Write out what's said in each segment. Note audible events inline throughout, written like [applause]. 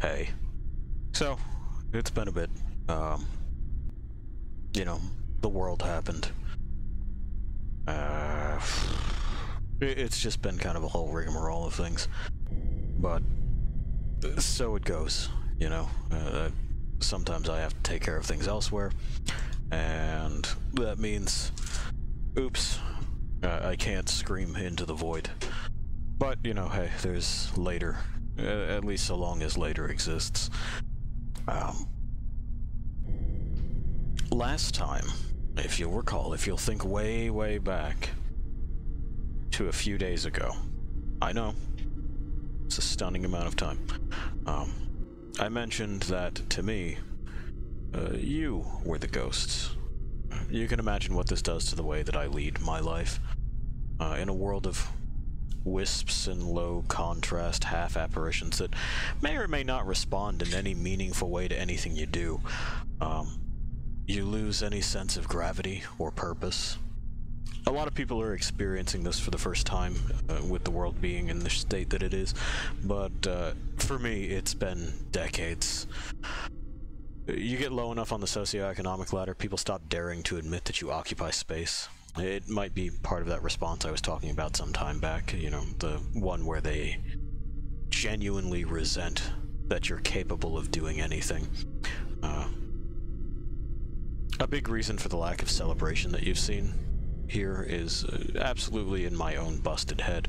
hey. So, it's been a bit. Um, you know, the world happened. Uh, it's just been kind of a whole rigmarole of things. But, so it goes, you know. Uh, sometimes I have to take care of things elsewhere. And that means, oops, uh, I can't scream into the void. But, you know, hey, there's later. At least so long as later exists. Um, last time, if you'll recall, if you'll think way, way back to a few days ago, I know, it's a stunning amount of time, um, I mentioned that to me, uh, you were the ghosts. You can imagine what this does to the way that I lead my life. Uh, in a world of wisps and low contrast half apparitions that may or may not respond in any meaningful way to anything you do. Um, you lose any sense of gravity or purpose. A lot of people are experiencing this for the first time uh, with the world being in the state that it is, but uh, for me, it's been decades. You get low enough on the socioeconomic ladder, people stop daring to admit that you occupy space. It might be part of that response I was talking about some time back, you know, the one where they genuinely resent that you're capable of doing anything. Uh, a big reason for the lack of celebration that you've seen here is uh, absolutely in my own busted head.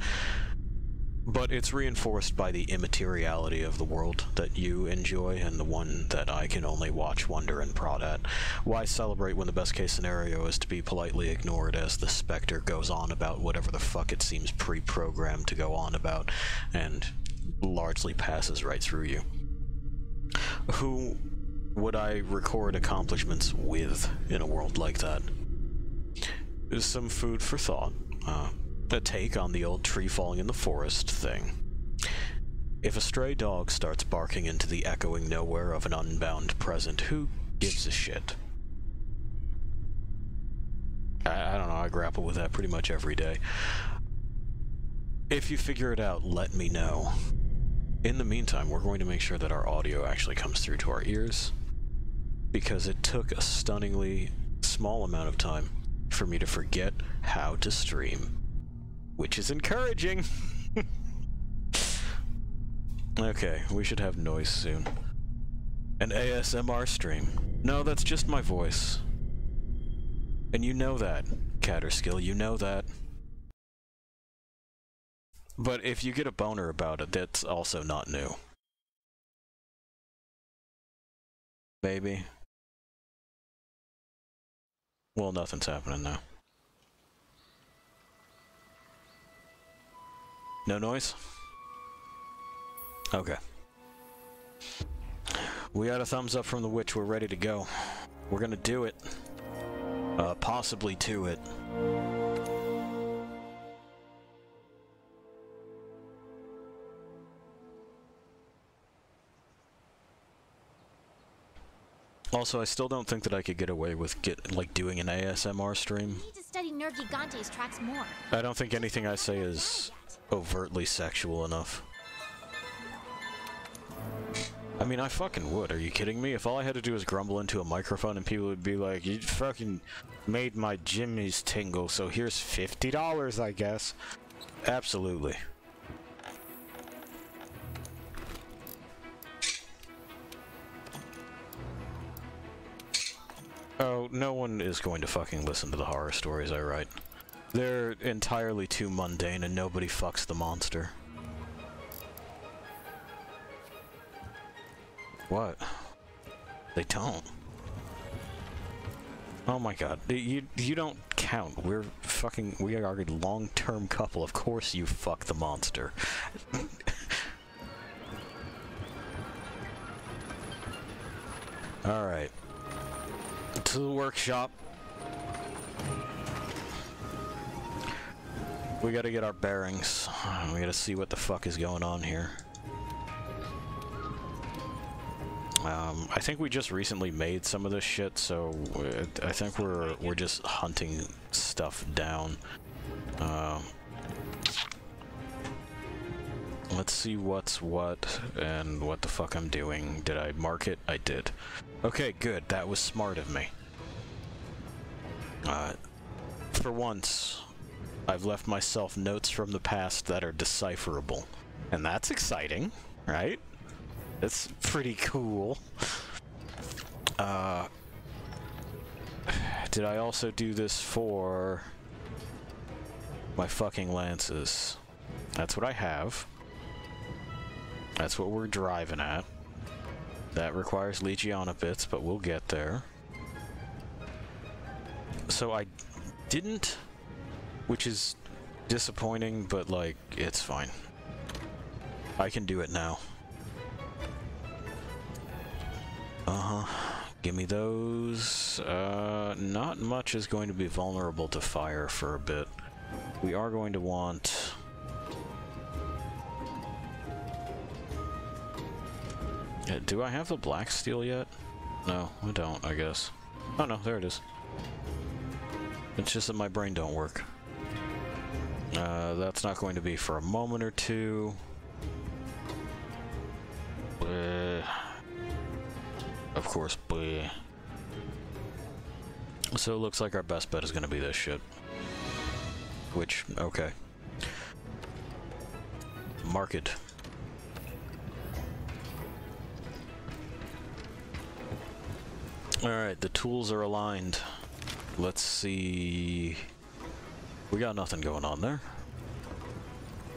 But it's reinforced by the immateriality of the world that you enjoy and the one that I can only watch, wonder, and prod at. Why celebrate when the best case scenario is to be politely ignored as the specter goes on about whatever the fuck it seems pre-programmed to go on about, and largely passes right through you? Who would I record accomplishments with in a world like that? Is some food for thought. Uh, a take on the old tree falling in the forest thing. If a stray dog starts barking into the echoing nowhere of an unbound present, who gives a shit? I, I, don't know, I grapple with that pretty much every day. If you figure it out, let me know. In the meantime, we're going to make sure that our audio actually comes through to our ears, because it took a stunningly small amount of time for me to forget how to stream which is encouraging. [laughs] okay, we should have noise soon. An ASMR stream. No, that's just my voice. And you know that, Catterskill, you know that. But if you get a boner about it, that's also not new. Maybe. Well, nothing's happening now. No noise? Okay. We got a thumbs up from the witch. We're ready to go. We're gonna do it. Uh, possibly to it. Also, I still don't think that I could get away with get like doing an ASMR stream. I need to study Nergigante's tracks more. I don't think anything I say is overtly sexual enough. I mean, I fucking would. Are you kidding me? If all I had to do was grumble into a microphone and people would be like, you fucking made my jimmies tingle, so here's $50, I guess. Absolutely. Oh, no one is going to fucking listen to the horror stories I write. They're entirely too mundane and nobody fucks the monster. What? They don't. Oh my god, you you don't count. We're fucking we are a long-term couple. Of course you fuck the monster. [laughs] All right. To the workshop. We gotta get our bearings. We gotta see what the fuck is going on here. Um, I think we just recently made some of this shit, so I think we're we're just hunting stuff down. Uh, let's see what's what and what the fuck I'm doing. Did I mark it? I did. Okay, good. That was smart of me. Uh, for once, I've left myself notes from the past that are decipherable. And that's exciting, right? It's pretty cool. Uh, did I also do this for my fucking lances? That's what I have. That's what we're driving at. That requires Legiana bits, but we'll get there. So I didn't, which is disappointing, but like, it's fine. I can do it now. Uh-huh. Give me those. Uh, not much is going to be vulnerable to fire for a bit. We are going to want... Uh, do I have the black steel yet? No, I don't, I guess. Oh no, there it is. It's just that my brain don't work. Uh, that's not going to be for a moment or two. Uh, of course, bleh. So it looks like our best bet is going to be this shit. Which, okay. Market. Alright, the tools are aligned. Let's see... We got nothing going on there.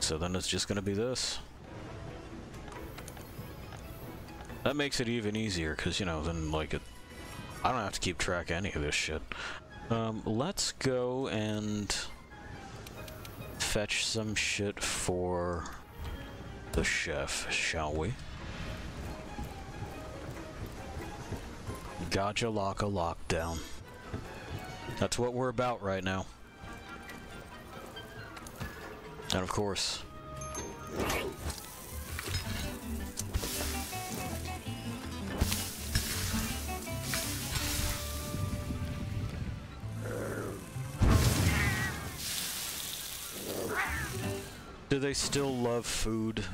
So then it's just gonna be this. That makes it even easier, because, you know, then, like, it... I don't have to keep track of any of this shit. Um, let's go and... fetch some shit for... the chef, shall we? Gotcha lock a lockdown. That's what we're about right now. And of course... Do they still love food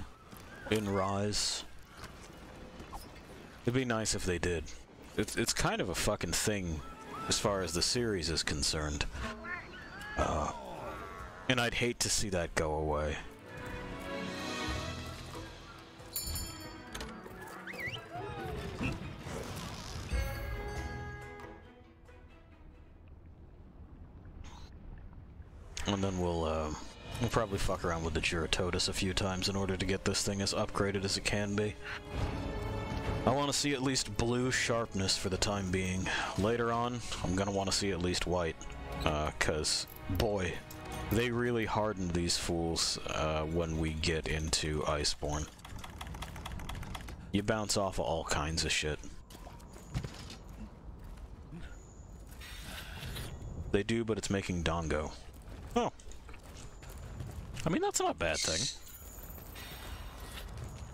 in Rise? It'd be nice if they did. It's, it's kind of a fucking thing as far as the series is concerned. Uh, and I'd hate to see that go away. And then we'll, uh, we'll probably fuck around with the Jyuratodus a few times in order to get this thing as upgraded as it can be. I want to see at least blue sharpness for the time being. Later on, I'm going to want to see at least white. Because, uh, boy, they really hardened these fools uh, when we get into Iceborne. You bounce off of all kinds of shit. They do, but it's making Dango. Oh. I mean, that's not a bad thing.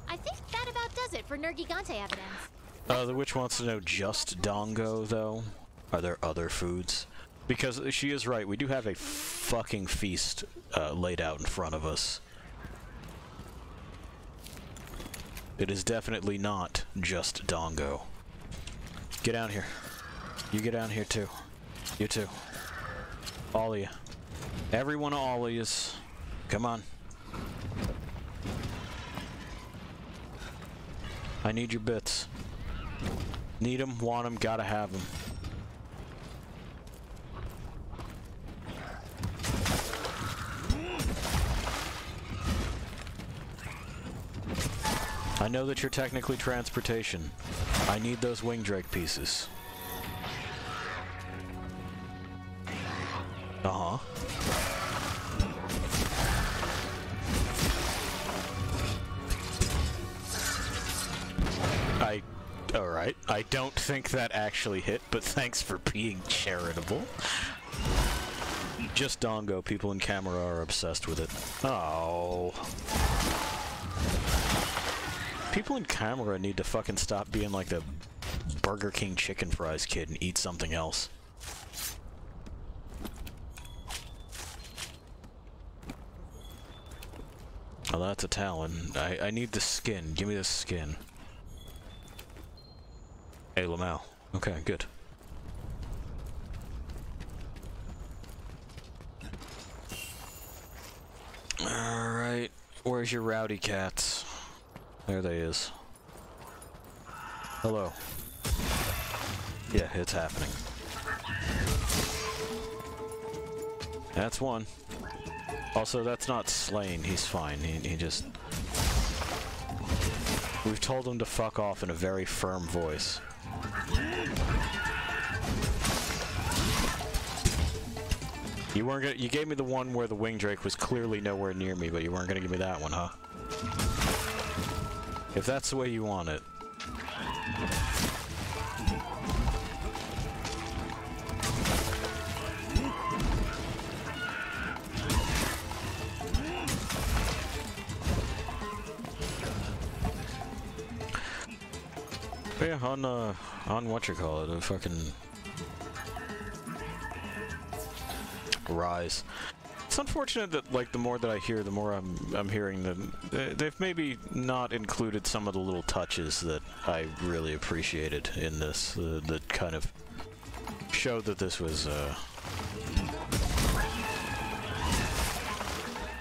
I think that about does it for Nergigante evidence. Uh, the witch wants to know just Dango, though. Are there other foods? Because she is right, we do have a fucking feast uh, laid out in front of us. It is definitely not just Dango. Get down here. You get down here too. You too. All of you. Every one of all of yous. Come on. I need your bits. Need them, want them, gotta have them. I know that you're technically transportation. I need those wing drake pieces. Uh-huh. I... Alright. I don't think that actually hit, but thanks for being charitable. Just Dango, people in Kamura are obsessed with it. Oh. People in Kamura need to fucking stop being like the Burger King chicken fries kid and eat something else. Oh, that's a talon. I, I need the skin. Give me the skin. Hey, Lamal. Okay, good. Alright, where's your rowdy cats? There they is. Hello. Yeah, it's happening. That's one. Also, that's not slain. He's fine. He, he just... We've told him to fuck off in a very firm voice. You weren't gonna- you gave me the one where the wing drake was clearly nowhere near me, but you weren't gonna give me that one, huh? If that's the way you want it. But yeah, on uh, on what you call it, a fucking rise. It's unfortunate that like the more that I hear, the more I'm I'm hearing that they- they've maybe not included some of the little touches that I really appreciated in this. Uh, that kind of showed that this was uh,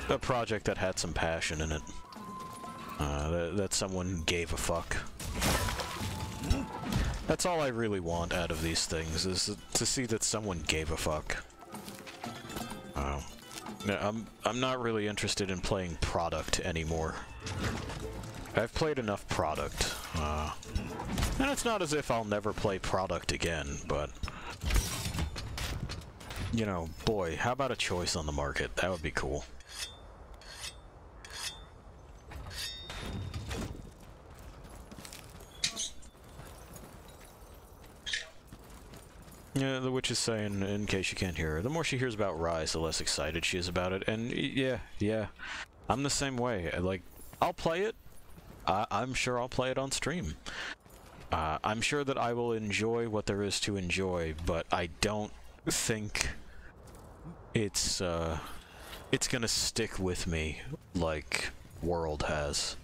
a project that had some passion in it. Uh, that, that someone gave a fuck. That's all I really want out of these things, is to see that someone gave a fuck. Oh. No, I'm, I'm not really interested in playing product anymore. I've played enough product. Uh, and it's not as if I'll never play product again, but... You know, boy, how about a choice on the market? That would be cool. Yeah, the witch is saying, in case you can't hear her, the more she hears about Rise, the less excited she is about it. And yeah, yeah, I'm the same way. Like, I'll play it. I I'm sure I'll play it on stream. Uh, I'm sure that I will enjoy what there is to enjoy, but I don't think it's uh, it's gonna stick with me like World has.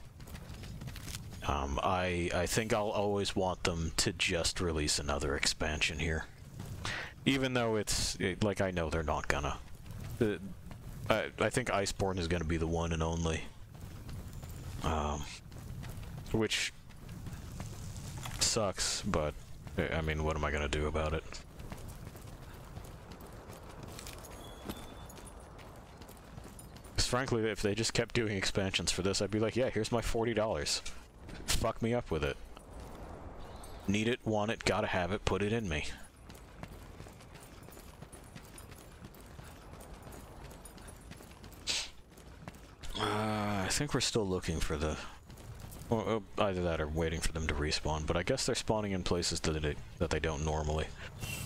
Um, I I think I'll always want them to just release another expansion here even though it's it, like I know they're not gonna. Uh, I I think Iceborne is gonna be the one and only. Um, which sucks, but I mean, what am I gonna do about it? Frankly, if they just kept doing expansions for this, I'd be like, yeah, here's my forty dollars. Fuck me up with it. Need it, want it, gotta have it, put it in me. Uh, I think we're still looking for the... Uh, either that or waiting for them to respawn, but I guess they're spawning in places that they, that they don't normally.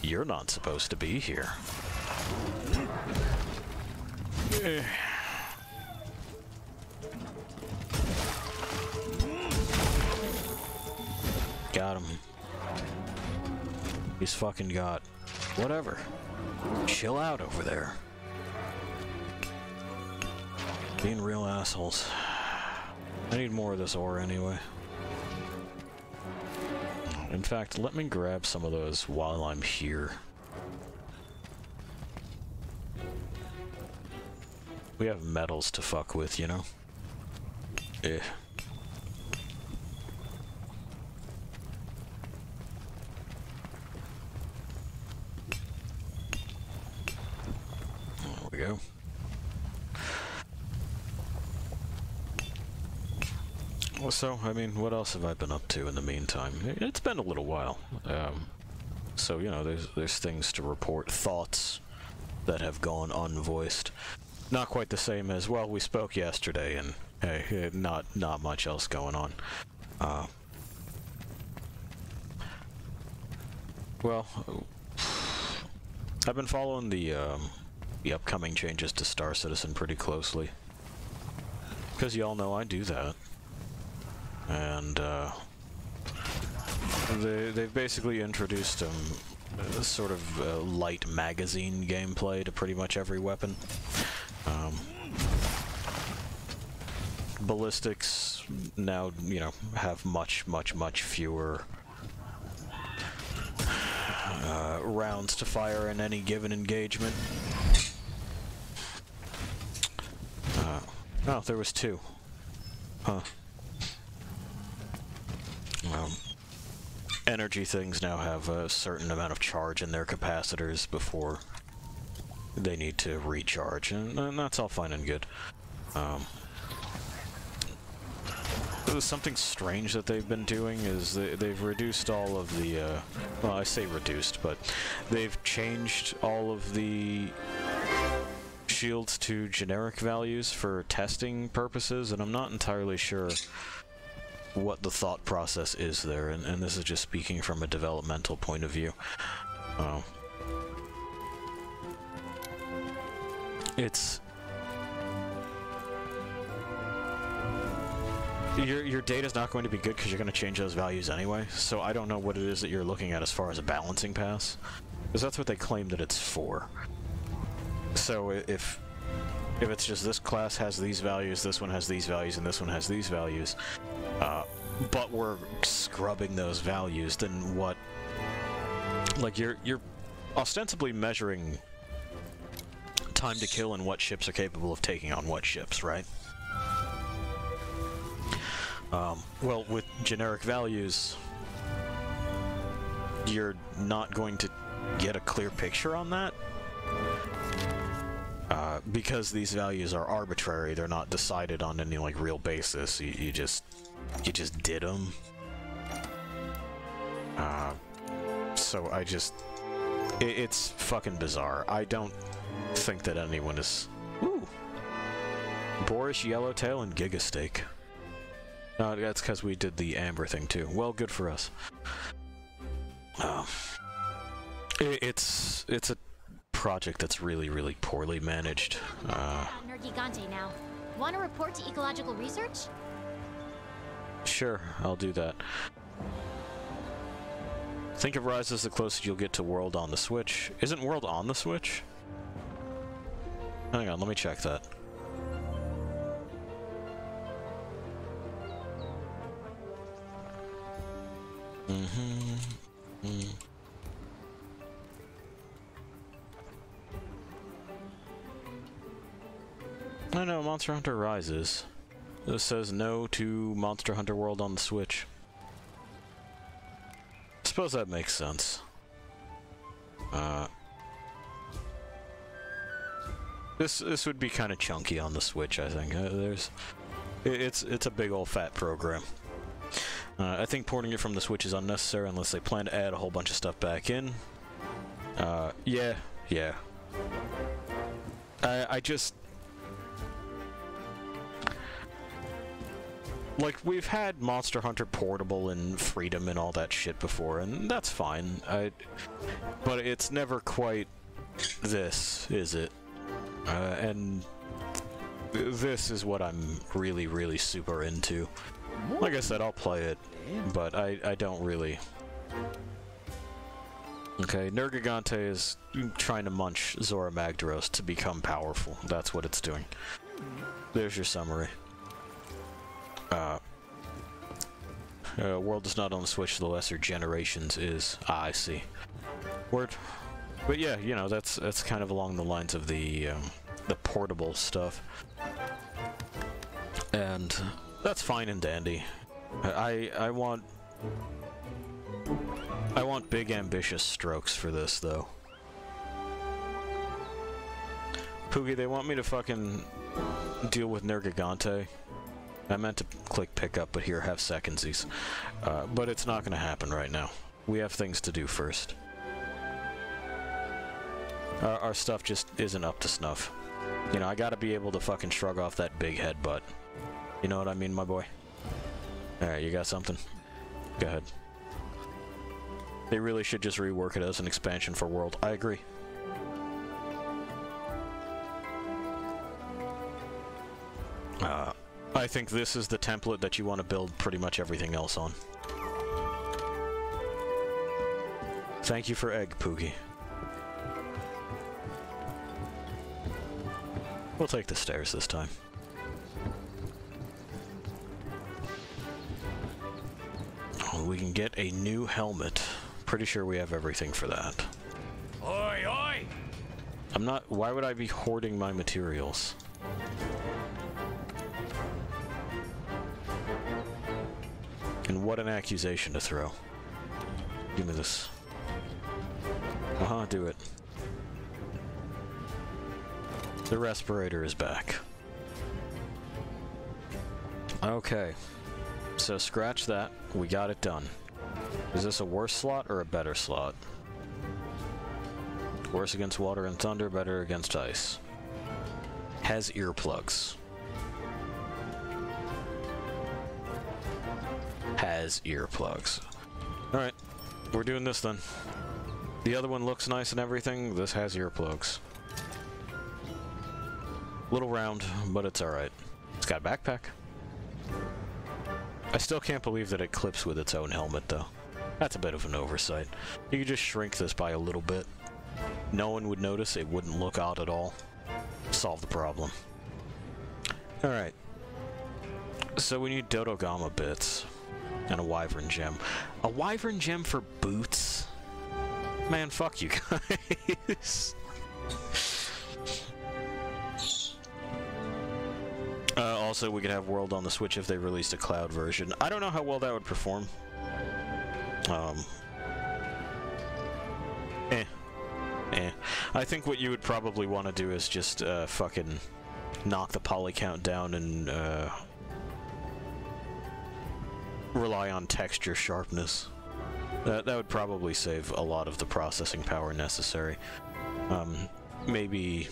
You're not supposed to be here. [sighs] Got him. He's fucking got... Whatever. Chill out over there. Being real assholes. I need more of this ore anyway. In fact, let me grab some of those while I'm here. We have metals to fuck with, you know? Eh. There we go. So, I mean, what else have I been up to in the meantime? It's been a little while. Um, so, you know, there's, there's things to report, thoughts that have gone unvoiced. Not quite the same as, well, we spoke yesterday, and hey, eh, not, not much else going on. Uh, well, I've been following the, um, the upcoming changes to Star Citizen pretty closely. Because y'all know I do that and uh, they they've basically introduced um, a sort of uh, light magazine gameplay to pretty much every weapon. Um, ballistics now, you know, have much, much, much fewer uh, rounds to fire in any given engagement. Uh, oh, there was two. Huh. Um, energy things now have a certain amount of charge in their capacitors before they need to recharge, and, and that's all fine and good. Um, something strange that they've been doing is they, they've reduced all of the, uh, well, I say reduced, but they've changed all of the shields to generic values for testing purposes, and I'm not entirely sure what the thought process is there, and, and this is just speaking from a developmental point of view. Uh, it's your your data is not going to be good because you're going to change those values anyway. So I don't know what it is that you're looking at as far as a balancing pass, because that's what they claim that it's for. So if if it's just this class has these values, this one has these values, and this one has these values, uh, but we're scrubbing those values, then what? Like you're you're ostensibly measuring time to kill and what ships are capable of taking on what ships, right? Um, well, with generic values, you're not going to get a clear picture on that. Uh, because these values are arbitrary, they're not decided on any like real basis. You, you just you just did them. Uh, so I just it, it's fucking bizarre. I don't think that anyone is. Ooh, Boris Yellowtail and Gigasteak. Uh, that's because we did the Amber thing too. Well, good for us. Um, it, it's it's a project that's really really poorly managed. Uh, Nergigante now. Want to report to ecological research? Sure, I'll do that. Think of Rise as the closest you'll get to World on the Switch. Isn't World on the Switch? Hang on, let me check that. Mm-hmm. Mm. I know, Monster Hunter Rises. This says no to Monster Hunter World on the Switch. Suppose that makes sense. Uh, this this would be kind of chunky on the Switch, I think. Uh, there's, it's it's a big old fat program. Uh, I think porting it from the Switch is unnecessary unless they plan to add a whole bunch of stuff back in. Uh, yeah, yeah. I, I just... Like, we've had Monster Hunter Portable and Freedom and all that shit before, and that's fine. I, but it's never quite this, is it? Uh, and this is what I'm really, really super into. Like I said, I'll play it, but I, I don't really... Okay, Nergigante is trying to munch Zorah Magdaros to become powerful. That's what it's doing. There's your summary. Uh, uh, World is not on the Switch, the lesser generations is. Ah, I see. Word. But yeah, you know, that's that's kind of along the lines of the um, the portable stuff. And that's fine and dandy. I I want I want big ambitious strokes for this though. Poogie, they want me to fucking deal with Nergigante. I meant to click pickup, but here, have secondsies. Uh, but it's not gonna happen right now. We have things to do first. Our, our stuff just isn't up to snuff. You know, I gotta be able to fucking shrug off that big head butt. You know what I mean, my boy? Alright, you got something? Go ahead. They really should just rework it as an expansion for World. I agree. Uh, I think this is the template that you want to build pretty much everything else on. Thank you for egg, Poogie. We'll take the stairs this time. Oh, we can get a new helmet. Pretty sure we have everything for that. Oi, oi! I'm not- why would I be hoarding my materials? And what an accusation to throw. Give me this. Uh-huh, do it. The respirator is back. Okay. So scratch that. We got it done. Is this a worse slot or a better slot? Worse against water and thunder, better against ice. Has earplugs. Has earplugs. Alright, we're doing this then. The other one looks nice and everything, this has earplugs. Little round, but it's alright. It's got a backpack. I still can't believe that it clips with its own helmet, though. That's a bit of an oversight. You could just shrink this by a little bit. No one would notice, it wouldn't look odd at all. Solve the problem. Alright. So we need Dodogama bits. And a Wyvern gem. A Wyvern gem for boots? Man, fuck you guys. [laughs] uh, also, we could have World on the Switch if they released a cloud version. I don't know how well that would perform. Um, eh. Eh. I think what you would probably want to do is just uh, fucking knock the poly count down and uh, rely on texture sharpness. That, that would probably save a lot of the processing power necessary. Um, maybe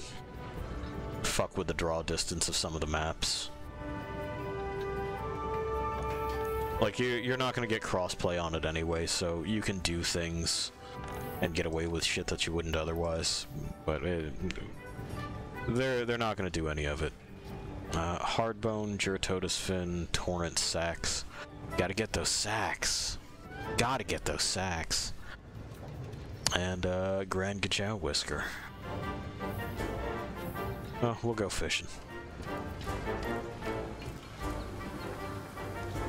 fuck with the draw distance of some of the maps. Like, you, you're not going to get crossplay on it anyway, so you can do things and get away with shit that you wouldn't otherwise. But it, they're, they're not going to do any of it. Uh, Hardbone, Jyuratodus Fin, Torrent Sacks. Gotta get those sacks. Gotta get those sacks. And, uh, Grand Gajau Whisker. Oh, we'll go fishing.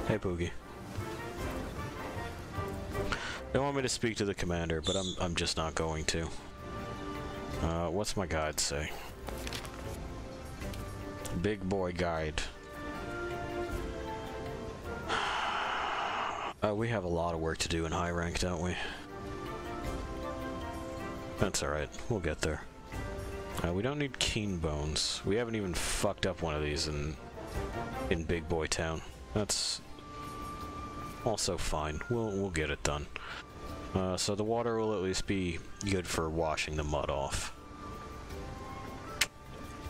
Hey, Poogie. They want me to speak to the commander, but I'm, I'm just not going to. Uh, what's my guide say? Big boy guide. Uh, we have a lot of work to do in high rank, don't we? That's alright. We'll get there. Uh, we don't need keen bones. We haven't even fucked up one of these in in Big Boy Town. That's also fine. We'll we'll get it done. Uh, so the water will at least be good for washing the mud off.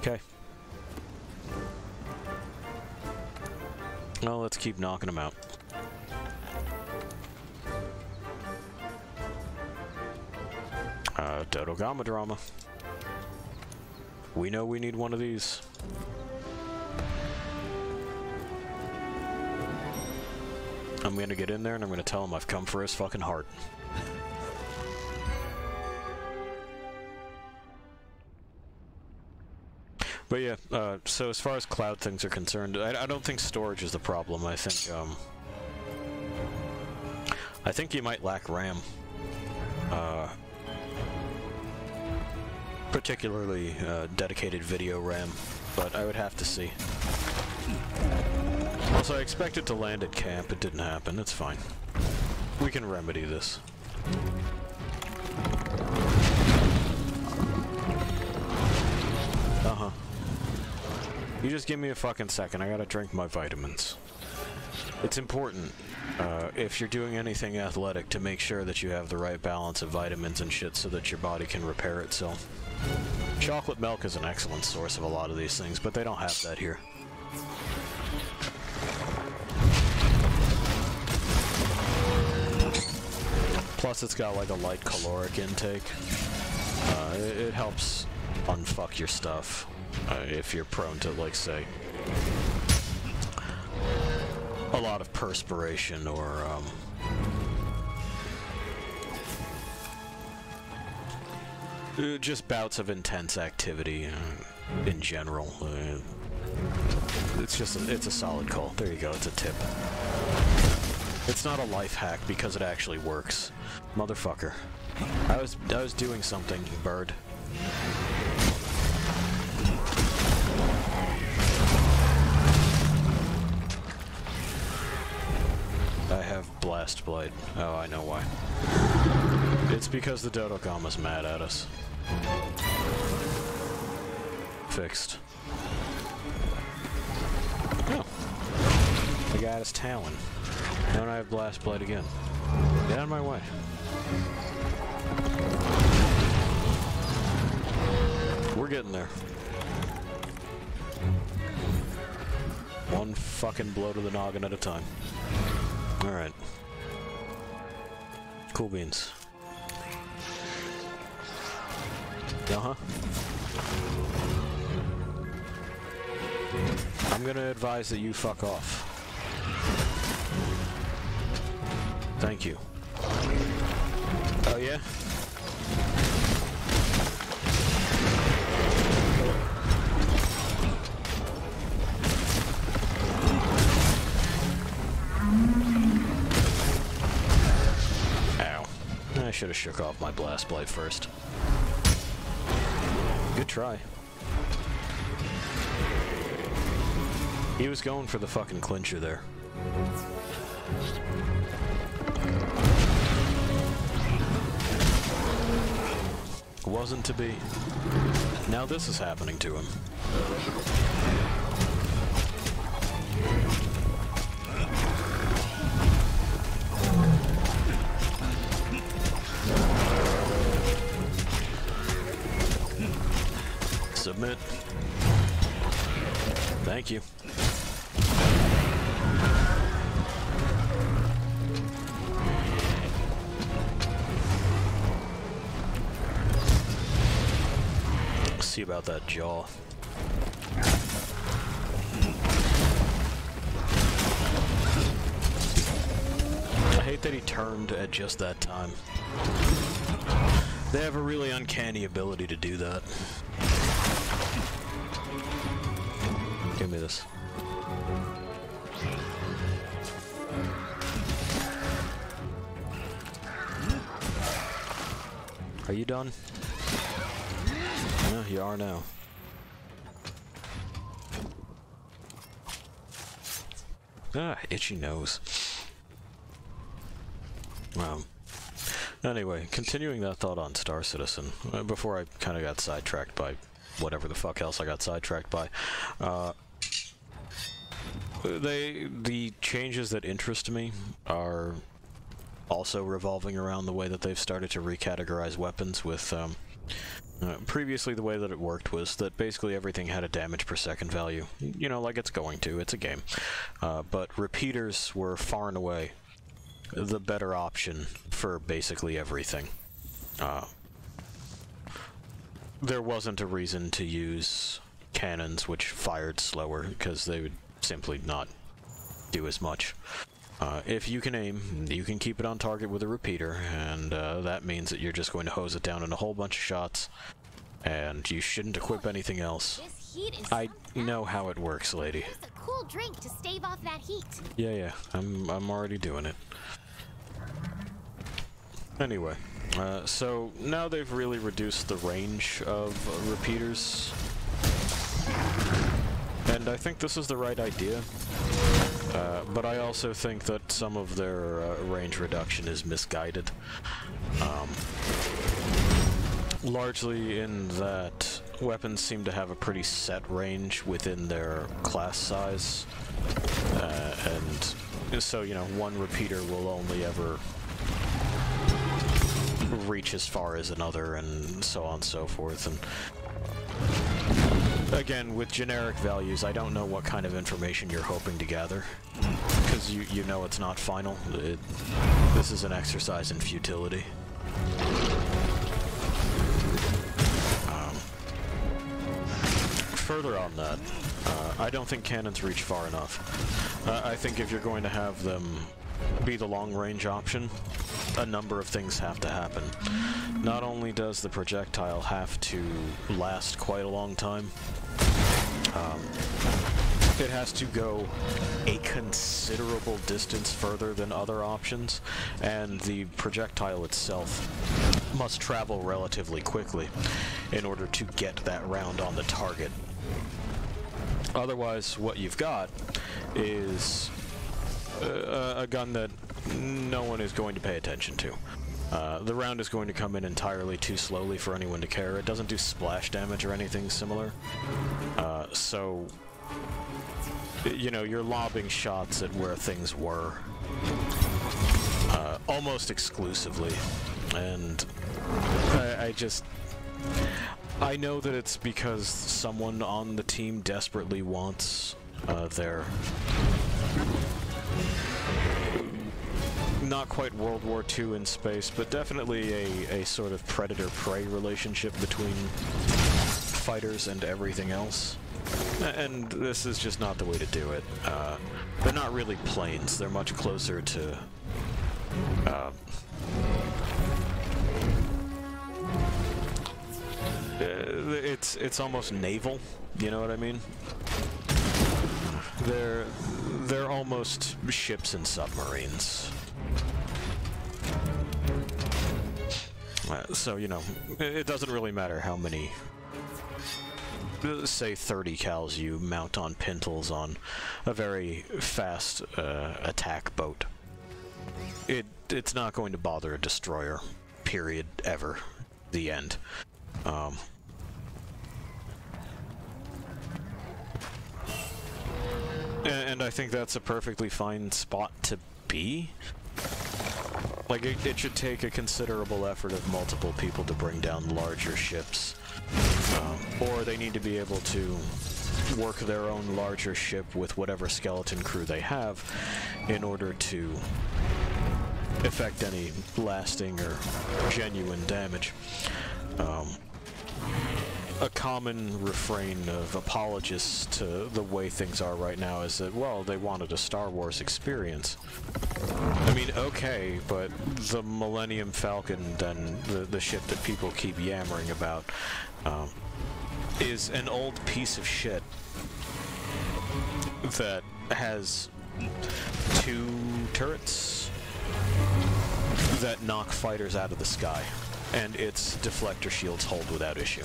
Okay. Well, let's keep knocking them out. Uh, Dodogama drama. We know we need one of these. I'm gonna get in there and I'm gonna tell him I've come for his fucking heart. But yeah, uh, so as far as cloud things are concerned, I, I, don't think storage is the problem. I think, um, I think you might lack RAM. Uh, particularly uh, dedicated video RAM, but I would have to see. Also, I expected to land at camp. It didn't happen. It's fine. We can remedy this. Uh-huh. You just give me a fucking second. I gotta drink my vitamins. It's important, uh, if you're doing anything athletic, to make sure that you have the right balance of vitamins and shit so that your body can repair itself. Chocolate milk is an excellent source of a lot of these things, but they don't have that here. Plus, it's got like a light caloric intake. Uh, it, it, helps unfuck your stuff uh, if you're prone to, like, say, a lot of perspiration or um, uh, just bouts of intense activity uh, in general. Uh, it's just a, it's a solid call. There you go. It's a tip. It's not a life hack because it actually works. Motherfucker. I was I was doing something, bird. I have Blast Blade. Oh, I know why. It's because the Dodogama's mad at us. Fixed. Oh. I got his Talon. Now I have Blast Blade again. Get out of my way. We're getting there. One fucking blow to the noggin at a time. Alright. Cool beans. Uh-huh. I'm gonna advise that you fuck off. Thank you. Oh yeah? Should have shook off my blast blade first. Good try. He was going for the fucking clincher there. Wasn't to be. Now this is happening to him. Thank you. See about that jaw. I hate that he turned at just that time. They have a really uncanny ability to do that. Me this. Are you done? Yeah, you are now. Ah, itchy nose. Wow. Anyway, continuing that thought on Star Citizen, uh, before I kind of got sidetracked by whatever the fuck else I got sidetracked by, uh, they the changes that interest me are also revolving around the way that they've started to recategorize weapons with um, uh, previously the way that it worked was that basically everything had a damage per second value. You know like it's going to it's a game. Uh, but repeaters were far and away the better option for basically everything. Uh, there wasn't a reason to use cannons which fired slower because they would simply not do as much. Uh, if you can aim, you can keep it on target with a repeater, and uh, that means that you're just going to hose it down in a whole bunch of shots, and you shouldn't equip anything else. This heat is I know how it works, lady. Cool drink to stave off that heat. Yeah, yeah, I'm, I'm already doing it. Anyway, uh, so now they've really reduced the range of uh, repeaters. And I think this is the right idea. Uh, but I also think that some of their uh, range reduction is misguided. Um, largely in that weapons seem to have a pretty set range within their class size. Uh, and so, you know, one repeater will only ever reach as far as another and so on and so forth. And again, with generic values, I don't know what kind of information you're hoping to gather. Because you, you know it's not final. It, this is an exercise in futility. Um, further on that, uh, I don't think cannons reach far enough. Uh, I think if you're going to have them be the long-range option, a number of things have to happen. Not only does the projectile have to last quite a long time, um, it has to go a considerable distance further than other options, and the projectile itself must travel relatively quickly in order to get that round on the target. Otherwise, what you've got is a, a gun that no one is going to pay attention to. Uh, the round is going to come in entirely too slowly for anyone to care. It doesn't do splash damage or anything similar. Uh, so, you know, you're lobbing shots at where things were. Uh, almost exclusively. And I, I just... I know that it's because someone on the team desperately wants uh, their not quite World War II in space, but definitely a, a sort of predator-prey relationship between fighters and everything else. And this is just not the way to do it. Uh, they're not really planes, they're much closer to... Uh, it's it's almost naval, you know what I mean? They're they're almost ships and submarines. Uh, so, you know, it doesn't really matter how many, uh, say 30 cals you mount on pintles on a very fast uh, attack boat. It It's not going to bother a destroyer, period, ever. The end. Um, and I think that's a perfectly fine spot to be. Like, it, it, should take a considerable effort of multiple people to bring down larger ships. Um, or they need to be able to work their own larger ship with whatever skeleton crew they have in order to effect any lasting or genuine damage. Um, a common refrain of apologists to the way things are right now is that, well, they wanted a Star Wars experience. I mean, okay, but the Millennium Falcon and the, the ship that people keep yammering about um, is an old piece of shit that has two turrets that knock fighters out of the sky, and its deflector shields hold without issue.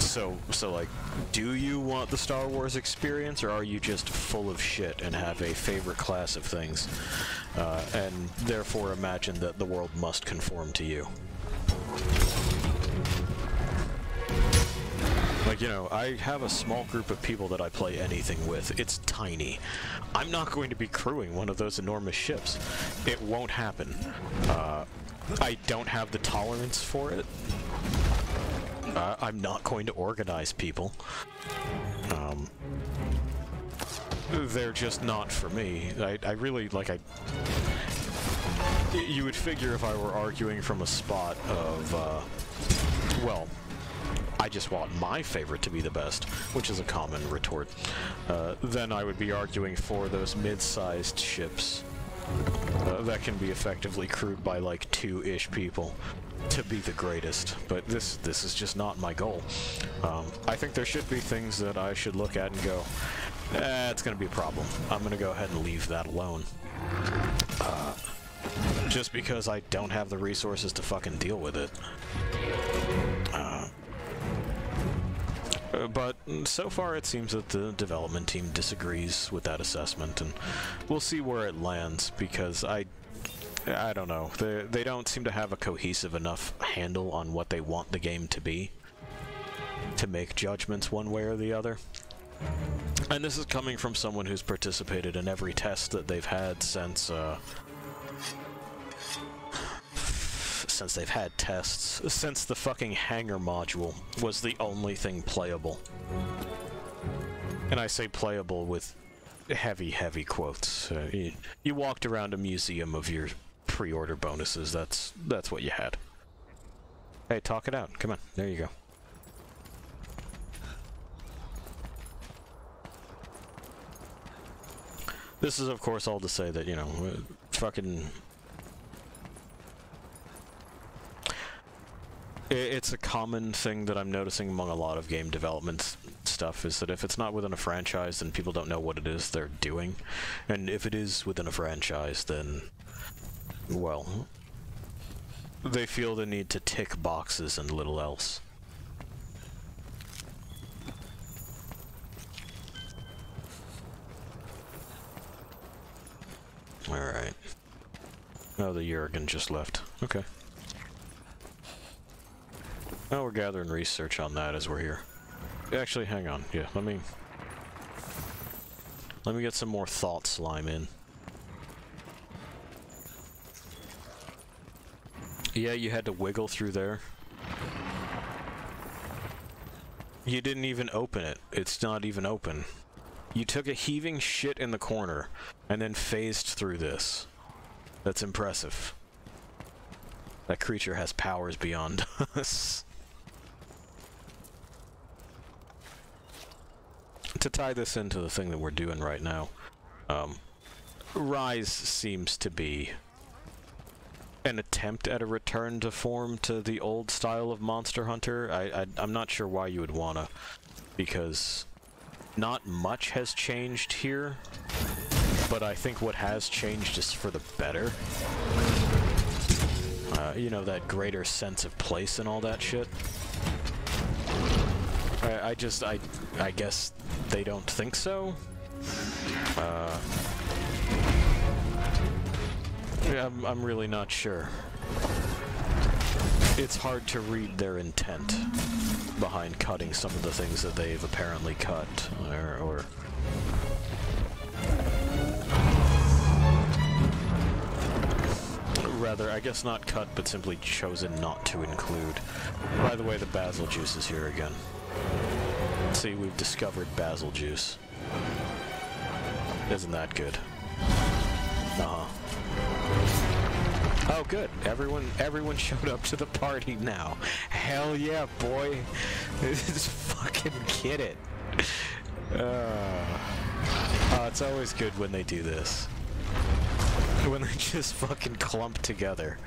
So, so like, do you want the Star Wars experience, or are you just full of shit and have a favorite class of things, uh, and therefore imagine that the world must conform to you? Like, you know, I have a small group of people that I play anything with. It's tiny. I'm not going to be crewing one of those enormous ships. It won't happen. Uh, I don't have the tolerance for it. Uh, I'm not going to organize people. Um, they're just not for me. I, I really, like, I... You would figure if I were arguing from a spot of, uh, well, I just want my favorite to be the best, which is a common retort, uh, then I would be arguing for those mid-sized ships uh, that can be effectively crewed by like two-ish people to be the greatest, but this this is just not my goal. Um, I think there should be things that I should look at and go, eh, it's going to be a problem. I'm going to go ahead and leave that alone. Uh, just because I don't have the resources to fucking deal with it. Uh, uh, but so far it seems that the development team disagrees with that assessment, and we'll see where it lands, because I I don't know. They, they don't seem to have a cohesive enough handle on what they want the game to be to make judgments one way or the other. And this is coming from someone who's participated in every test that they've had since, uh, since they've had tests, since the fucking hangar module was the only thing playable. And I say playable with heavy, heavy quotes. Uh, you, you walked around a museum of your pre-order bonuses. That's that's what you had. Hey, talk it out. Come on. There you go. This is, of course, all to say that, you know, uh, fucking it's a common thing that I'm noticing among a lot of game development stuff is that if it's not within a franchise, then people don't know what it is they're doing. And if it is within a franchise, then, well, they feel the need to tick boxes and little else. Alright. Oh, the Jurgen just left. Okay. Now we're gathering research on that as we're here. Actually, hang on. Yeah, let me... Let me get some more thought slime in. Yeah, you had to wiggle through there. You didn't even open it. It's not even open. You took a heaving shit in the corner, and then phased through this. That's impressive. That creature has powers beyond [laughs] us. To tie this into the thing that we're doing right now, um, Rise seems to be an attempt at a return to form to the old style of Monster Hunter. I, I am not sure why you would wanna, because not much has changed here, but I think what has changed is for the better. Uh, you know, that greater sense of place and all that shit. I, I just, I, I guess they don't think so. Uh, I'm, I'm really not sure. It's hard to read their intent behind cutting some of the things that they've apparently cut, or, or rather, I guess not cut, but simply chosen not to include. By the way, the basil juice is here again. See, we've discovered basil juice. Isn't that good? Uh-huh. Oh, good. Everyone, everyone [laughs] showed up to the party now. Hell yeah, boy. [laughs] Just fucking get it. Uh, oh, it's always good when they do this. When they [laughs] just fucking clump together.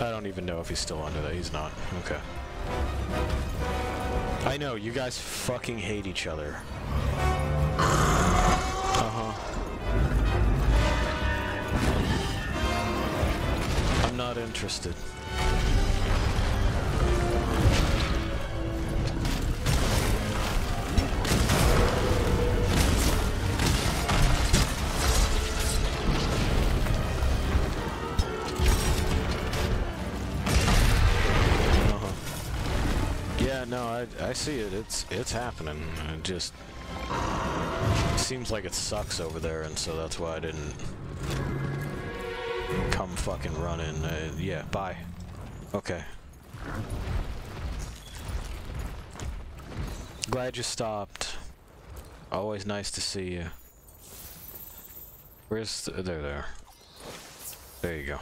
I don't even know if he's still under that. He's not. Okay. I know, you guys fucking hate each other. Uh-huh. I'm not interested. I, I see it. It's it's happening. It just seems like it sucks over there, and so that's why I didn't come fucking running. Uh, yeah, bye. Okay. Glad you stopped. Always nice to see you. Where's the, there, there. There you go.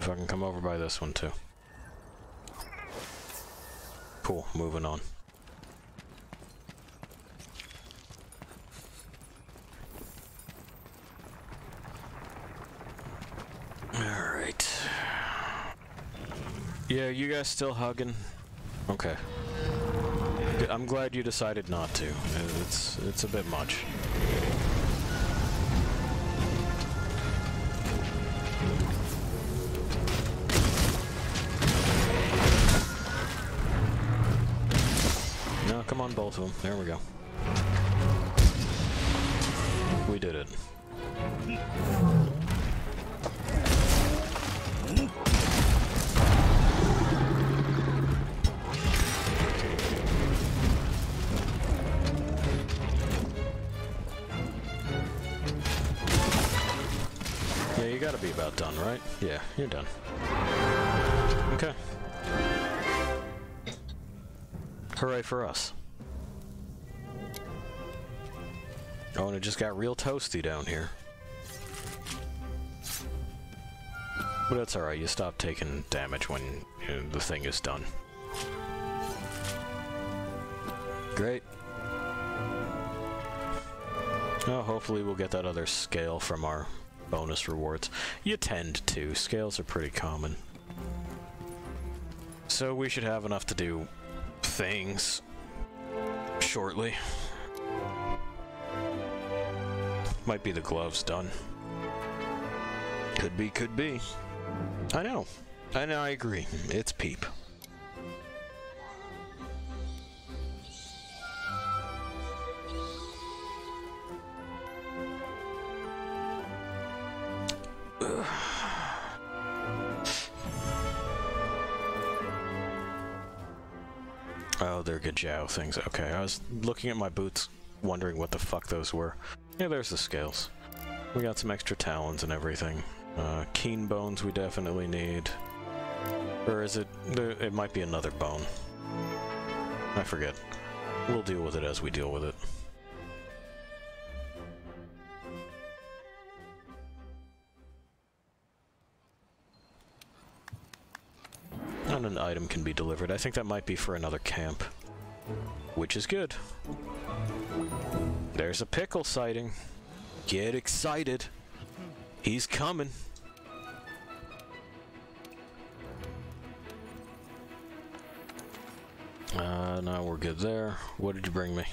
If I can come over by this one too. Cool, moving on. Alright. Yeah, you guys still hugging? Okay. I'm glad you decided not to. It's it's a bit much. Come on both of them. There we go. We did it. Yeah, you gotta be about done, right? Yeah, you're done. Okay. Hooray for us. Oh, and it just got real toasty down here. But that's alright, you stop taking damage when you know, the thing is done. Great. Oh, hopefully we'll get that other scale from our bonus rewards. You tend to. Scales are pretty common. So we should have enough to do things shortly. Might be the gloves done. Could be, could be. I know. I know, I agree. It's Peep. Oh, they're Gajau things. Okay, I was looking at my boots, wondering what the fuck those were. Yeah, there's the scales. We got some extra talons and everything. Uh, keen bones we definitely need. Or is it... It might be another bone. I forget. We'll deal with it as we deal with it. Item can be delivered. I think that might be for another camp. Which is good. There's a pickle sighting. Get excited. He's coming. Uh, no, we're good there. What did you bring me?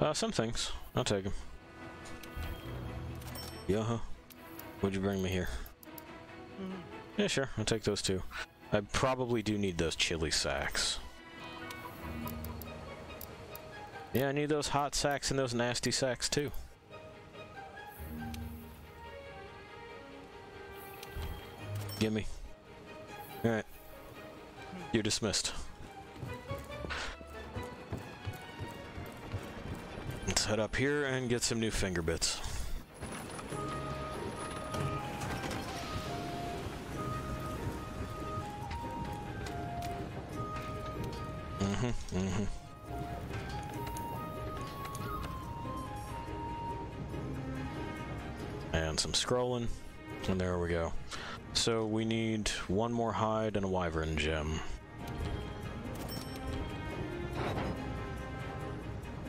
Uh, some things. I'll take them. Yeah, huh? What'd you bring me here? Yeah, sure. I'll take those two. I probably do need those chili sacks. Yeah, I need those hot sacks and those nasty sacks too. Gimme. Alright. You're dismissed. Let's head up here and get some new finger bits. So we need one more hide and a wyvern gem.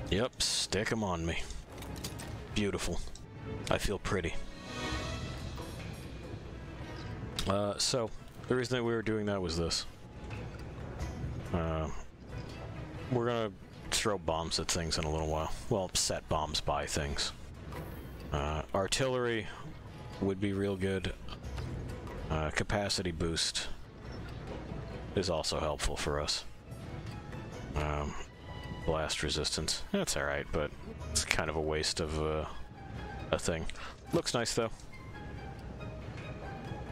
Yep, stick 'em on me. Beautiful. I feel pretty. Uh, so, the reason that we were doing that was this. Uh, we're gonna throw bombs at things in a little while. Well, set bombs by things. Uh, artillery would be real good. Uh, capacity boost is also helpful for us. Um, blast resistance. That's alright, but it's kind of a waste of uh, a thing. Looks nice, though.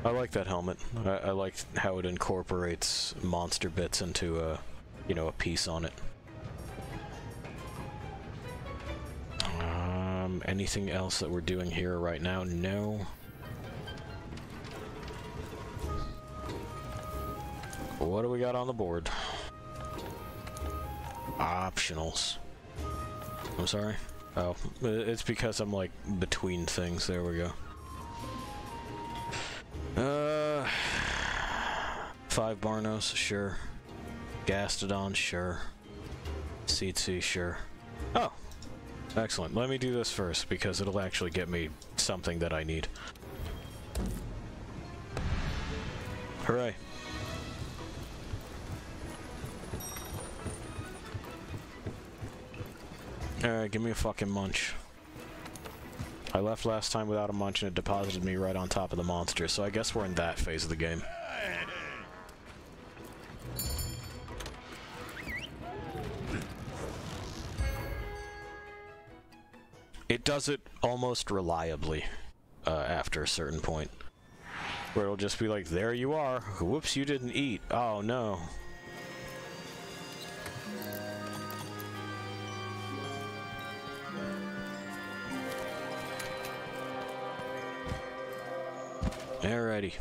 I like that helmet. I, I like how it incorporates monster bits into a, you know, a piece on it. Um, anything else that we're doing here right now? No. What do we got on the board? Optionals. I'm sorry? Oh, it's because I'm like between things. There we go. Uh, five Barnos, sure. Gastodon, sure. Seetsy, sure. Oh, excellent. Let me do this first because it'll actually get me something that I need. Hooray. Alright, give me a fucking munch. I left last time without a munch and it deposited me right on top of the monster, so I guess we're in that phase of the game. It does it almost reliably uh, after a certain point. Where it'll just be like, there you are. Whoops, you didn't eat. Oh no. Alrighty.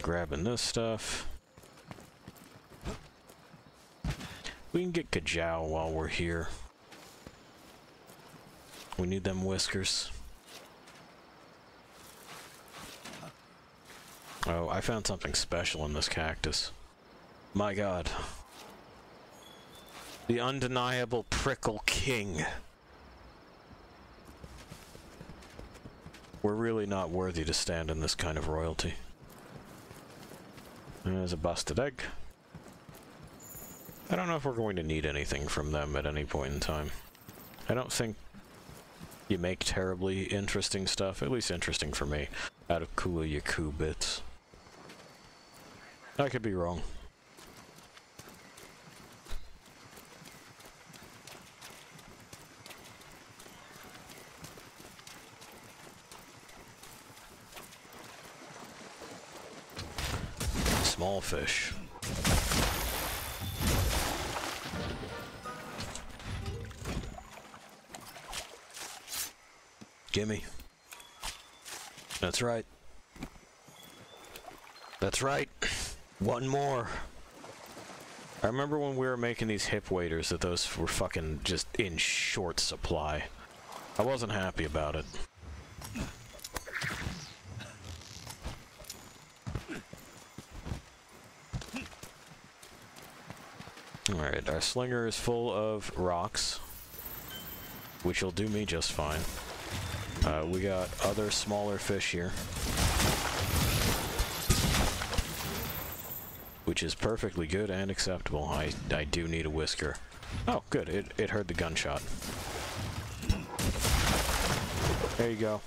Grabbing this stuff. We can get Gajau while we're here. We need them whiskers. Oh, I found something special in this cactus. My god. The undeniable Prickle King. We're really not worthy to stand in this kind of royalty. There's a busted egg. I don't know if we're going to need anything from them at any point in time. I don't think you make terribly interesting stuff, at least interesting for me, out of Kulu-Ya-Ku bits. I could be wrong. Small fish. Gimme. That's right. That's right. One more. I remember when we were making these hip waders that those were fucking just in short supply. I wasn't happy about it. Alright, our slinger is full of rocks, which will do me just fine. Uh, we got other smaller fish here. Which is perfectly good and acceptable. I, I do need a whisker. Oh, good. It, it heard the gunshot. There you go.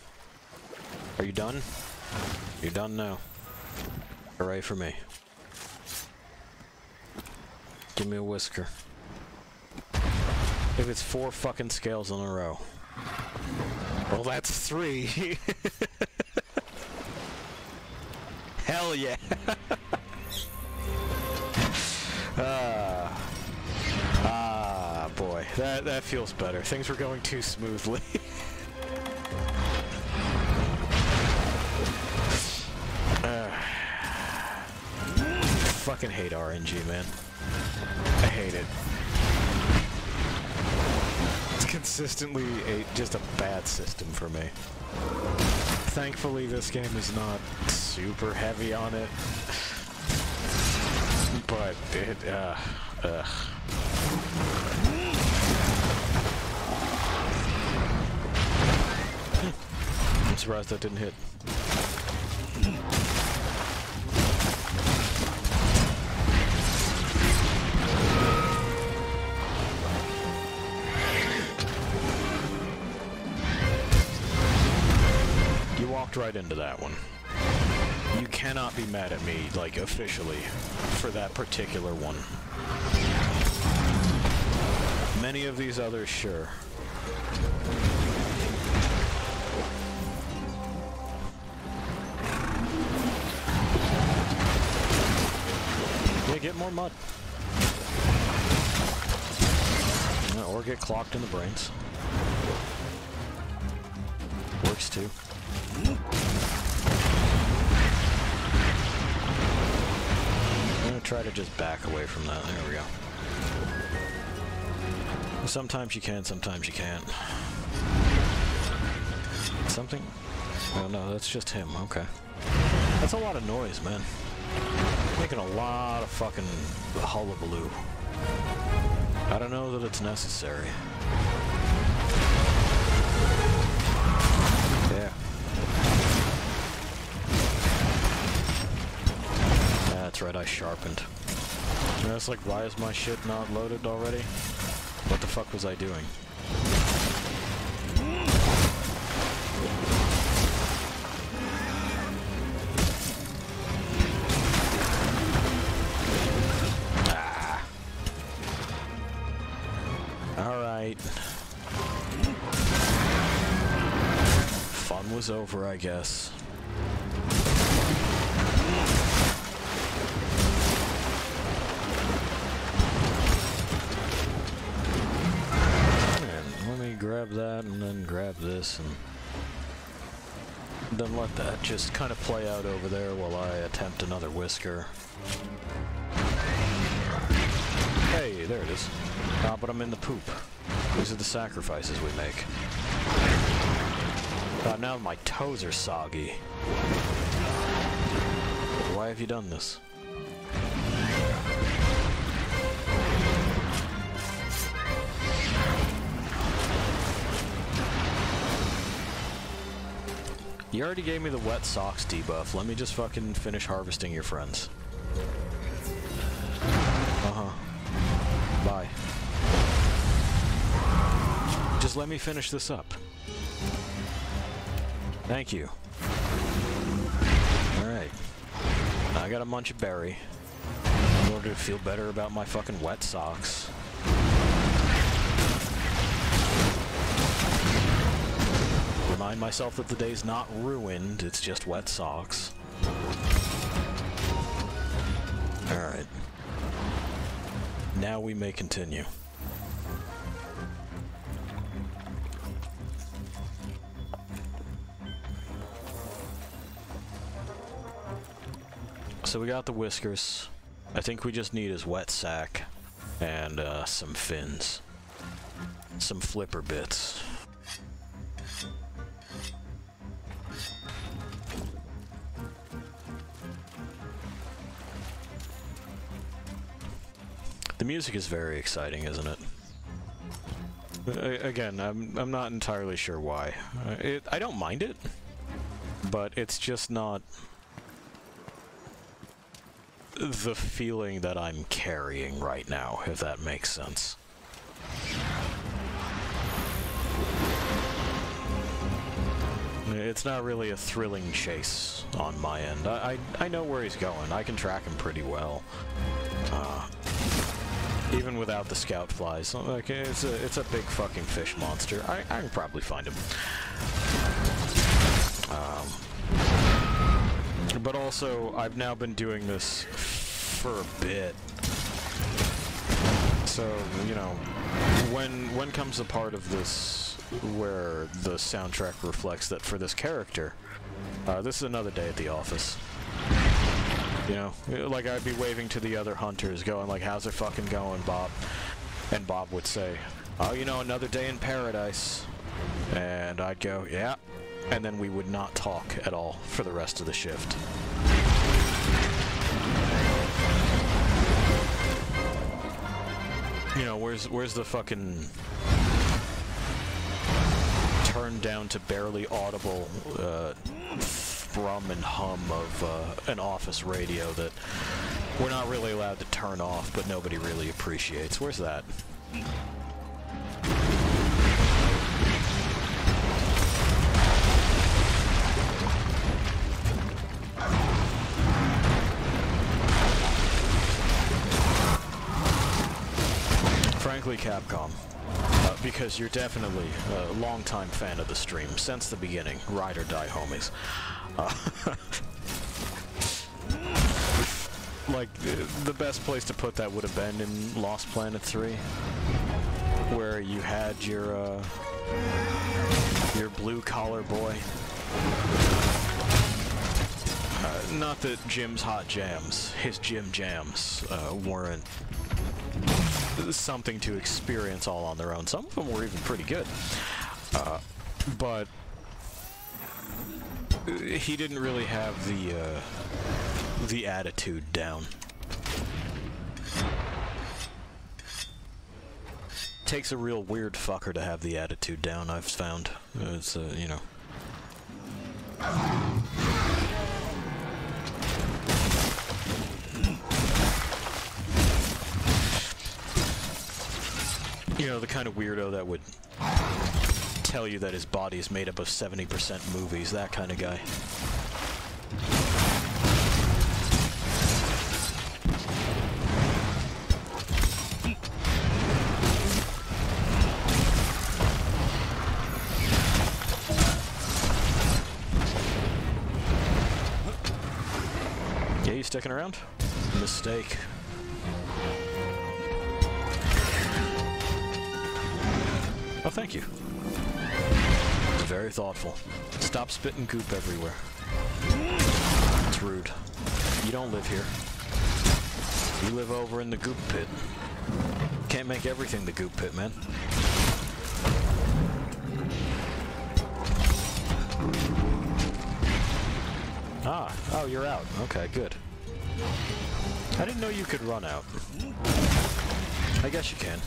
Are you done? You're done now. Hooray for me. Give me a whisker. If it's four fucking scales in a row. Well, that's three. [laughs] Hell yeah. [laughs] ah. Ah, boy. That, that feels better. Things were going too smoothly. [laughs] fucking hate RNG, man. I hate it. It's consistently a just a bad system for me. Thankfully, this game is not super heavy on it. But it, uh, ugh. I'm surprised that didn't hit. Walked right into that one. You cannot be mad at me, like, officially, for that particular one. Many of these others, sure. Yeah, get more mud. Or get clocked in the brains. Works too. I'm gonna try to just back away from that. There we go. Sometimes you can, sometimes you can't. Something? Oh no, that's just him. Okay. That's a lot of noise, man. Making a lot of fucking hullabaloo. I don't know that it's necessary. That's right, I sharpened. And it's like, why is my shit not loaded already? What the fuck was I doing? Ah. Alright. Fun was over, I guess. And then let that just kind of play out over there while I attempt another whisker. Hey, there it is. Ah, but I'm in the poop. These are the sacrifices we make. Ah, now my toes are soggy. Why have you done this? You already gave me the wet socks debuff. Let me just fucking finish harvesting your friends. Uh-huh. Bye. Just let me finish this up. Thank you. Alright. I gotta munch a berry in order to feel better about my fucking wet socks. Remind myself that the day's not ruined, it's just wet socks. Alright. Now we may continue. So we got the whiskers. I think we just need his wet sack and uh, some fins. Some flipper bits. The music is very exciting, isn't it? Again, I'm I'm not entirely sure why. Uh, it, I don't mind it, but it's just not the feeling that I'm carrying right now, if that makes sense. It's not really a thrilling chase on my end. I, I, I know where he's going. I can track him pretty well. Uh, even without the scout flies. Like, it's a, it's a big fucking fish monster. I, I can probably find him. Um, but also, I've now been doing this for a bit. So, you know, when when comes the part of this where the soundtrack reflects that for this character, uh, this is another day at the office. You know, like I'd be waving to the other hunters, going like, "How's it fucking going, Bob?" And Bob would say, "Oh, you know, another day in paradise." And I'd go, "Yeah." And then we would not talk at all for the rest of the shift. You know, where's where's the fucking turned down to barely audible uh, thrum and hum of uh, an office radio that we're not really allowed to turn off, but nobody really appreciates. Where's that? Frankly, Capcom. Uh, because you're definitely a longtime fan of the stream since the beginning. Ride or die, homies. [laughs] Like, the best place to put that would have been in Lost Planet 3, where you had your, uh, your blue-collar boy. Uh, not that Jim's Hot Jams, his Jim Jams, uh, weren't something to experience all on their own. Some of them were even pretty good. Uh, but he didn't really have the uh, the attitude down. Takes a real weird fucker to have the attitude down. I've found it's uh, you know. You know, the kind of weirdo that would tell you that his body is made up of 70% movies, that kind of guy. Yeah, you sticking around? Mistake. Oh, thank you. Very thoughtful. Stop spitting goop everywhere. It's rude. You don't live here. You live over in the goop pit. Can't make everything the goop pit, man. Ah, oh, you're out. Okay, good. I didn't know you could run out. I guess you can.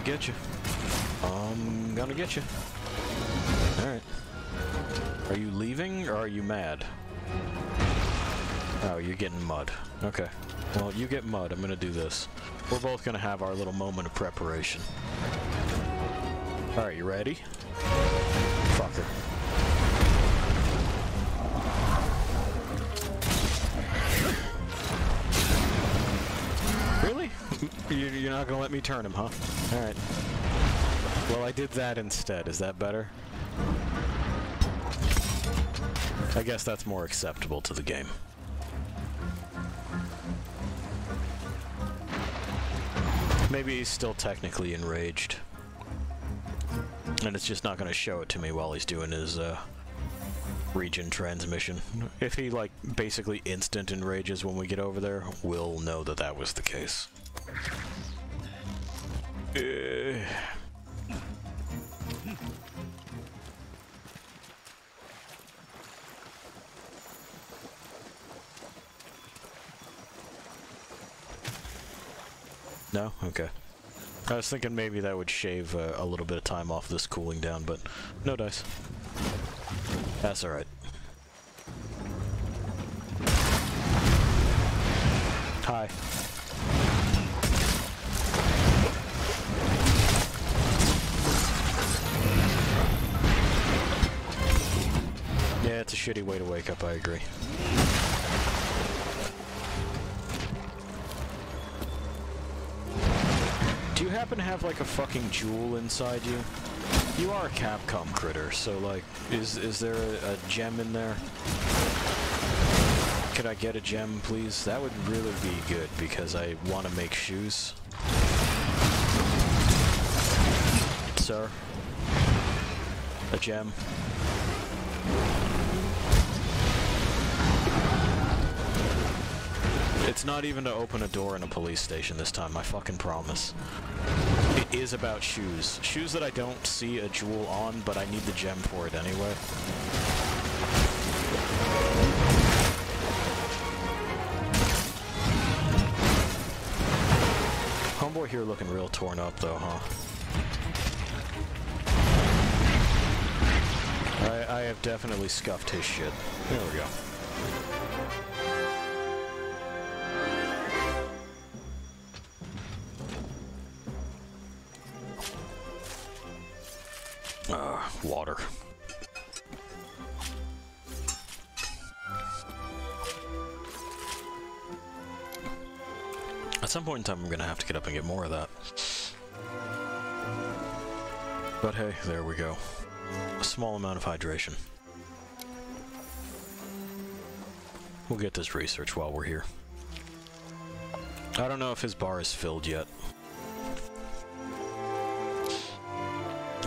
Gonna get you. I'm gonna get you. Alright. Are you leaving or are you mad? Oh, you're getting mud. Okay. Well, you get mud. I'm gonna do this. We're both gonna have our little moment of preparation. Alright, you ready? Fucker. You're not gonna let me turn him, huh? Alright. Well, I did that instead. Is that better? I guess that's more acceptable to the game. Maybe he's still technically enraged. And it's just not to show it to me while he's doing his uh, region transmission. If he, like, basically instant enrages when we get over there, we'll know that that was the case. Uh, No? Okay. I was thinking maybe that would shave uh, a little bit of time off this cooling down, but no dice. That's alright. Wake up, I agree. Do you happen to have like a fucking jewel inside you? You are a Capcom critter, so like, is is there a, a gem in there? Could I get a gem, please? That would really be good because I want to make shoes. Sir, a gem. It's not even to open a door in a police station this time, I fucking promise. It is about shoes. Shoes that I don't see a jewel on, but I need the gem for it anyway. Homeboy here looking real torn up though, huh? I, I have definitely scuffed his shit. There we go. At some point in time, I'm gonna have to get up and get more of that. But hey, there we go. A small amount of hydration. We'll get this research while we're here. I don't know if his bar is filled yet.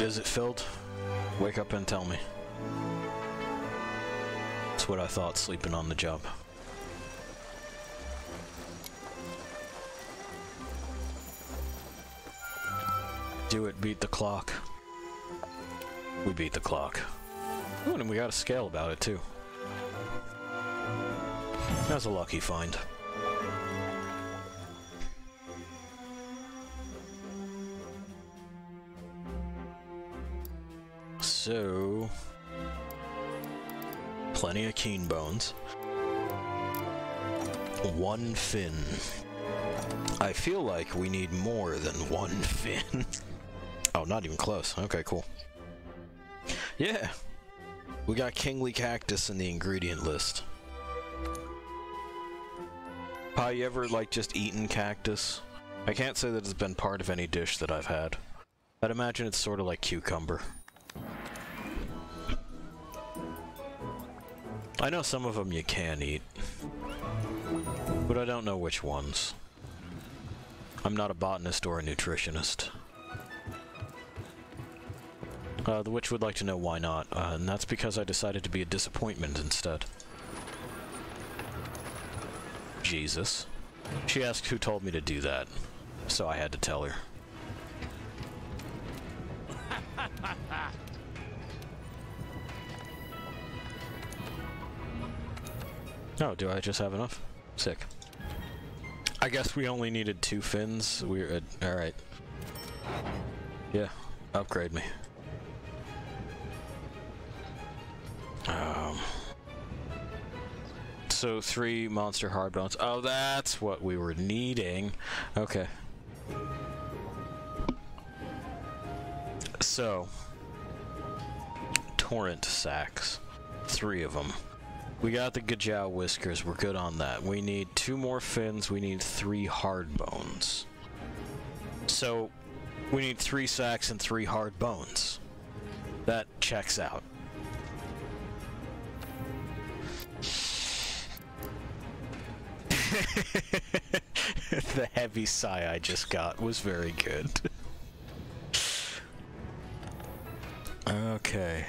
Is it filled? Wake up and tell me. That's what I thought sleeping on the job. Do it, beat the clock. We beat the clock. Ooh, and we got a scale about it too. That's a lucky find. So, plenty of keen bones. One fin. I feel like we need more than one [laughs] fin. Oh, not even close. Okay, cool. Yeah. We got kingly cactus in the ingredient list. Pi, you ever, like, just eaten cactus? I can't say that it's been part of any dish that I've had. I'd imagine it's sort of like cucumber. I know some of them you can eat, but I don't know which ones. I'm not a botanist or a nutritionist. Uh, the witch would like to know why not, uh, and that's because I decided to be a disappointment instead. Jesus. She asked who told me to do that, so I had to tell her. [laughs] Oh, do I just have enough? Sick. I guess we only needed two fins. We're uh, alright. Yeah, upgrade me. Um. So three monster hard bones. Oh, that's what we were needing. Okay. So, torrent sacks. Three of them. We got the Gajau whiskers. We're good on that. We need two more fins. We need three hard bones. So, we need three sacks and three hard bones. That checks out. [laughs] the heavy sigh I just got was very good. okay.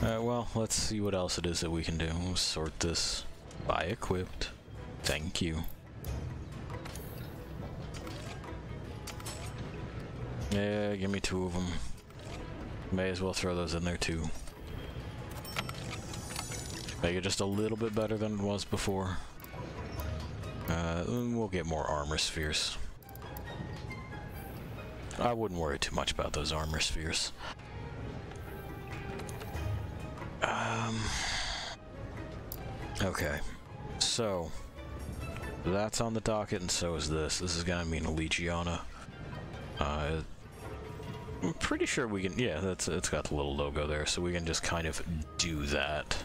Uh, well, let's see what else it is that we can do. We'll sort this by equipped. Thank you. Yeah, give me two of them. May as well throw those in there too. Make it just a little bit better than it was before. Uh, we'll get more armor spheres. I wouldn't worry too much about those armor spheres. Um. Okay. So. That's on the docket, and so is this. This is gonna mean Legiana. Uh, I'm pretty sure we can. Yeah, that's it's got the little logo there, so we can just kind of do that.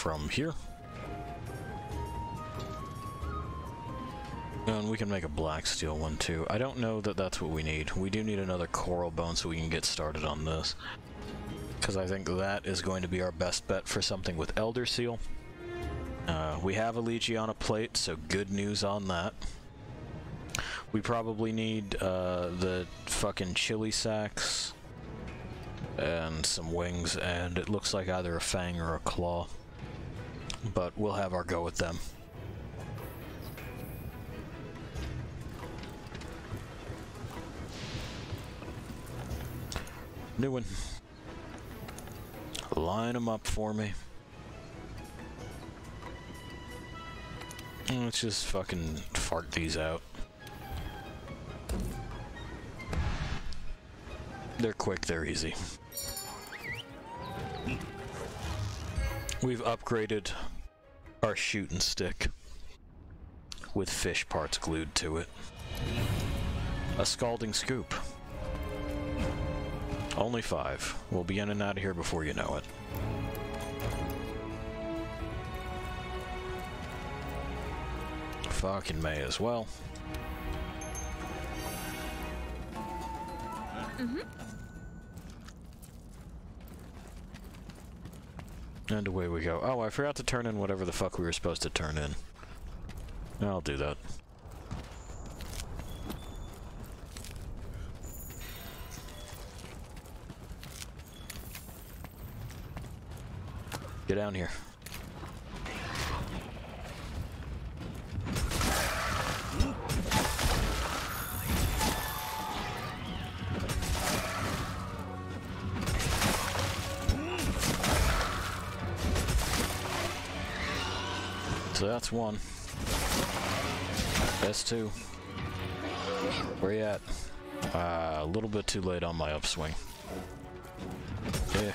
From here. And we can make a black steel one too. I don't know that that's what we need. We do need another coral bone so we can get started on this. Because I think that is going to be our best bet for something with Elder Seal. Uh, we have a Legiana plate, so good news on that. We probably need uh, the fucking chili sacks and some wings, and it looks like either a fang or a claw. But we'll have our go with them. New one. Line them up for me. Let's just fucking fart these out. They're quick, they're easy. We've upgraded our shooting stick with fish parts glued to it. A scalding scoop. Only five. We'll be in and out of here before you know it. Fucking may as well. Mm-hmm. And away we go. Oh, I forgot to turn in whatever the fuck we were supposed to turn in. I'll do that. Get down here. That's one. That's two. Where you at? Uh, a little bit too late on my upswing. Yeah.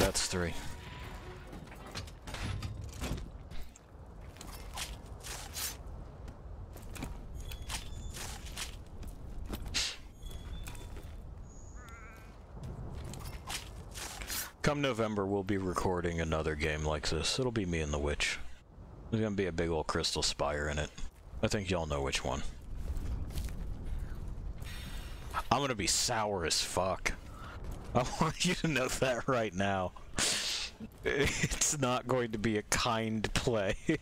That's three. Come November, we'll be recording another game like this. It'll be me and the witch. There's gonna be a big old crystal spire in it. I think y'all know which one. I'm gonna be sour as fuck. I [laughs] want you to know that right now. It's not going to be a kind play. [laughs]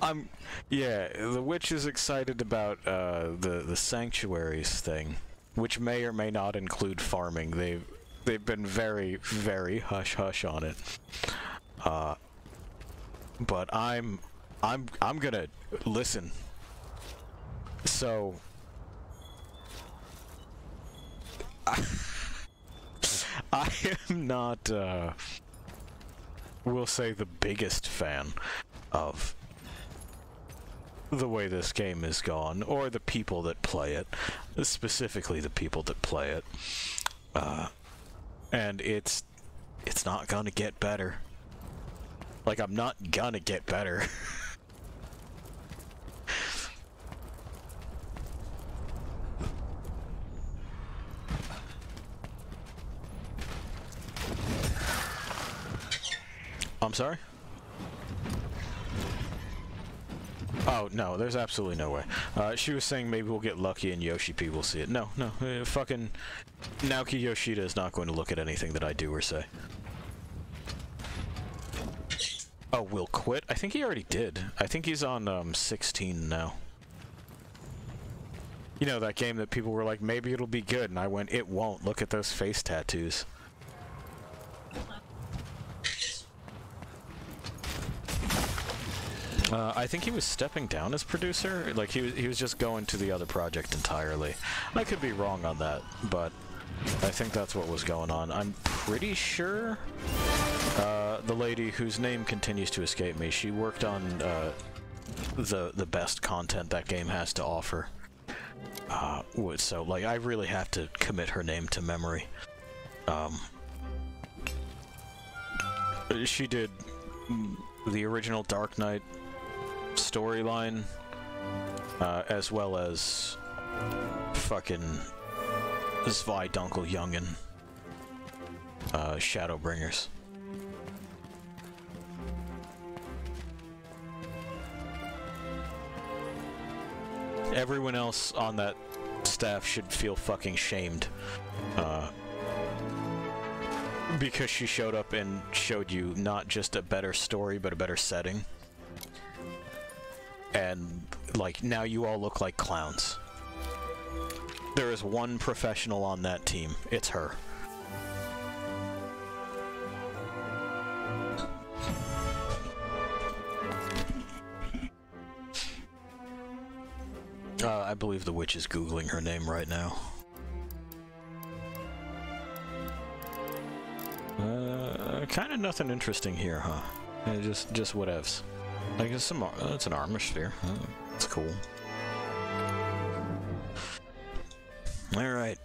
I'm, yeah, the witch is excited about uh, the the sanctuaries thing, which may or may not include farming. They've they've been very very hush hush on it. Uh, but I'm I'm I'm gonna listen. So. [laughs] I am not, uh, we'll say the biggest fan of the way this game is gone, or the people that play it. specifically the people that play it. Uh, and it's it's not gonna get better. Like I'm not gonna get better. [laughs] I'm sorry? Oh, no, there's absolutely no way. Uh, she was saying maybe we'll get lucky and Yoshi P will see it. No, no, uh, fucking Naoki Yoshida is not going to look at anything that I do or say. Oh, we'll quit? I think he already did. I think he's on um, 16 now. You know, that game that people were like, maybe it'll be good, and I went, it won't. Look at those face tattoos. Uh, I think he was stepping down as producer. Like he was, he was just going to the other project entirely. I could be wrong on that, but I think that's what was going on. I'm pretty sure uh, the lady whose name continues to escape me. She worked on uh, the the best content that game has to offer. Uh, so like I really have to commit her name to memory. Um, she did the original Dark Knight storyline, uh, as well as fucking Zwei Dunkeljungen, uh, Shadowbringers. Everyone else on that staff should feel fucking shamed. Uh, because she showed up and showed you not just a better story, but a better setting and like now you all look like clowns. There is one professional on that team. It's her. Uh, I believe the witch is googling her name right now. Uh, kind of nothing interesting here, huh? Uh, just, just whatevs. Like it's some, uh, it's an armor sphere. Oh, it's cool. All right.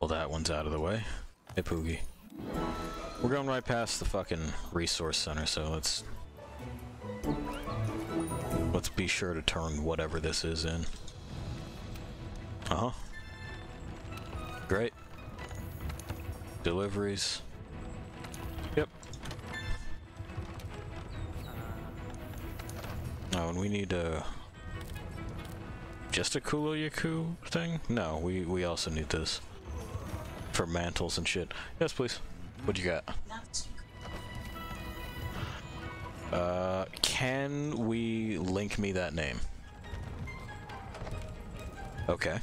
Well, that one's out of the way. Hey, Poogie. We're going right past the fucking resource center, so let's let's be sure to turn whatever this is in. Uh huh. Great. Deliveries. Oh, and we need a... Just a Kulu-Ya-Ku thing? No, we, we also need this. For mantles and shit. Yes, please. What do you got? Uh, can we link me that name? Okay.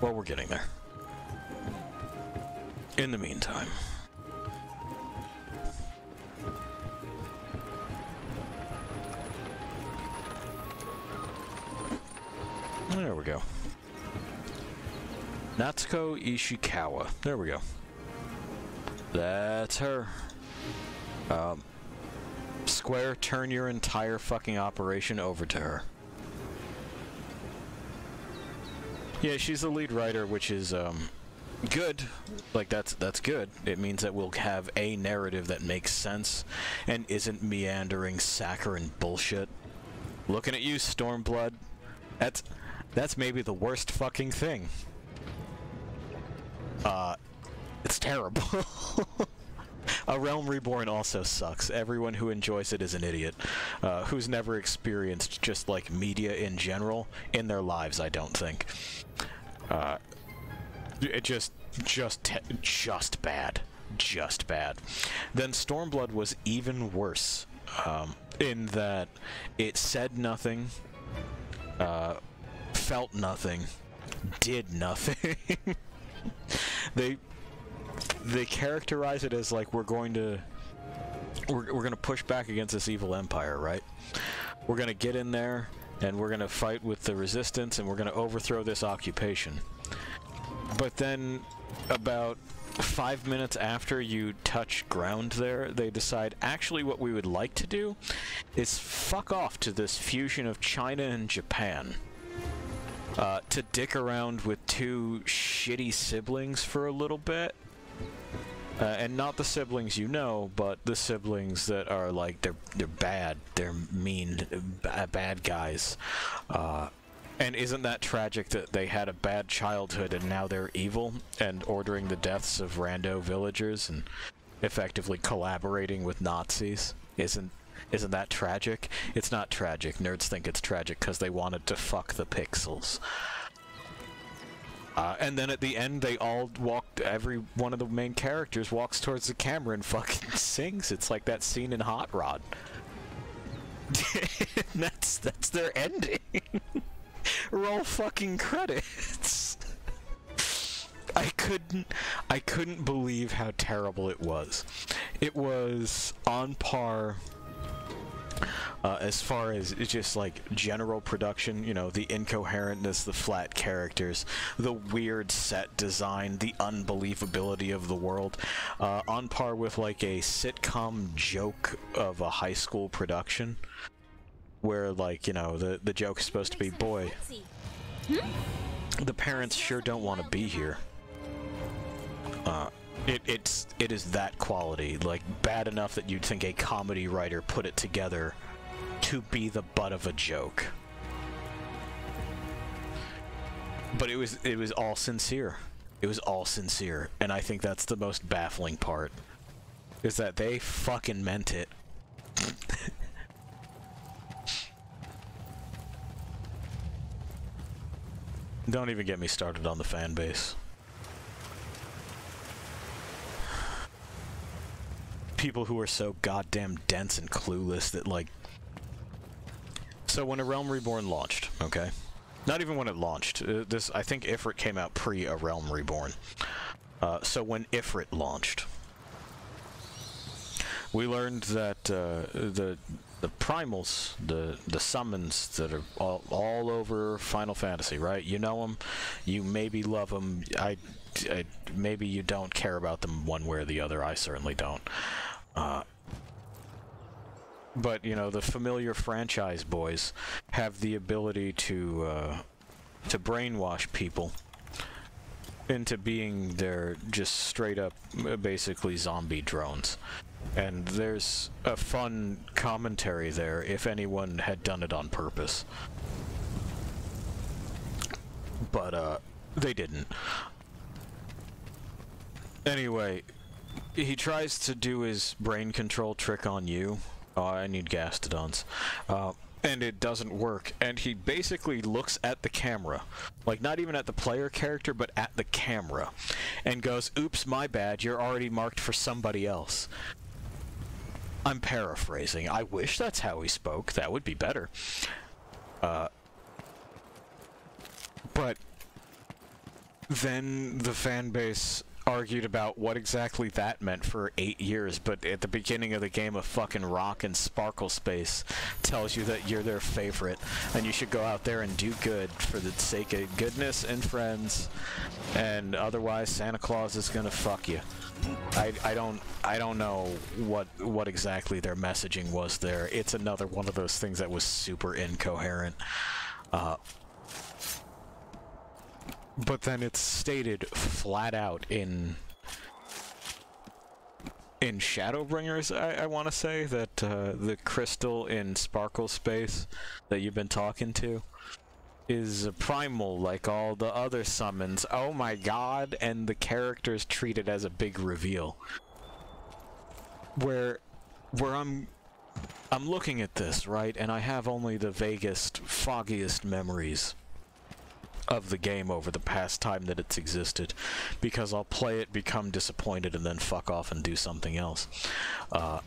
Well, we're getting there. In the meantime. There we go. Natsuko Ishikawa. There we go. That's her. Um, Square, turn your entire fucking operation over to her. Yeah, she's the lead writer, which is um, good. Like that's that's good. It means that we'll have a narrative that makes sense and isn't meandering saccharine bullshit. Looking at you, Stormblood. That's that's maybe the worst fucking thing. Uh, it's terrible. [laughs] A Realm Reborn also sucks. Everyone who enjoys it is an idiot. Uh, who's never experienced just like media in general in their lives, I don't think. Uh, it just, just, just bad. Just bad. Then Stormblood was even worse. Um, in that it said nothing, uh, felt nothing, did nothing. [laughs] they they characterize it as like we're going to we're, we're going to push back against this evil empire, right? We're going to get in there and we're gonna fight with the resistance, and we're gonna overthrow this occupation. But then, about five minutes after you touch ground there, they decide actually what we would like to do is fuck off to this fusion of China and Japan. Uh, to dick around with two shitty siblings for a little bit. Uh, and not the siblings you know, but the siblings that are like they're they're bad, they're mean, ba- bad guys. Uh, and isn't that tragic that they had a bad childhood and now they're evil and ordering the deaths of rando villagers and effectively collaborating with Nazis? Isn't isn't that tragic? It's not tragic. Nerds think it's tragic because they wanted to fuck the pixels. Uh, and then at the end, they all walked. Every one of the main characters walks towards the camera and fucking [laughs] sings. It's like that scene in Hot Rod. [laughs] that's that's their ending. [laughs] Roll fucking credits. I couldn't I couldn't believe how terrible it was. It was on par uh, as far as just like general production, you know, the incoherentness, the flat characters, the weird set design, the unbelievability of the world, uh, on par with like a sitcom joke of a high school production, where like you know the the joke is supposed to be, boy, the parents sure don't want to be here. Uh, it, it's it is that quality, like bad enough that you'd think a comedy writer put it together to be the butt of a joke. But it was it was all sincere. It was all sincere, and I think that's the most baffling part. Is that they fucking meant it. [laughs] Don't even get me started on the fan base. People who are so goddamn dense and clueless that, like. So, when A Realm Reborn launched, okay? Not even when it launched. Uh, this, I think Ifrit came out pre A Realm Reborn. Uh, so, when Ifrit launched, we learned that uh, the the primals, the the summons that are all, all over Final Fantasy, right? You know them, you maybe love them. I, I maybe you don't care about them one way or the other. I certainly don't. Uh, but you know the familiar franchise boys have the ability to uh, to brainwash people into being their just straight up uh, basically zombie drones. And there's a fun commentary there if anyone had done it on purpose. But uh they didn't. Anyway, he tries to do his brain control trick on you. Oh, I need gastodons. Uh, and it doesn't work. And he basically looks at the camera, like not even at the player character, but at the camera, and goes, "Oops, my bad. You're already marked for somebody else." I'm paraphrasing. I wish that's how he spoke. That would be better. Uh, but then the fan base argued about what exactly that meant for eight years, but at the beginning of the game, a fucking rock and sparkle space tells you that you're their favorite, and you should go out there and do good for the sake of goodness and friends, and otherwise Santa Claus is gonna fuck you. I, I don't I don't know what what exactly their messaging was there. It's another one of those things that was super incoherent. Uh, but then it's stated flat out in in Shadowbringers, I, I want to say that uh, the crystal in Sparkle Space that you've been talking to is primal like all the other summons. Oh my god, and the characters treat it as a big reveal. Where where I'm I'm looking at this, right, and I have only the vaguest, foggiest memories of the game over the past time that it's existed because I'll play it, become disappointed, and then fuck off and do something else. Uh,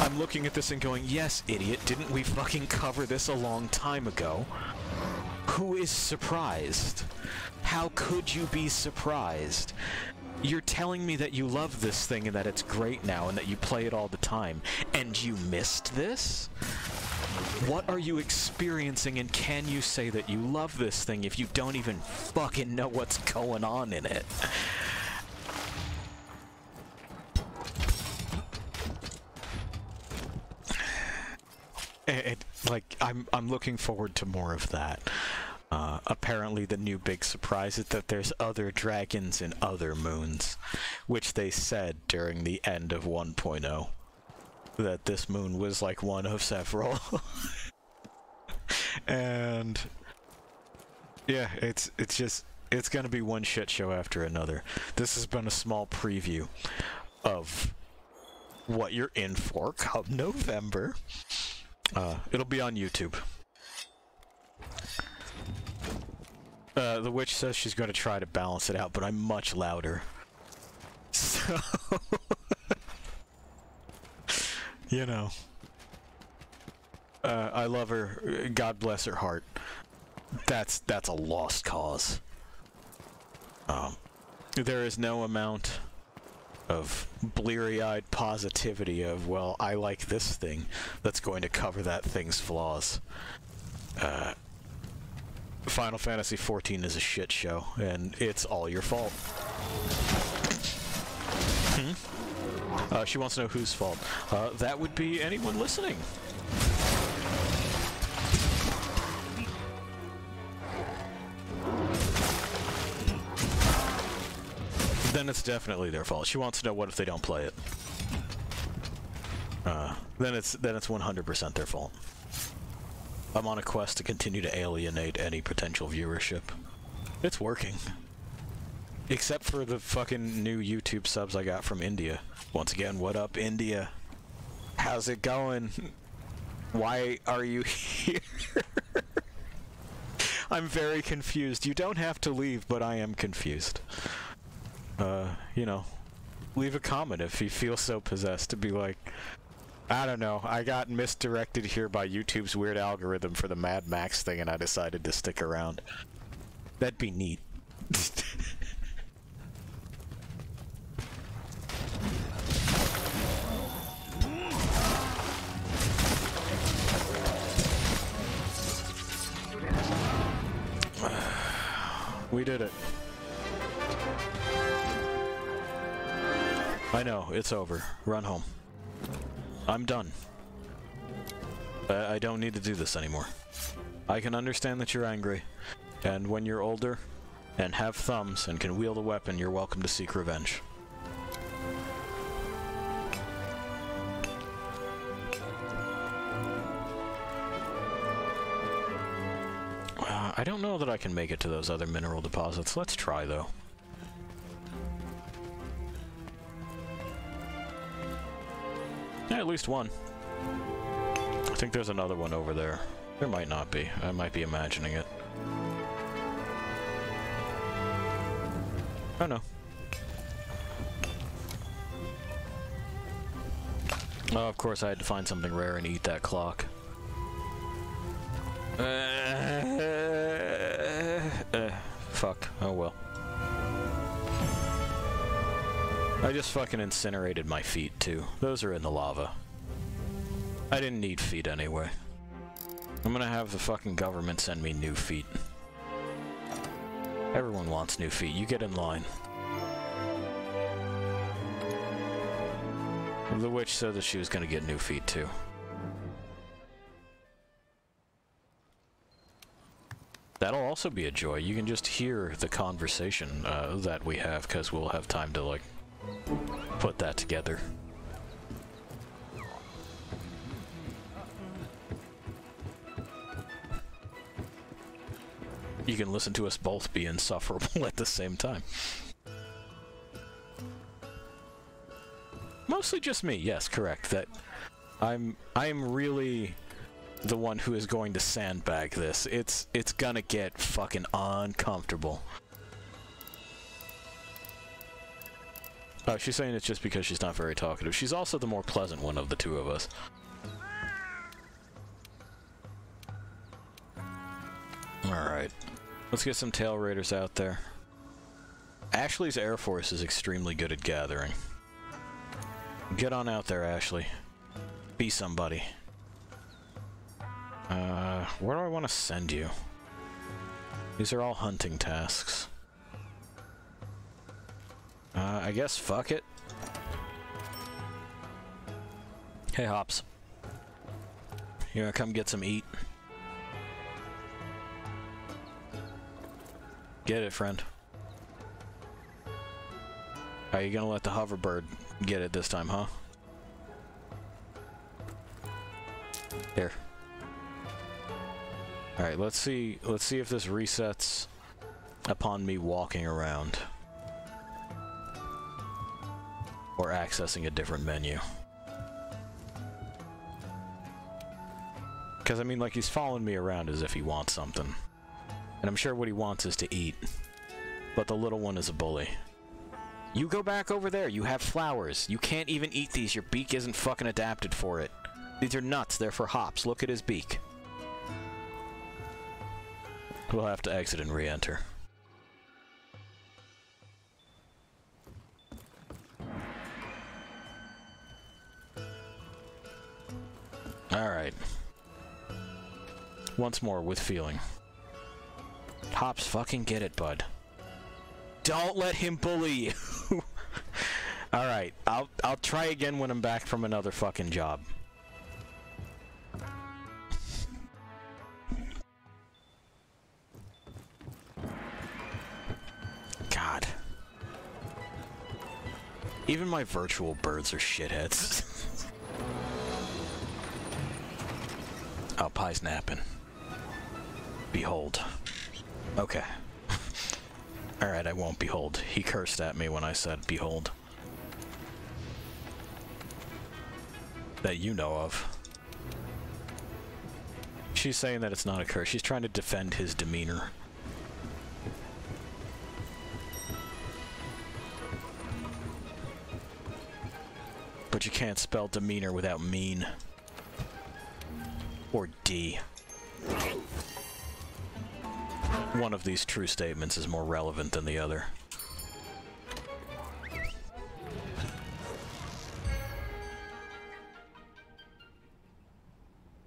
I'm looking at this and going, yes, idiot, didn't we fucking cover this a long time ago? Who is surprised? How could you be surprised? You're telling me that you love this thing and that it's great now and that you play it all the time, and you missed this? What are you experiencing and can you say that you love this thing if you don't even fucking know what's going on in it? It, like I'm I'm looking forward to more of that. Uh, apparently, the new big surprise is that there's other dragons in other moons, which they said during the end of 1.0 that this moon was like one of several. [laughs] and yeah, it's it's just it's gonna be one shit show after another. This has been a small preview of what you're in for come [laughs] November. Uh, it'll be on YouTube. Uh, the witch says she's going to try to balance it out, but I'm much louder. [laughs] So, [laughs] you know, uh, I love her. God bless her heart. That's that's a lost cause. Um, there is no amount of bleary-eyed positivity of well, I like this thing that's going to cover that thing's flaws. Uh, Final Fantasy XIV is a shit show, and it's all your fault. hmm? Uh, she wants to know whose fault. Uh, that would be anyone listening. Then it's definitely their fault. She wants to know what if they don't play it. Uh, then it's then it's 100% their fault. I'm on a quest to continue to alienate any potential viewership. It's working. Except for the fucking new YouTube subs I got from India. Once again, what up, India? How's it going? Why are you [laughs] here? I'm very confused. You don't have to leave, but I am confused. Uh, you know, leave a comment if you feel so possessed to be like, I don't know. I got misdirected here by YouTube's weird algorithm for the Mad Max thing, and I decided to stick around. That'd be neat. [sighs] we did it. I know, it's over. Run home. I'm done. I, I don't need to do this anymore. I can understand that you're angry, and when you're older, and have thumbs, and can wield a weapon, you're welcome to seek revenge. Uh, I don't know that I can make it to those other mineral deposits. Let's try, though. Yeah, at least one. I think there's another one over there. There might not be. I might be imagining it. Oh no. Oh, of course I had to find something rare and eat that clock. Uh, uh, fuck. Oh well. I just fucking incinerated my feet, too. Those are in the lava. I didn't need feet anyway. I'm gonna have the fucking government send me new feet. Everyone wants new feet. You get in line. The witch said that she was gonna get new feet, too. That'll also be a joy. You can just hear the conversation uh, that we have, because we'll have time to, like, put that together. You can listen to us both be insufferable [laughs] at the same time. Mostly just me, yes, correct. That I'm I'm really the one who is going to sandbag this. It's it's gonna get fucking uncomfortable. Uh, she's saying it's just because she's not very talkative. She's also the more pleasant one of the two of us. Alright. Let's get some tail raiders out there. Ashley's Air Force is extremely good at gathering. Get on out there, Ashley. Be somebody. Uh, where do I want to send you? These are all hunting tasks. Uh, I guess fuck it. Hey, Hops. You wanna come get some eat? Get it, friend. Are you gonna let the hoverbird get it this time, huh? Here. Alright, let's see let's see if this resets upon me walking around. Or accessing a different menu. Because, I mean, like, he's following me around as if he wants something. And I'm sure what he wants is to eat. But the little one is a bully. You go back over there. You have flowers. You can't even eat these. Your beak isn't fucking adapted for it. These are nuts. They're for hops. Look at his beak. We'll have to exit and re-enter. Alright. Once more, with feeling. Hops, fucking get it, bud. Don't let him bully you! [laughs] Alright, I'll, I'll try again when I'm back from another fucking job. God. Even my virtual birds are shitheads. [laughs] oh, Pi's napping. Behold. Okay. [laughs] Alright, I won't behold. He cursed at me when I said behold. That you know of. She's saying that it's not a curse. She's trying to defend his demeanor. But you can't spell demeanor without mean. Or D. One of these true statements is more relevant than the other.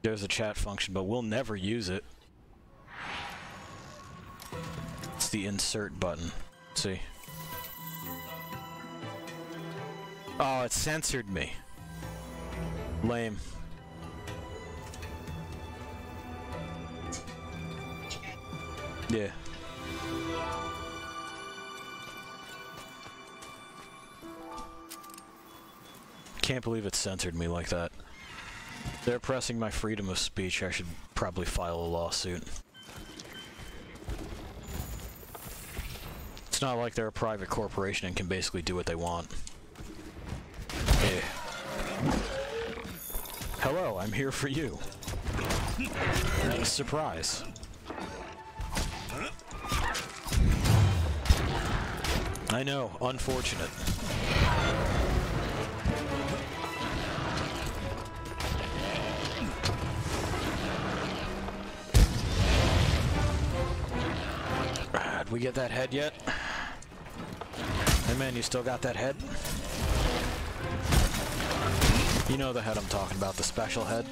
There's a chat function, but we'll never use it. It's the insert button. Let's see? Oh, it censored me. Lame. Yeah. Can't believe it censored me like that. They're pressing my freedom of speech. I should probably file a lawsuit. It's not like they're a private corporation and can basically do what they want. Yeah. Hello, I'm here for you. Surprise. I know, unfortunate. Did we get that head yet? Hey man, you still got that head? You know the head I'm talking about, the special head?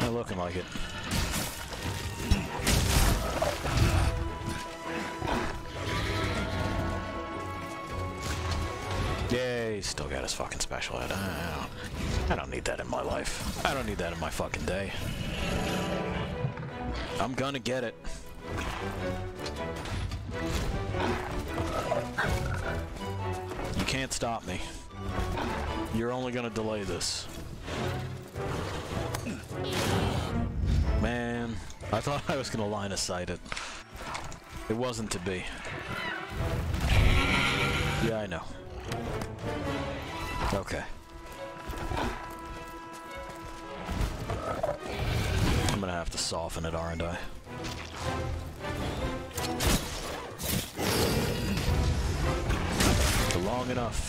Not looking like it. Still got his fucking special head. I don't, I don't need that in my life. I don't need that in my fucking day. I'm gonna get it. You can't stop me. You're only gonna delay this. Man, I thought I was gonna line of sight it. It wasn't to be. Yeah, I know. Okay. I'm gonna have to soften it, aren't I? Long enough.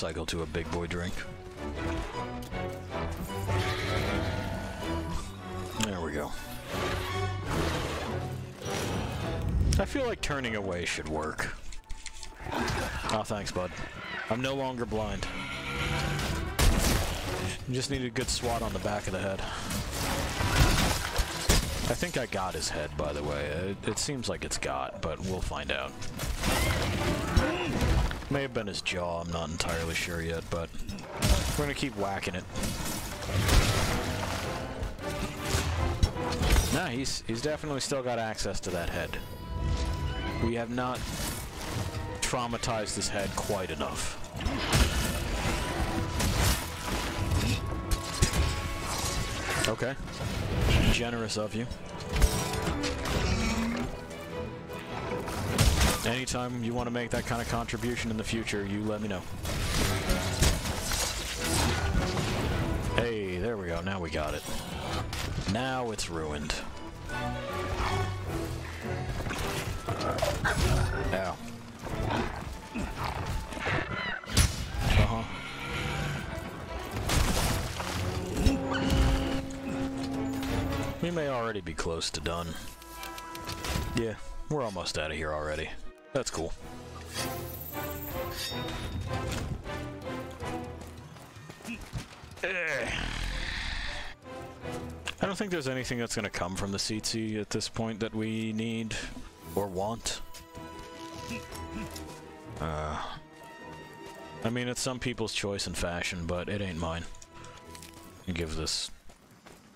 Cycle to a big boy drink. There we go. I feel like turning away should work. Oh, thanks, bud. I'm no longer blind. You Just need a good swat on the back of the head. I think I got his head, by the way. It, it seems like it's got, but we'll find out. May have been his jaw, I'm not entirely sure yet, but we're gonna keep whacking it. Nah, he's, he's definitely still got access to that head. We have not traumatized his head quite enough. Okay. Generous of you. Anytime you want to make that kind of contribution in the future, you let me know. Hey, there we go. Now we got it. Now it's ruined. Ow. Uh-huh. We may already be close to done. Yeah, we're almost out of here already. That's cool. I don't think there's anything that's going to come from the Tzitzi at this point that we need or want. Uh, I mean, it's some people's choice and fashion, but it ain't mine. give this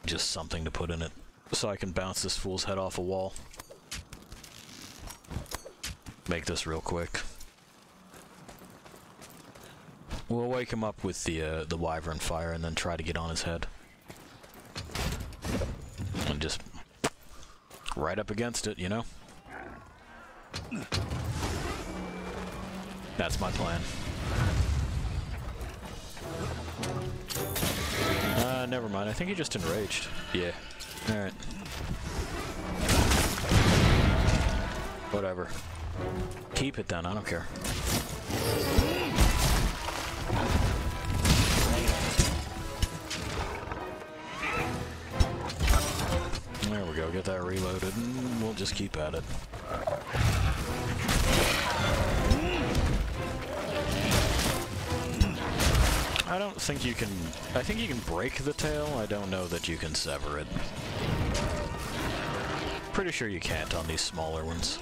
just something to put in it so I can bounce this fool's head off a wall. Make this real quick. We'll wake him up with the uh, the wyvern fire and then try to get on his head. And just right up against it, you know? That's my plan. Uh, never mind. I think he just enraged. Yeah. Alright. Whatever. Keep it then, I don't care. There we go, get that reloaded, we'll just keep at it. I don't think you can... I think you can break the tail, I don't know that you can sever it. Pretty sure you can't on these smaller ones.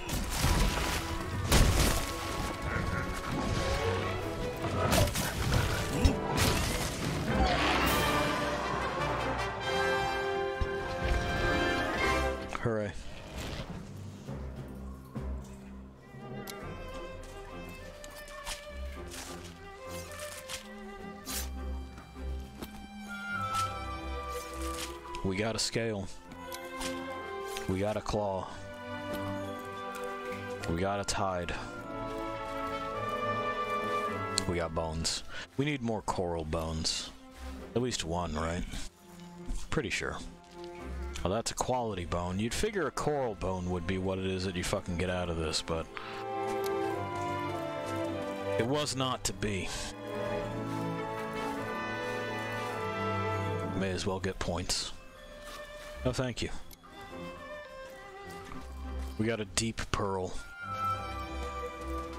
Hooray. We got a scale. We got a claw. We got a tide. We got bones. We need more coral bones. At least one, right? Pretty sure. Well, that's a quality bone. You'd figure a coral bone would be what it is that you fucking get out of this, but... It was not to be. May as well get points. No, thank you. We got a deep pearl.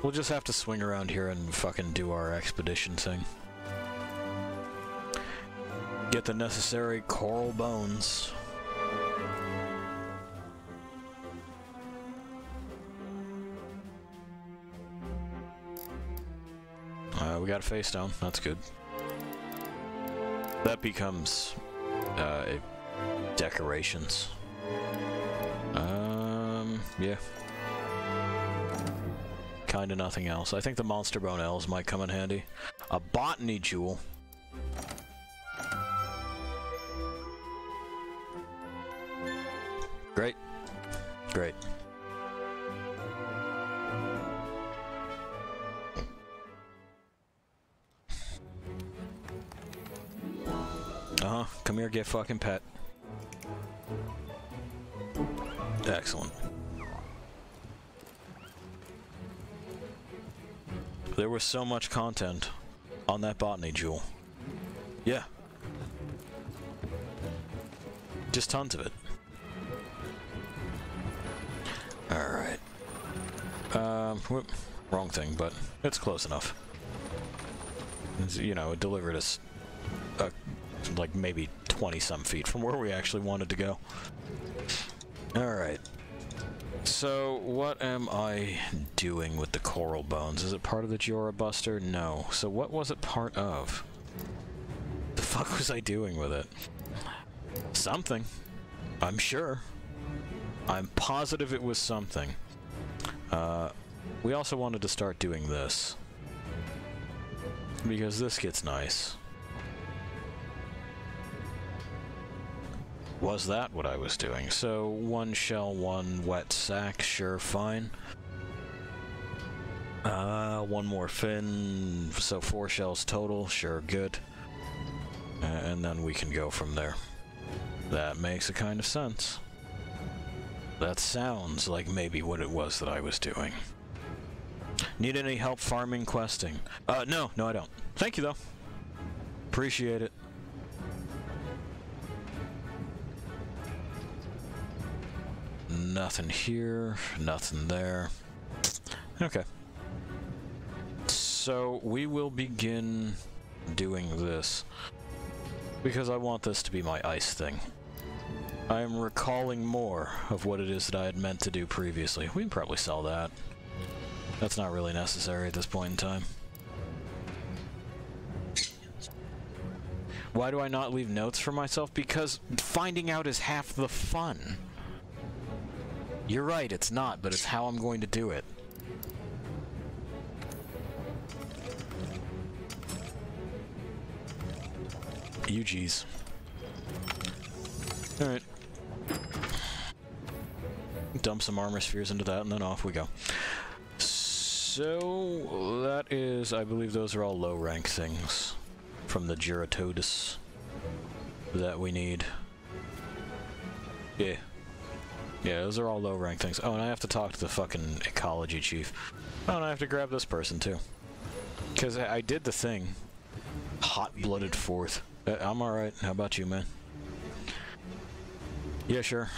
We'll just have to swing around here and fucking do our expedition thing. Get the necessary coral bones. Uh, we got a face down. That's good. That becomes uh, decorations. Um, yeah. Kinda nothing else. I think the Monster Bone elves might come in handy. A Botany Jewel. Great. Great. Uh-huh. Come here, get fucking pet. Excellent. There was so much content on that botany jewel. Yeah. Just tons of it. Alright. Um, whoop, wrong thing, but it's close enough. It's, you know, it delivered us, uh, like, maybe 20-some feet from where we actually wanted to go. Alright. So, what am I doing with the coral bones? Is it part of the Jyura Buster? No. So what was it part of? The fuck was I doing with it? Something. I'm sure. I'm positive it was something. Uh, we also wanted to start doing this. Because this gets nice. Was that what I was doing? So, one shell, one wet sack, sure, fine. Uh, one more fin, so four shells total, sure, good. And then we can go from there. That makes a kind of sense. That sounds like maybe what it was that I was doing. Need any help farming questing? Uh, no, no I don't. Thank you though. Appreciate it. Nothing here, nothing there. Okay. So we will begin doing this because I want this to be my ice thing. I am recalling more of what it is that I had meant to do previously. We can probably sell that. That's not really necessary at this point in time. Why do I not leave notes for myself? Because finding out is half the fun. You're right, it's not, but it's how I'm going to do it. Geez. Alright. Dump some armor spheres into that, and then off we go. So, that is, I believe those are all low rank things from the Jyuratodus that we need. Yeah. Yeah, those are all low rank things. Oh, and I have to talk to the fucking ecology chief. Oh, and I have to grab this person too. Because I, I did the thing. Hot-blooded fourth. Uh, I'm alright. How about you, man? Yeah, sure.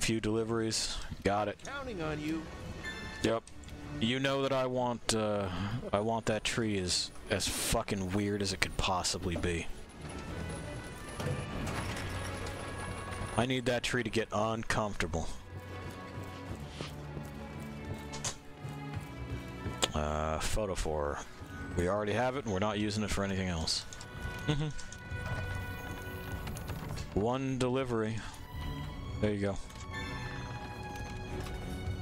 Few deliveries. Got it. Counting on you. Yep. You know that I want, uh, I want that tree as, as fucking weird as it could possibly be. I need that tree to get uncomfortable. Uh, photophore. We already have it, and we're not using it for anything else. Mm-hmm. One delivery. There you go.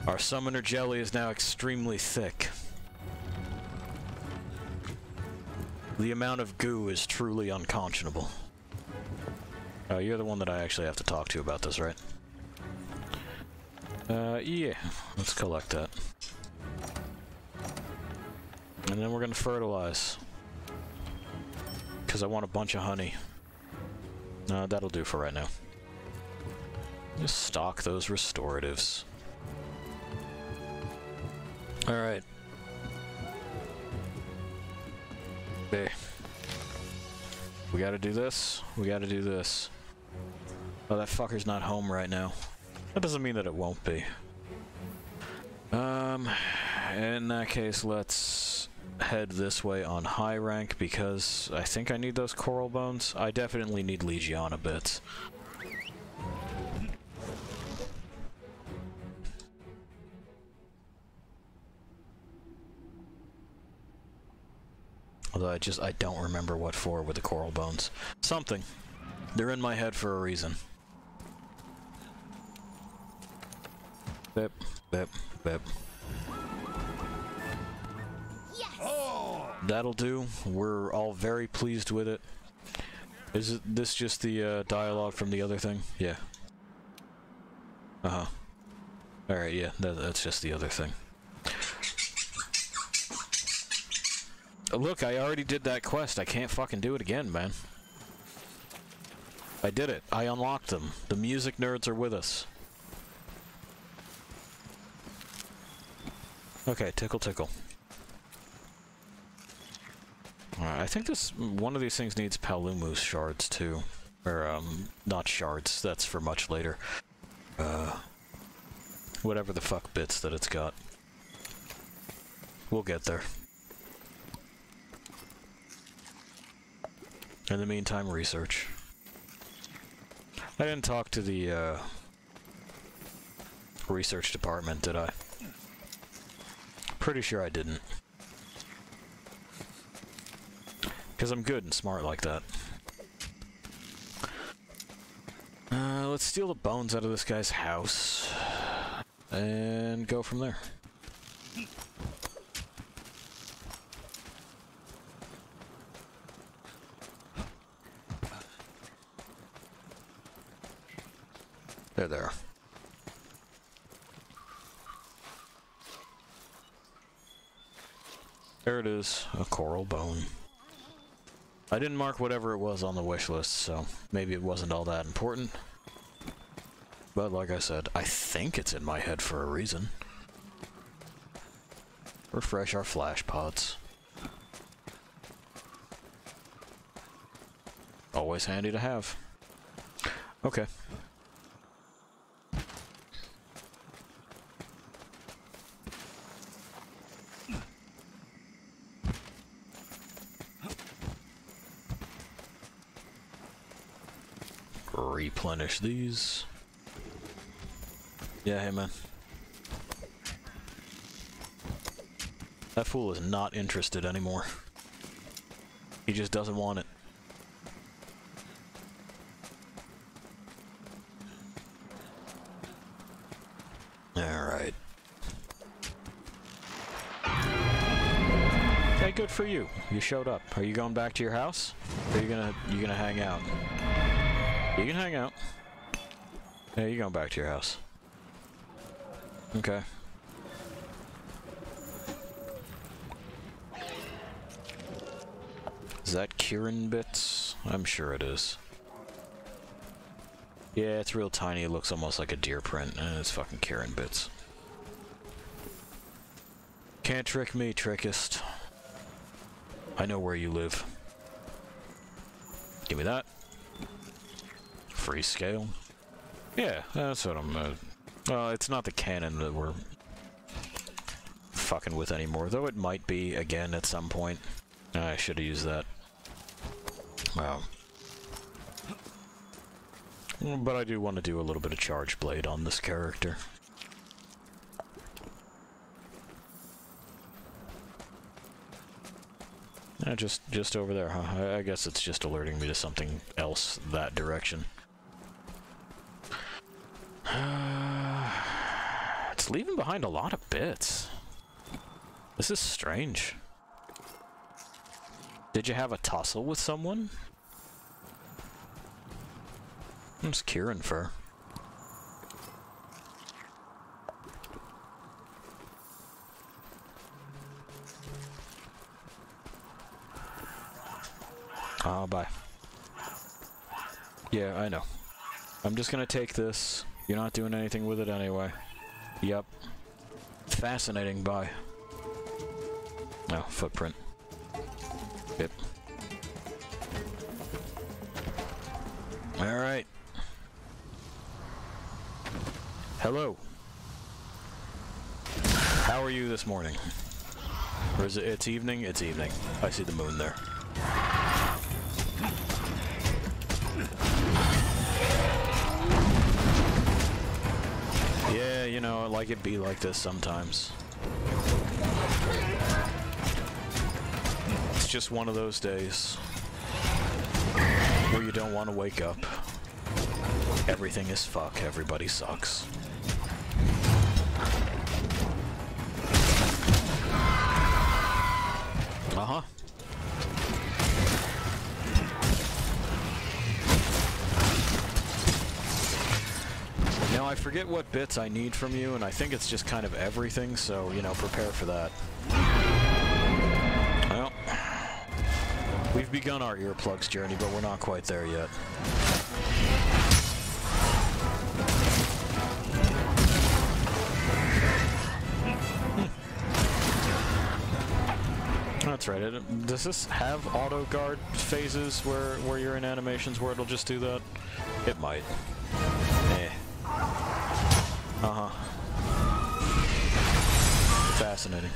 Our summoner jelly is now extremely thick. The amount of goo is truly unconscionable. Oh, you're the one that I actually have to talk to about this, right? Uh, yeah. Let's collect that. And then we're gonna fertilize. Because I want a bunch of honey. Uh, that'll do for right now. Just stock those restoratives. Alright. Okay. We gotta do this. We gotta do this. Oh, that fucker's not home right now. That doesn't mean that it won't be. Um, in that case, let's head this way on high rank because I think I need those coral bones. I definitely need Legiana bits. Although I just, I don't remember what for with the coral bones. Something. They're in my head for a reason. Bip, bip, bip. That'll do. We're all very pleased with it. Is it this just the uh, dialogue from the other thing? Yeah. Uh-huh. Alright, yeah, that, that's just the other thing. Look, I already did that quest. I can't fucking do it again, man. I did it. I unlocked them. The music nerds are with us. Okay, tickle tickle. I think this one of these things needs Paolumu's shards too. Or, um, not shards, that's for much later. Uh, whatever the fuck bits that it's got. We'll get there. In the meantime, research. I didn't talk to the, uh, research department, did I? Pretty sure I didn't. Because I'm good and smart like that. Uh, let's steal the bones out of this guy's house. And go from there. There, there. There it is, a coral bone. I didn't mark whatever it was on the wish list, so maybe it wasn't all that important. But like I said, I think it's in my head for a reason. Refresh our flash pods. Always handy to have. Okay. Replenish these. Yeah, hey man. That fool is not interested anymore. He just doesn't want it. Alright. Hey, good for you. You showed up. Are you going back to your house? Or are you gonna you gonna hang out? You can hang out. Yeah, you're going back to your house. Okay. Is that Kirin bits? I'm sure it is. Yeah, it's real tiny. It looks almost like a deer print, and it's fucking Kirin bits. Can't trick me, trickist. I know where you live. Give me that. Free scale. Yeah, that's what I'm... Uh, well, it's not the cannon that we're fucking with anymore, though it might be again at some point. I should have used that. Wow. But I do want to do a little bit of charge blade on this character. Uh, just just over there, huh? I, I guess it's just alerting me to something else that direction. [sighs] it's leaving behind a lot of bits. This is strange. Did you have a tussle with someone? It's Kirin fur. Oh, bye. Yeah, I know. I'm just gonna take this. You're not doing anything with it anyway. Yep. Fascinating, bye. No, footprint. Yep. Alright. Hello. How are you this morning? Or is it, it's evening? It's evening. I see the moon there. You know, like it be like this sometimes. It's just one of those days where you don't want to wake up. Everything is fuck, everybody sucks. Forget what bits I need from you, and I think it's just kind of everything, so, you know, prepare for that. Well, we've begun our earplugs journey, but we're not quite there yet. Hmm. that's right. It, does this have auto guard phases where where you're in animations where it'll just do that? It might. Fascinating.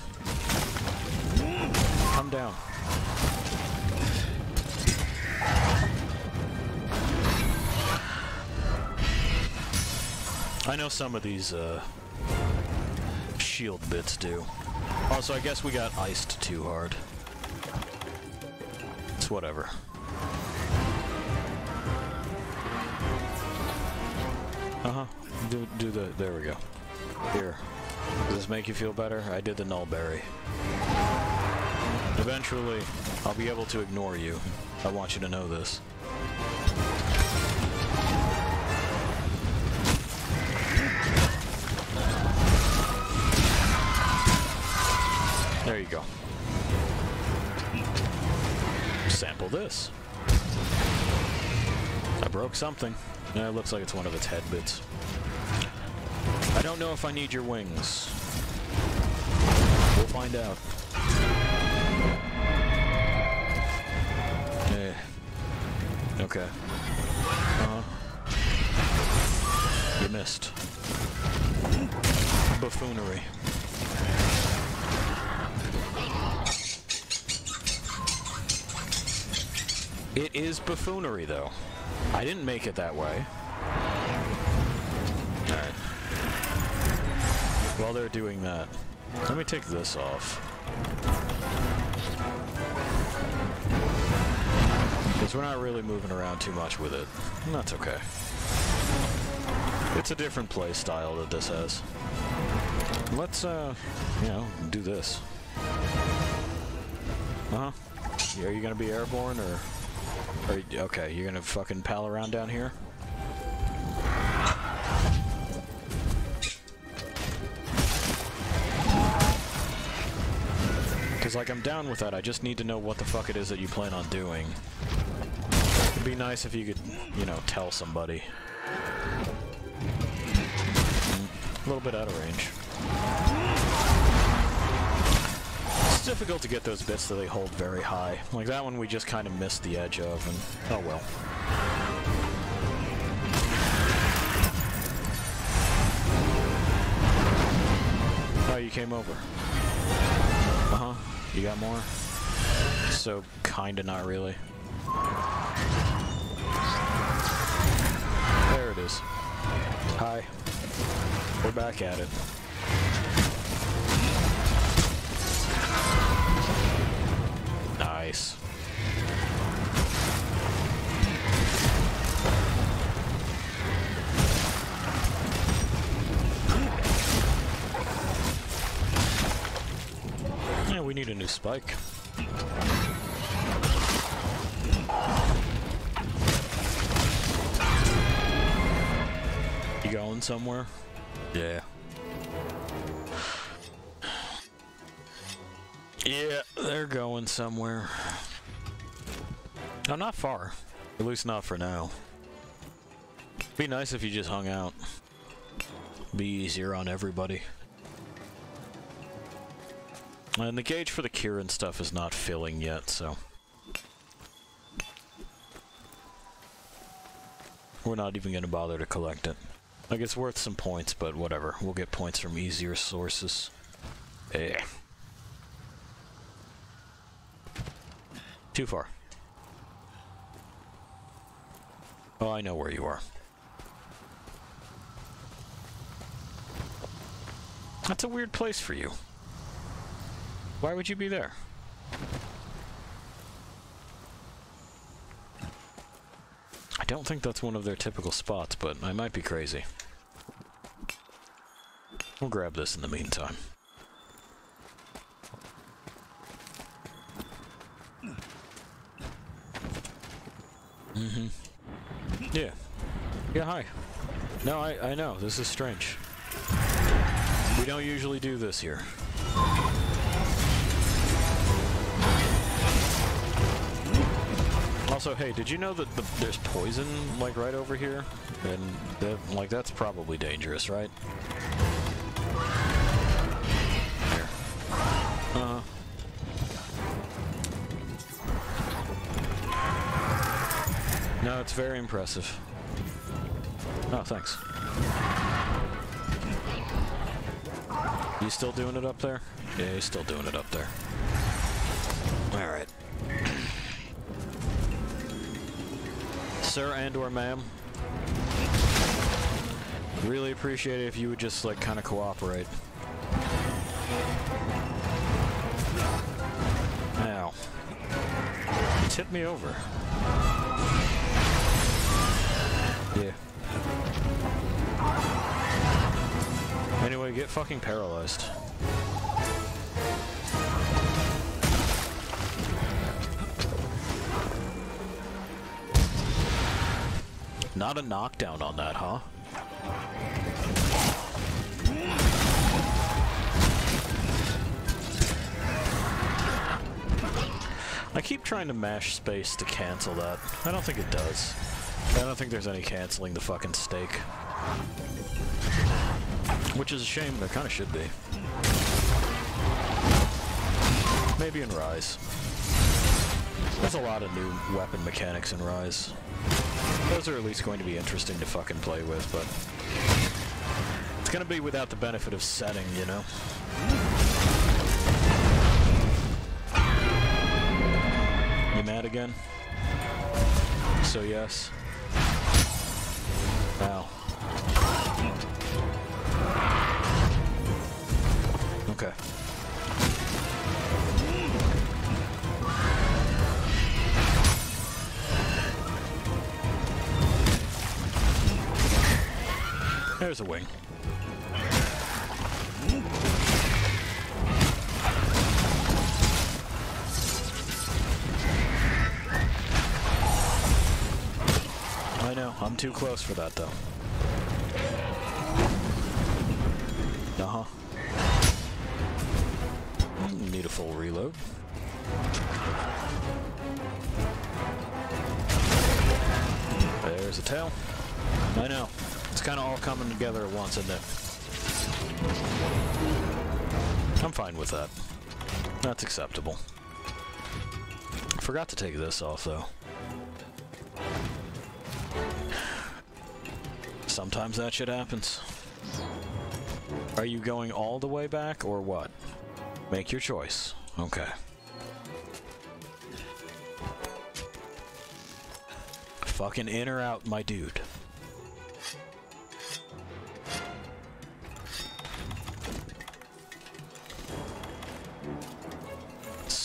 Come down. I know some of these uh, shield bits do. Also, I guess we got iced too hard. It's whatever. Uh-huh. Do, do the... There we go. Here. Does this make you feel better? I did the nulberry. Eventually, I'll be able to ignore you. I want you to know this. There you go. Sample this. I broke something. Yeah, it looks like it's one of its head bits. I don't know if I need your wings. We'll find out. Eh. Okay. Uh-huh. You missed. Buffoonery. It is buffoonery, though. I didn't make it that way. While they're doing that, let me take this off. Because we're not really moving around too much with it. And that's okay. It's a different play style that this has. Let's, uh, you know, do this. Uh-huh. Are you gonna be airborne, or... Are you, okay, you're gonna fucking pal around down here? Like, I'm down with that. I just need to know what the fuck it is that you plan on doing. It'd be nice if you could, you know, tell somebody. A little bit out of range. It's difficult to get those bits that they hold very high. Like that one we just kind of missed the edge of, and oh well. Oh, you came over. You got more? So, kinda not really. There it is. Hi. We're back at it. Nice. Need a new spike. You going somewhere? Yeah. Yeah, they're going somewhere. Oh, not far. At least not for now. Be nice if you just hung out. Be easier on everybody. And the gauge for the Kirin stuff is not filling yet, so... We're not even gonna bother to collect it. Like, it's worth some points, but whatever. We'll get points from easier sources. Eh. Too far. Oh, I know where you are. That's a weird place for you. Why would you be there? I don't think that's one of their typical spots, but I might be crazy. We'll grab this in the meantime. Mm-hmm. Yeah. Yeah, hi. No, I, I know, this is strange. We don't usually do this here. Also, hey, did you know that the, there's poison, like, right over here? And, that, like, that's probably dangerous, right? Here. Uh -huh. No, it's very impressive. Oh, thanks. You still doing it up there? Yeah, he's still doing it up there. Alright. Sir and or ma'am, really appreciate it if you would just like kind of cooperate. Now, tip me over. Yeah. Anyway, get fucking paralyzed. Not a knockdown on that, huh? I keep trying to mash space to cancel that. I don't think it does. I don't think there's any canceling the fucking stake. Which is a shame, there kinda should be. Maybe in Rise. There's a lot of new weapon mechanics in Rise. Those are at least going to be interesting to fucking play with, but... It's gonna be without the benefit of setting, you know? You mad again? So yes. Ow. Okay. There's a wing. I know, I'm too close for that though. Uh-huh. Need a full reload. There's a tail. I know. Kind of all coming together at once, isn't it? I'm fine with that. That's acceptable. Forgot to take this off, though. Sometimes that shit happens. Are you going all the way back, or what? Make your choice. Okay. Fucking in or out, my dude.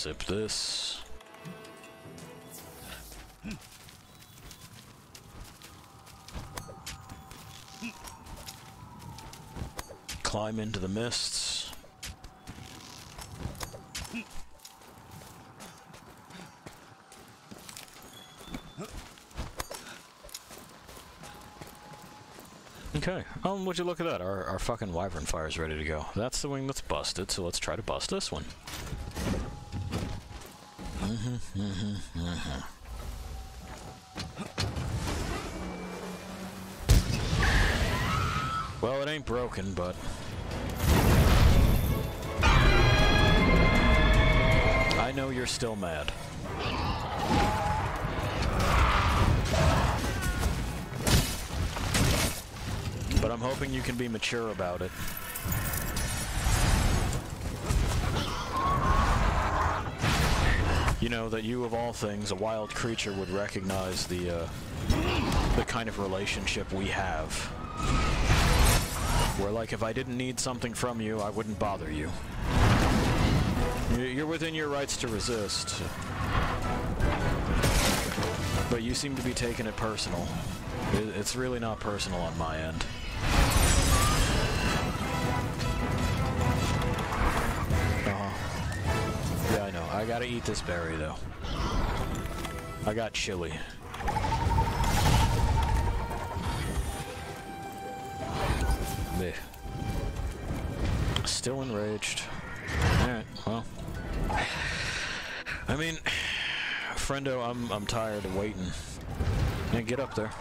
Sip this. Climb into the mists. Okay. Um, would you look at that? Our, our fucking wyvern fire is ready to go. That's the wing that's busted, so let's try to bust this one. [laughs] Well, it ain't broken, but... I know you're still mad. But I'm hoping you can be mature about it. You know, that you of all things, a wild creature, would recognize the, uh, the kind of relationship we have. Where, like, if I didn't need something from you, I wouldn't bother you. You're within your rights to resist. But you seem to be taking it personal. It's really not personal on my end. I gotta eat this berry, though. I got chili. Meh. Still enraged. Alright, well. I mean, friendo, I'm I'm tired of waiting. Yeah, get up there.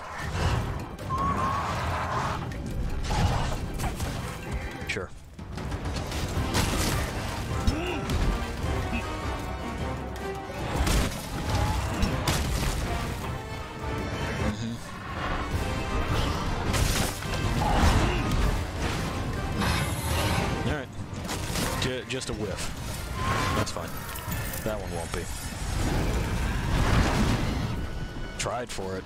Just a whiff. That's fine. That one won't be. Tried for it.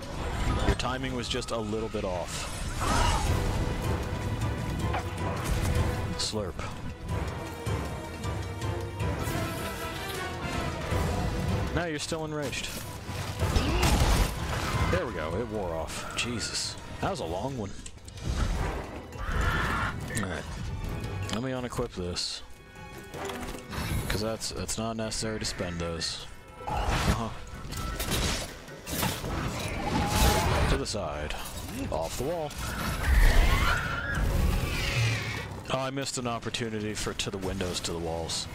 Your timing was just a little bit off. Slurp. Now you're still enraged. There we go, it wore off. Jesus. That was a long one. Alright. Let me unequip this. Because that's, that's not necessary to spend those. Uh-huh. To the side. Off the wall. Oh, I missed an opportunity for to the windows, to the walls.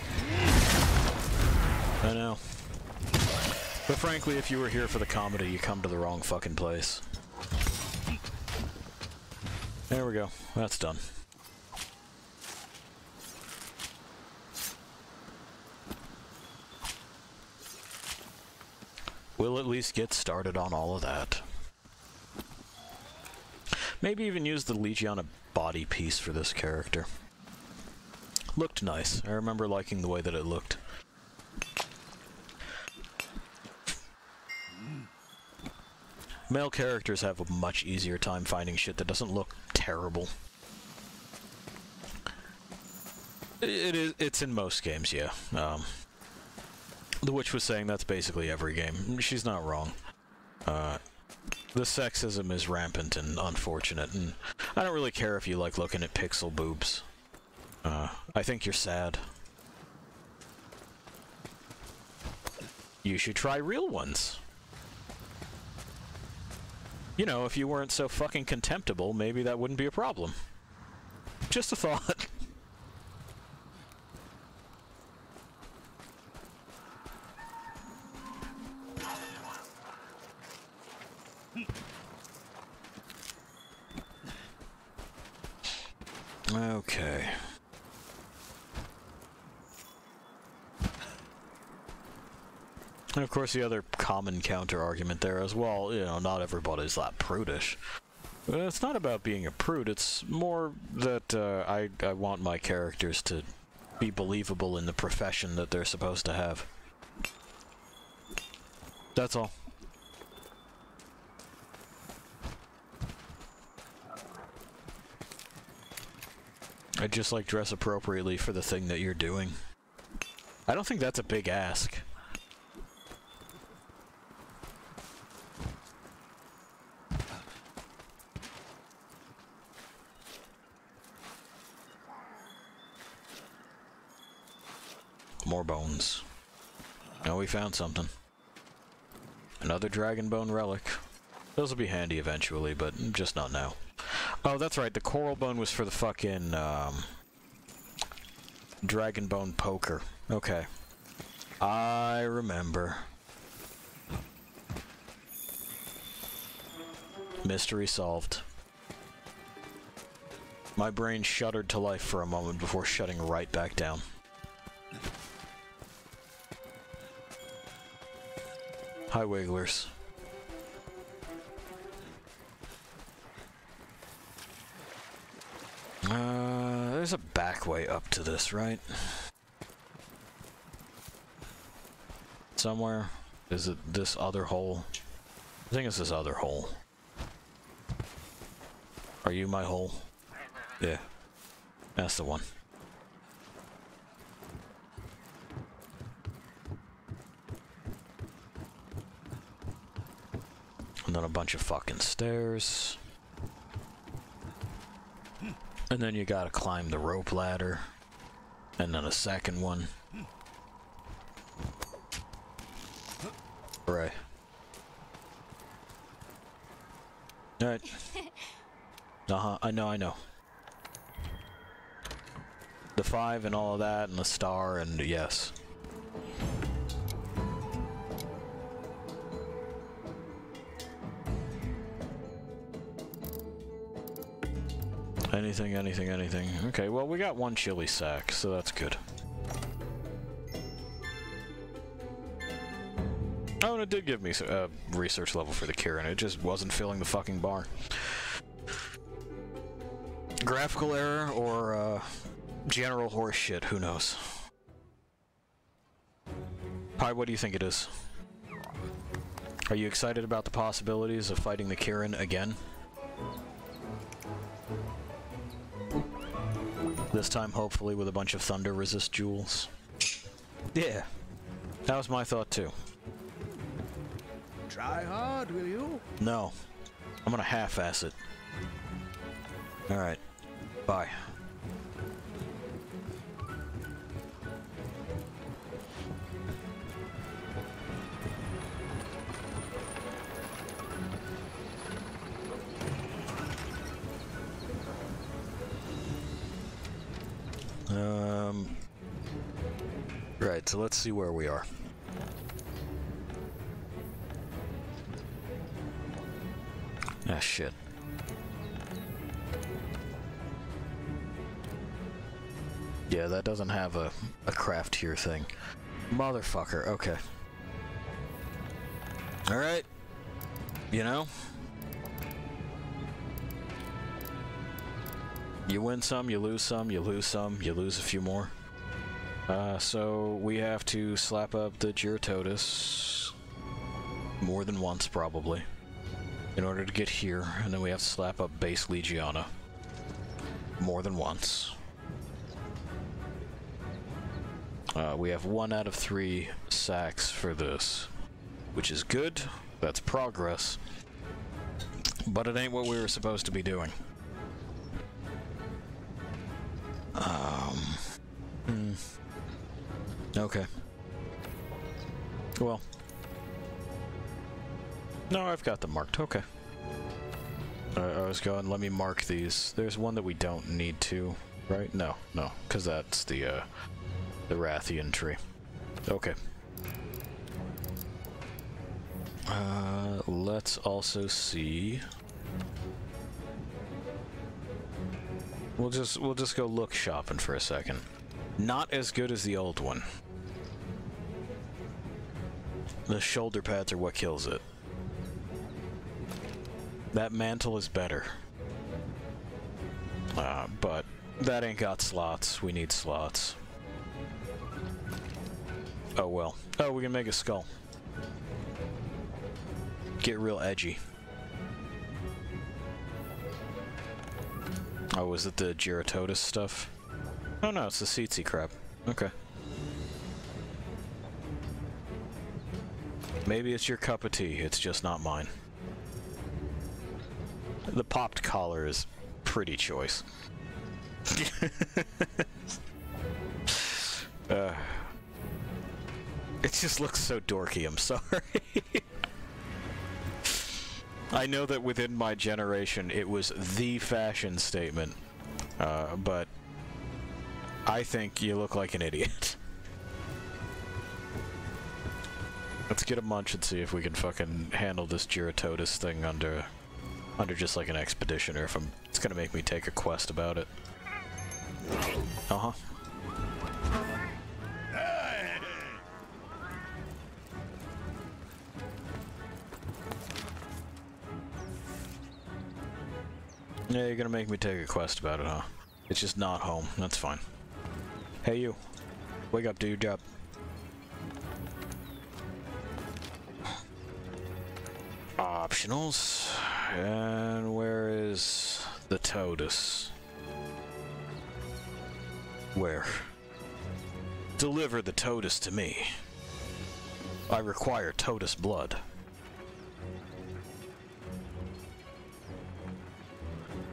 I know. But frankly, if you were here for the comedy, you come to the wrong fucking place. There we go. That's done. We'll at least get started on all of that. Maybe even use the Legion body piece for this character. Looked nice. I remember liking the way that it looked. Male characters have a much easier time finding shit that doesn't look terrible. It is. It's in most games, yeah. Um, the witch was saying that's basically every game. She's not wrong. Uh, the sexism is rampant and unfortunate, and I don't really care if you like looking at pixel boobs. Uh, I think you're sad. You should try real ones. You know, if you weren't so fucking contemptible, maybe that wouldn't be a problem. Just a thought. [laughs] Okay. And of course, the other common counter argument there as well, you know, not everybody's that prudish. But it's not about being a prude, it's more that uh, I, I want my characters to be believable in the profession that they're supposed to have. That's all. I'd just like dress appropriately for the thing that you're doing. I don't think that's a big ask. More bones. Now we found something. Another dragon bone relic. Those will be handy eventually, but just not now. Oh, that's right. The coral bone was for the fucking um, dragon bone poker. Okay. I remember. Mystery solved. My brain shuddered to life for a moment before shutting right back down. Hi, Wigglers. Uh, there's a back way up to this, right? Somewhere? Is it this other hole? I think it's this other hole. Are you my hole? Yeah. That's the one. And then a bunch of fucking stairs. And then you gotta climb the rope ladder. And then a second one. Right. Alright. [laughs] Uh-huh, I know, I know. The five and all of that, and the star, and yes. Anything, anything, anything. Okay, well, we got one chili sack, so that's good. Oh, and it did give me a uh, research level for the Kirin. It just wasn't filling the fucking bar. Graphical error or uh, general horse shit, who knows. Pi, what do you think it is? Are you excited about the possibilities of fighting the Kirin again? This time, hopefully, with a bunch of thunder resist jewels. Yeah. That was my thought, too. Try hard, will you? No. I'm gonna half-ass it. Alright. Bye. Right, so let's see where we are. Ah, shit. Yeah, that doesn't have a, a craft here thing. Motherfucker, okay. Alright. You know? You win some, you lose some, you lose some, you lose a few more. Uh, so we have to slap up the Jyuratodus more than once, probably in order to get here, and then we have to slap up base Legiana more than once. Uh, we have one out of three sacks for this, which is good. That's progress. But it ain't what we were supposed to be doing. Um. Hmm. Okay. Well. No, I've got them marked. Okay. I, I was going, let me mark these. There's one that we don't need to, right? No, no, because that's the, uh, the Rathian tree. Okay. Uh, let's also see. We'll just we'll just go look shopping for a second. Not as good as the old one. The shoulder pads are what kills it. That mantle is better. Uh, but that ain't got slots. We need slots. Oh well. Oh, we can make a skull. Get real edgy. Oh, was it the Jyuratodus stuff? Oh no, it's the Tsetse crab. Okay. Maybe it's your cup of tea, it's just not mine. The popped collar is pretty choice. [laughs] uh, it just looks so dorky, I'm sorry. [laughs] I know that within my generation it was the fashion statement, uh, but I think you look like an idiot. Let's get a munch and see if we can fucking handle this Jyuratodus thing under under just like an expedition or if I'm it's gonna make me take a quest about it. Uh-huh. Yeah, you're gonna make me take a quest about it, huh? It's just not home. That's fine. Hey, you. Wake up, do your job. Optionals. And where is the Totus? Where? Deliver the Totus to me. I require Totus blood.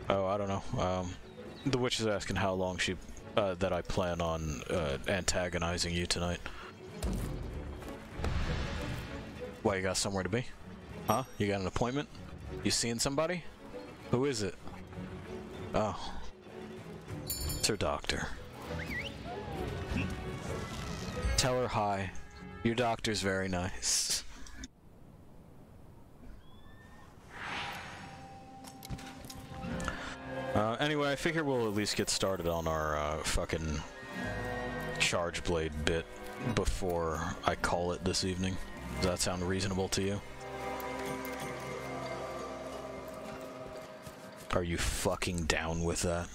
Oh, I don't know. Um, the witch is asking how long she uh, that I plan on uh, antagonizing you tonight. Why, you got somewhere to be? Huh? You got an appointment? You seeing somebody? Who is it? Oh. It's her doctor. Tell her hi. Your doctor's very nice. Uh, anyway, I figure we'll at least get started on our uh, fucking charge blade bit before I call it this evening. Does that sound reasonable to you? Are you fucking down with that?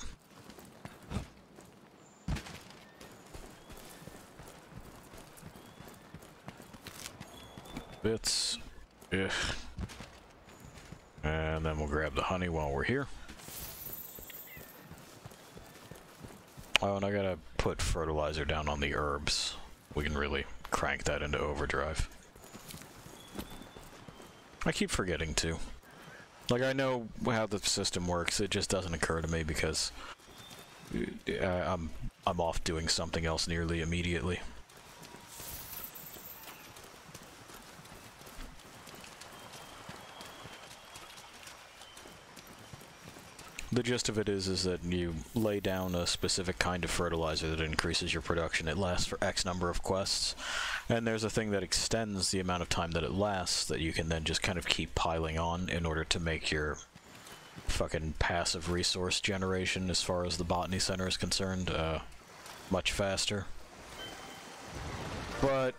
bits. Ugh. And then we'll grab the honey while we're here. Oh, and I gotta put fertilizer down on the herbs. We can really crank that into overdrive. I keep forgetting to. Like, I know how the system works, it just doesn't occur to me because uh, I'm, I'm off doing something else nearly immediately. The gist of it is is that you lay down a specific kind of fertilizer that increases your production. It lasts for X number of quests, and there's a thing that extends the amount of time that it lasts that you can then just kind of keep piling on in order to make your fucking passive resource generation as far as the botany center is concerned uh, much faster. But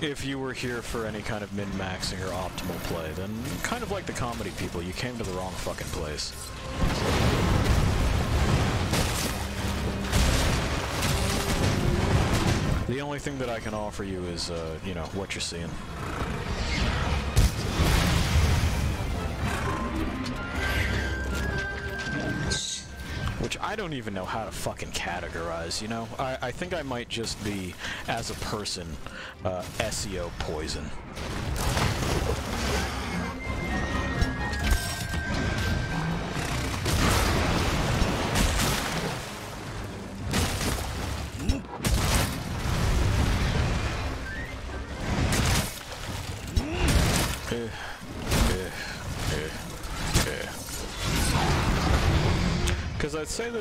if you were here for any kind of min-maxing or optimal play, then kind of like the comedy people, you came to the wrong fucking place. The only thing that I can offer you is, uh, you know, what you're seeing. Which I don't even know how to fucking categorize, you know? I, I think I might just be, as a person, uh, SEO poison.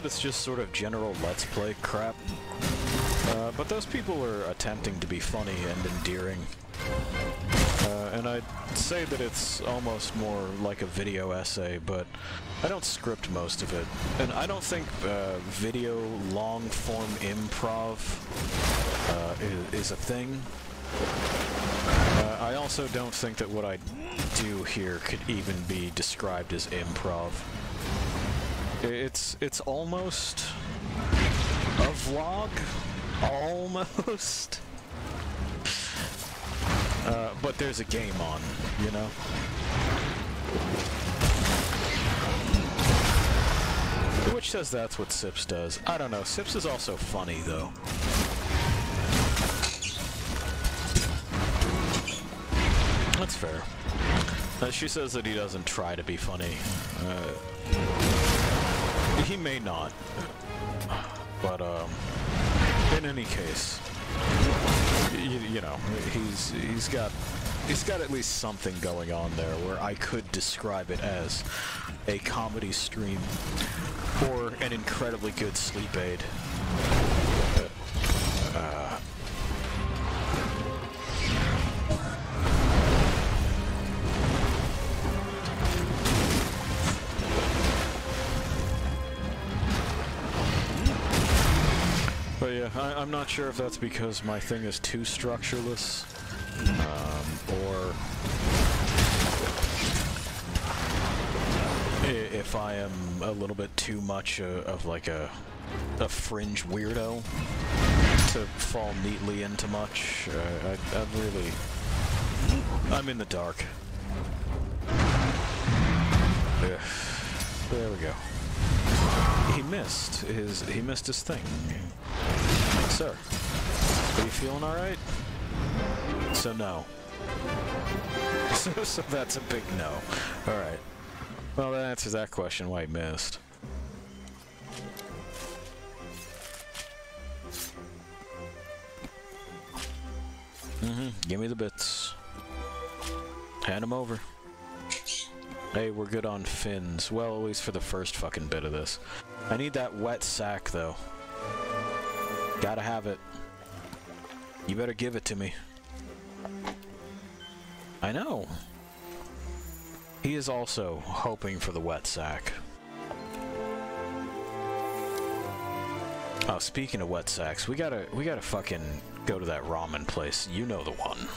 It's just sort of general Let's Play crap. Uh, but those people are attempting to be funny and endearing. Uh, and I'd say that it's almost more like a video essay, but I don't script most of it. And I don't think uh, video long-form improv uh, is, is, a thing. Uh, I also don't think that what I do here could even be described as improv. It's it's almost a vlog, almost. Uh, but there's a game on, you know. Which says that's what Sips does. I don't know. Sips is also funny though. That's fair. Uh, she says that he doesn't try to be funny. Uh, he may not. But, um, in any case, you, you know, he's, he's got, he's got at least something going on there where I could describe it as a comedy stream or an incredibly good sleep aid. Yeah, I, am not sure if that's because my thing is too structureless, um, or if I am a little bit too much uh, of like a, a fringe weirdo to fall neatly into much. Uh, I, I'm really... I'm in the dark. Ugh. There we go. He missed his he missed his thing. Sir, are you feeling all right? So no. [laughs] so, so that's a big no. All right. Well, that answers that question. Why he missed. Mm-hmm. Give me the bits. Hand them over. Hey, we're good on fins. Well, at least for the first fucking bit of this. I need that wet sack, though. Gotta have it. You better give it to me. I know. He is also hoping for the wet sack. Oh, speaking of wet sacks, we gotta we gotta fucking go to that ramen place. You know the one.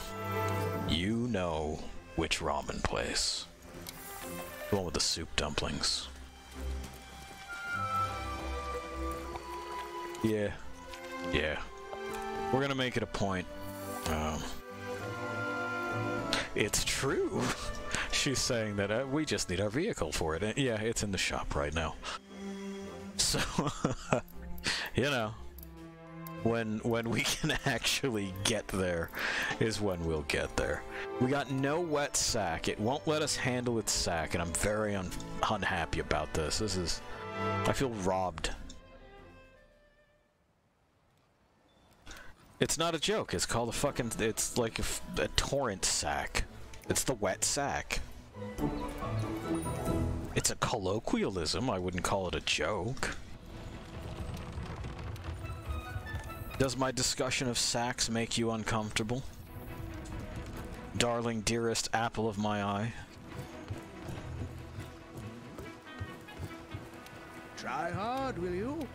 You know which ramen place. The one with the soup dumplings. Yeah. Yeah. We're gonna make it a point. Um, it's true. [laughs] She's saying that uh, we just need our vehicle for it. And yeah, it's in the shop right now. So, [laughs] you know, when when we [laughs] can actually get there is when we'll get there. We got no wet sack. It won't let us handle its sack, and I'm very un unhappy about this. This is... I feel robbed. It's not a joke. It's called a fucking... It's like a, a torrent sack. It's the wet sack. It's a colloquialism. I wouldn't call it a joke. Does my discussion of sacks make you uncomfortable? Darling, dearest apple of my eye. Try hard, will you?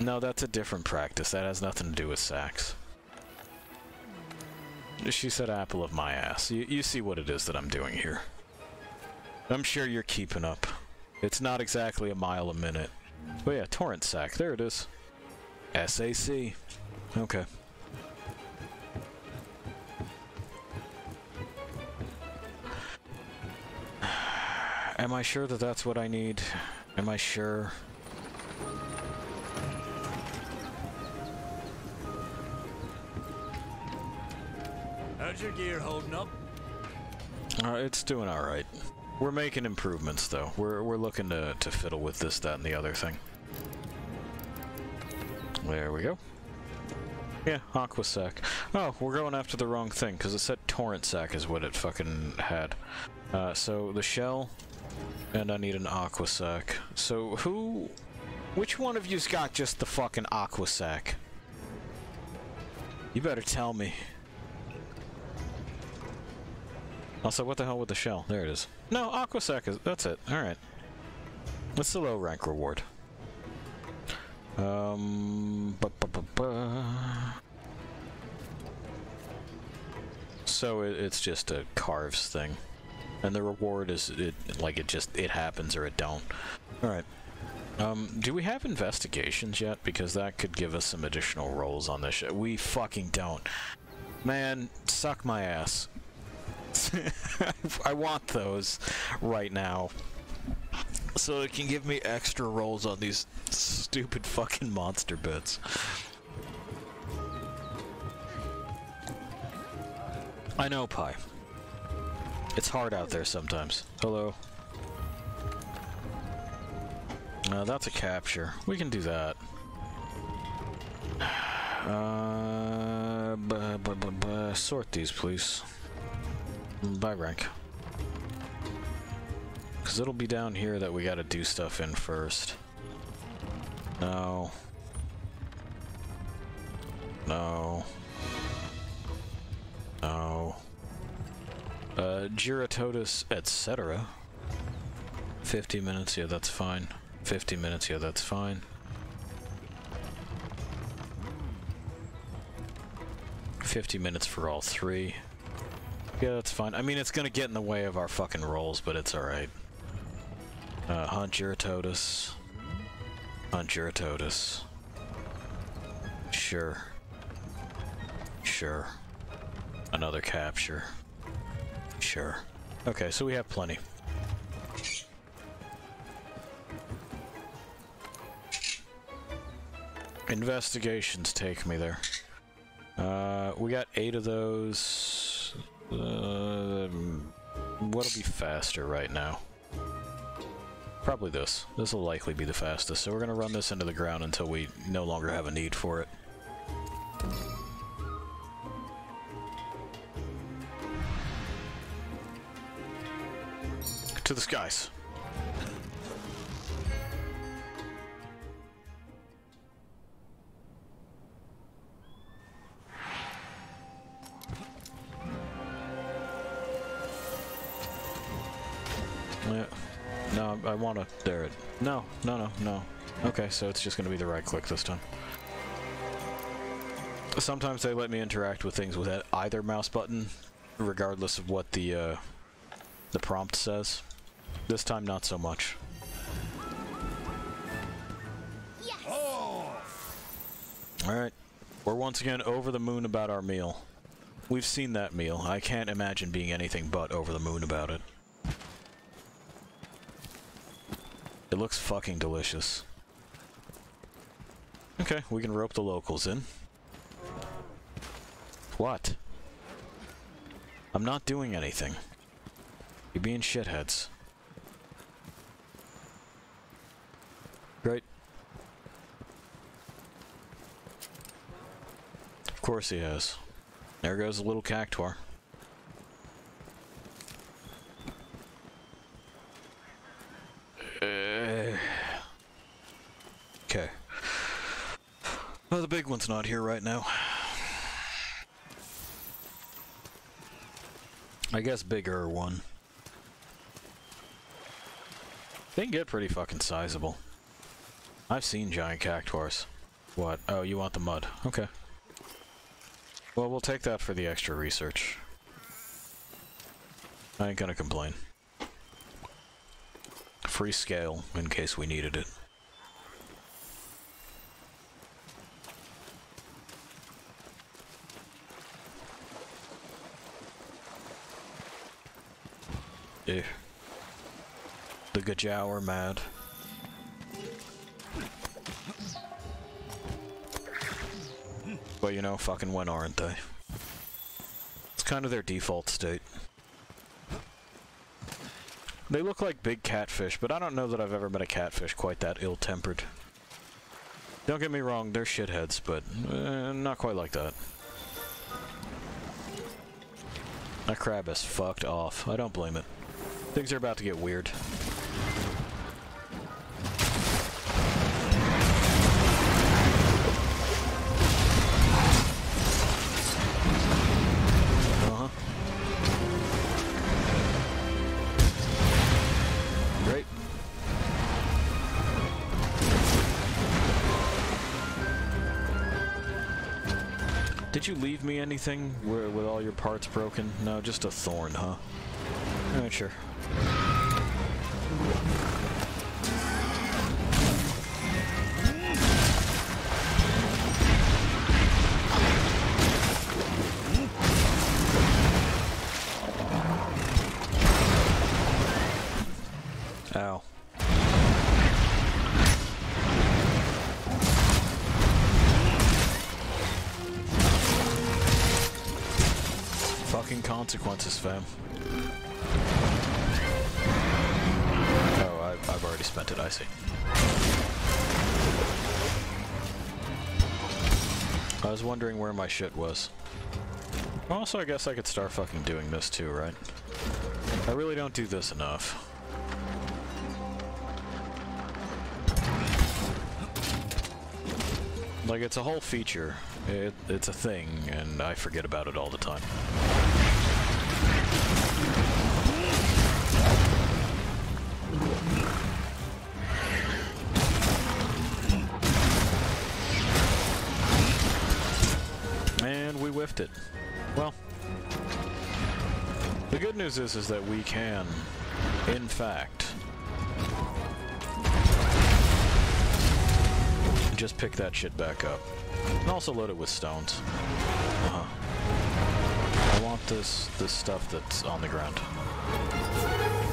No, that's a different practice. That has nothing to do with sacks. She said apple of my ass. You, you see what it is that I'm doing here. I'm sure you're keeping up. It's not exactly a mile a minute. Oh yeah, torrent sack. There it is. SAC. Okay. Am I sure that that's what I need? Am I sure? How's your gear holding up? Uh, it's doing all right. We're making improvements, though. We're we're looking to to fiddle with this, that, and the other thing. There we go. Yeah, aqua sack. Oh, we're going after the wrong thing because it said torrent sack is what it fucking had. Uh, so the shell, and I need an aqua sack. So who, which one of you's got just the fucking aqua sack? You better tell me. Also, what the hell with the shell? There it is. No, aqua sack is. That's it. All right. What's the low rank reward? Um. Ba -ba -ba. So it, it's just a carves thing, and the reward is it like it just it happens or it don't. All right. Um, do we have investigations yet? Because that could give us some additional rolls on this shit. We fucking don't. Man, suck my ass. [laughs] I want those right now. So it can give me extra rolls on these stupid fucking monster bits. I know, Pi. It's hard out there sometimes. Hello. Uh, that's a capture. We can do that. [sighs] Uh, sort these, please. By rank. Because it'll be down here that we gotta do stuff in first. No. No. No. Uh, Jyuratodus, etc. 50 minutes, yeah, that's fine. 50 minutes, yeah, that's fine. Fifty minutes for all three. Yeah, that's fine. I mean, it's gonna get in the way of our fucking rolls, but it's alright. Uh, hunt. Hunt. Sure. Sure. Another capture. Sure. Okay, so we have plenty. Investigations take me there. Uh, we got eight of those. Uh, what'll be faster right now? Probably this. This will likely be the fastest, so we're gonna run this into the ground until we no longer have a need for it. To the skies. Yeah. No, I want to dare it. No, no, no, no. Okay, so it's just going to be the right click this time. Sometimes they let me interact with things with either mouse button, regardless of what the uh, the prompt says. This time, not so much. Yes! All right, we're once again over the moon about our meal. We've seen that meal. I can't imagine being anything but over the moon about it. It looks fucking delicious. Okay, we can rope the locals in. What? I'm not doing anything. You're being shitheads. Great. Of course he has. There goes the little cactuar. Okay. Well, the big one's not here right now. I guess bigger one. They can get pretty fucking sizable. I've seen giant cactuars. What? Oh, you want the mud. Okay. Well, we'll take that for the extra research. I ain't gonna complain. Free scale, in case we needed it. Eh. The are mad. But you know, fucking when aren't they? It's kind of their default state. They look like big catfish, but I don't know that I've ever met a catfish quite that ill-tempered. Don't get me wrong, they're shitheads, but uh, not quite like that. That crab is fucked off. I don't blame it. Things are about to get weird. Did you leave me anything with all your parts broken? No, just a thorn, huh? Alright, sure. My shit was. Also, I guess I could start fucking doing this too, right? I really don't do this enough. Like, it's a whole feature. It, it's a thing, and I forget about it all the time. News is, is that we can, in fact, just pick that shit back up. And also load it with stones. Uh-huh. I want this, this stuff that's on the ground.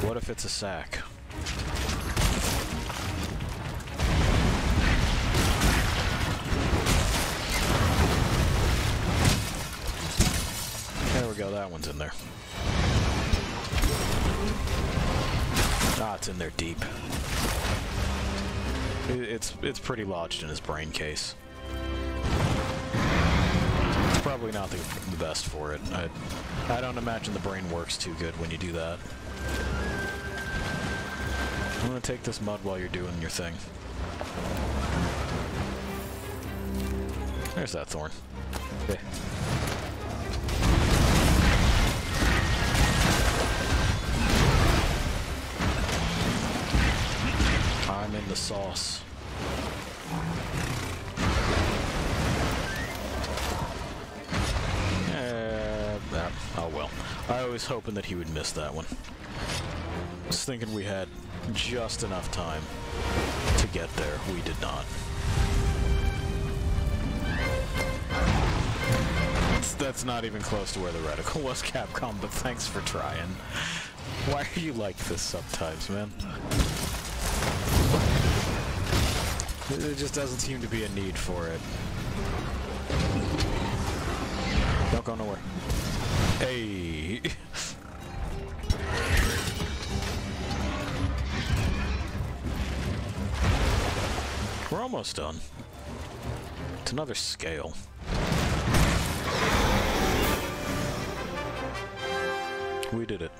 What if it's a sack? There we go, that one's in there. Ah, it's in there deep. It's it's pretty lodged in his brain case. It's probably not the, the best for it. I I don't imagine the brain works too good when you do that. I'm gonna take this mud while you're doing your thing. There's that thorn. Okay. The sauce. Eh, oh well. I was hoping that he would miss that one. I Was thinking we had just enough time to get there. We did not. That's, that's not even close to where the reticle was, Capcom, but thanks for trying. Why are you like this sometimes, man? There just doesn't seem to be a need for it. Don't go nowhere. Hey! We're almost done. It's another scale. We did it.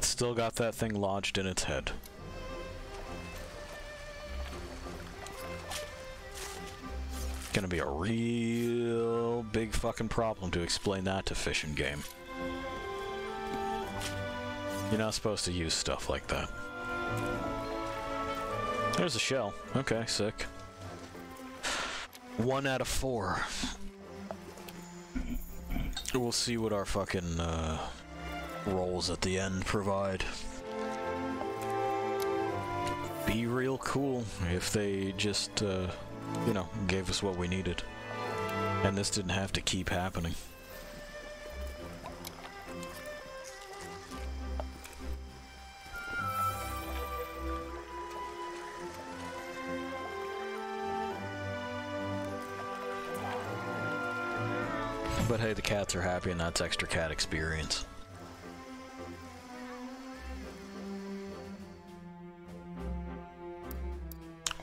Still got that thing lodged in its head. Gonna be a real big fucking problem to explain that to Fish and Game. You're not supposed to use stuff like that. There's a shell. Okay, sick. One out of four. We'll see what our fucking uh, rolls at the end provide. Be real cool if they just, uh, you know, gave us what we needed. And this didn't have to keep happening. But hey, the cats are happy and that's extra cat experience.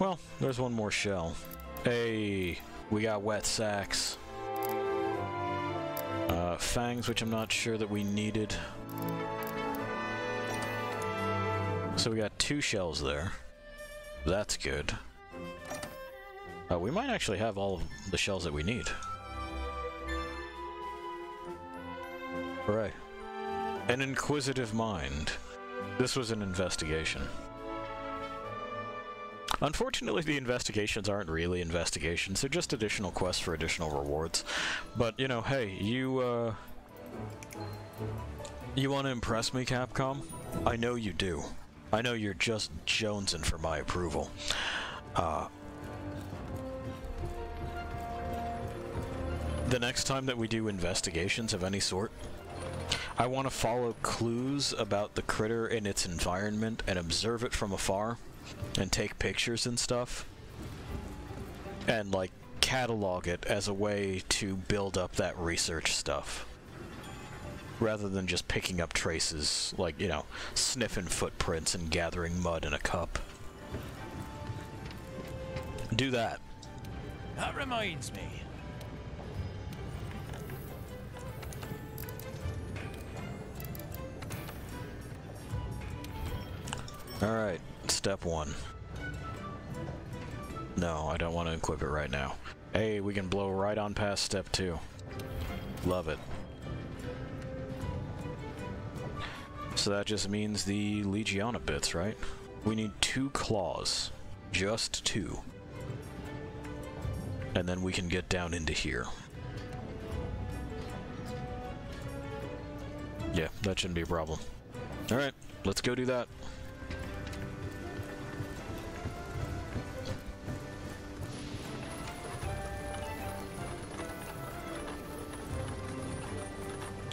Well, there's one more shell. Hey, we got wet sacks. Uh, fangs, which I'm not sure that we needed. So we got two shells there. That's good. Uh, we might actually have all of the shells that we need. Right. An inquisitive mind. This was an investigation. Unfortunately, the investigations aren't really investigations. They're just additional quests for additional rewards. But, you know, hey, you, uh... You want to impress me, Capcom? I know you do. I know you're just jonesing for my approval. Uh... The next time that we do investigations of any sort, I want to follow clues about the critter and its environment and observe it from afar and take pictures and stuff and like catalog it as a way to build up that research stuff rather than just picking up traces like you know sniffing footprints and gathering mud in a cup. Do that. That reminds me. all right step one. No i don't want to equip it right now. Hey we can blow right on past step two. Love it. So that just means the legiana bits right? We need two claws. Just two. And then we can get down into here. Yeah that shouldn't be a problem. All right let's go do that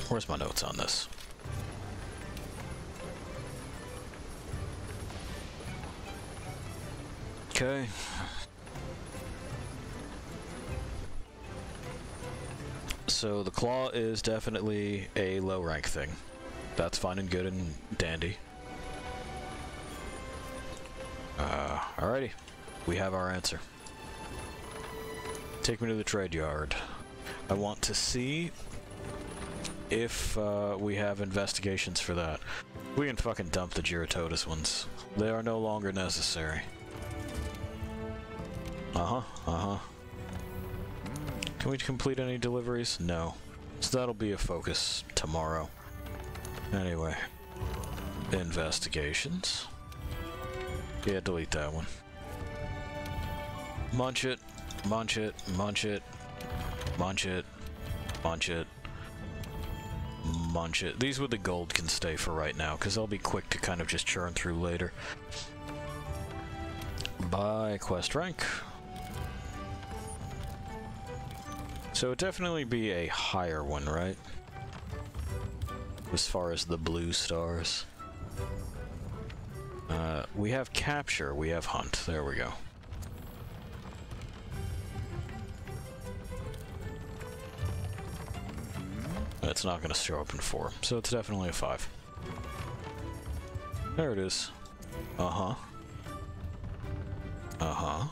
Where's my notes on this? Okay. So the claw is definitely a low rank thing. That's fine and good and dandy. Uh, alrighty. We have our answer. Take me to the trade yard. I want to see if uh, we have investigations for that. We can fucking dump the Jyuratodus ones. They are no longer necessary. Uh-huh, uh-huh. Can we complete any deliveries? No. So that'll be a focus tomorrow. Anyway. Investigations. Yeah, delete that one. Munch it, munch it, munch it, munch it, munch it munch it. These with the gold can stay for right now, because they'll be quick to kind of just churn through later. Buy quest rank. So definitely be a higher one, right? As far as the blue stars. Uh, we have capture, we have hunt. There we go. It's not going to show up in 4, so it's definitely a 5. There it is. Uh-huh. Uh-huh.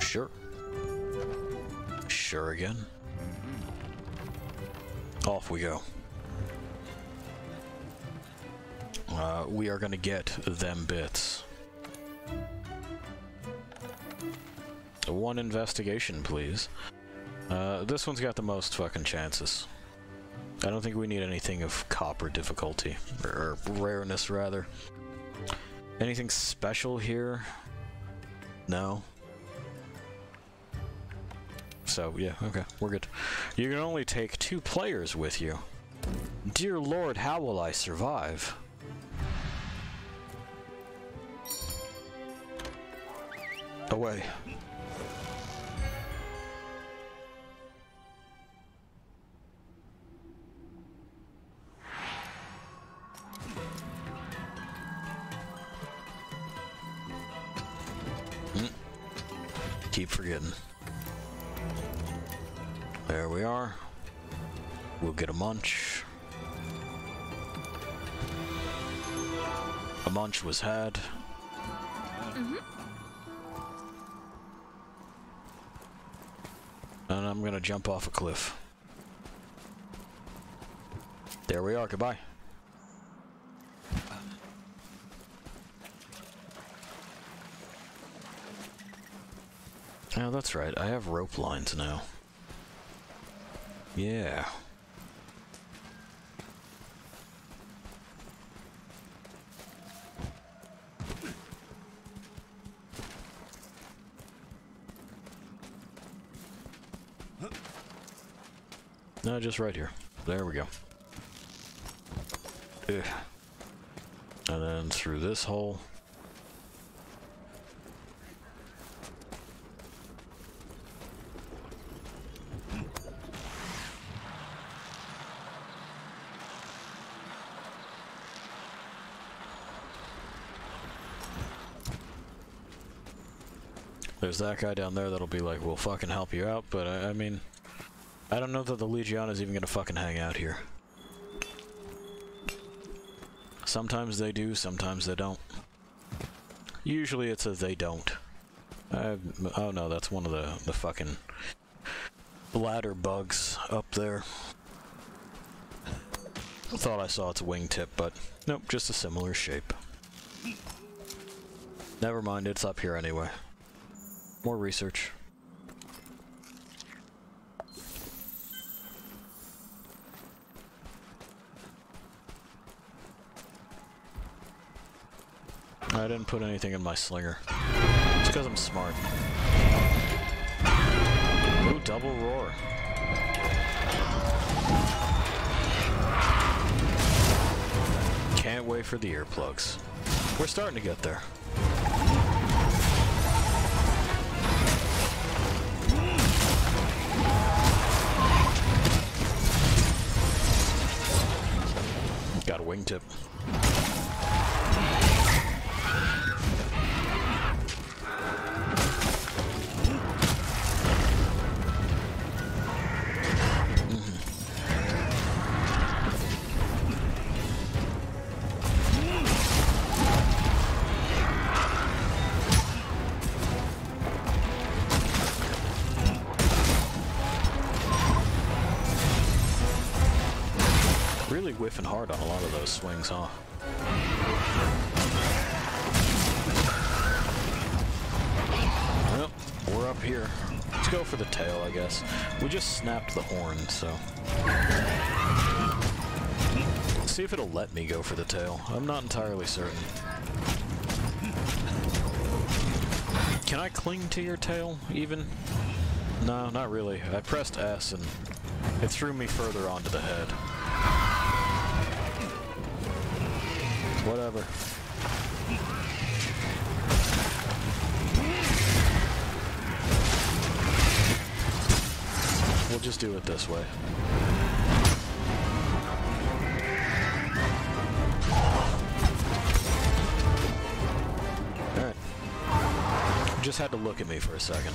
Sure. Sure again. Off we go. Uh, we are gonna get them bits. One investigation, please. Uh, this one's got the most fucking chances. I don't think we need anything of copper difficulty, or, or rareness, rather. Anything special here? No. So, yeah, okay, we're good. You can only take two players with you. Dear Lord, how will I survive? Away. Munch. A munch was had. Mm-hmm. And I'm gonna jump off a cliff. There we are, goodbye. Oh, that's right, I have rope lines now. Yeah. No, just right here. There we go. Ugh. And then through this hole. There's that guy down there that'll be like, we'll fucking help you out, but I, I mean, I don't know that the Legiana is even gonna fucking hang out here. Sometimes they do, sometimes they don't. Usually it's a they don't. I, oh no, that's one of the, the fucking bladder bugs up there. Thought I saw its wingtip, but nope, just a similar shape. Never mind, it's up here anyway. More research. I didn't put anything in my slinger. It's because I'm smart. Ooh, double roar. Can't wait for the earplugs. We're starting to get there. Got a wingtip. Hard on a lot of those swings, huh? Well, we're up here. Let's go for the tail, I guess. We just snapped the horn, so... Let's see if it'll let me go for the tail. I'm not entirely certain. Can I cling to your tail, even? No, not really. I pressed S and it threw me further onto the head. Whatever. We'll just do it this way. Alright. Just had to look at me for a second.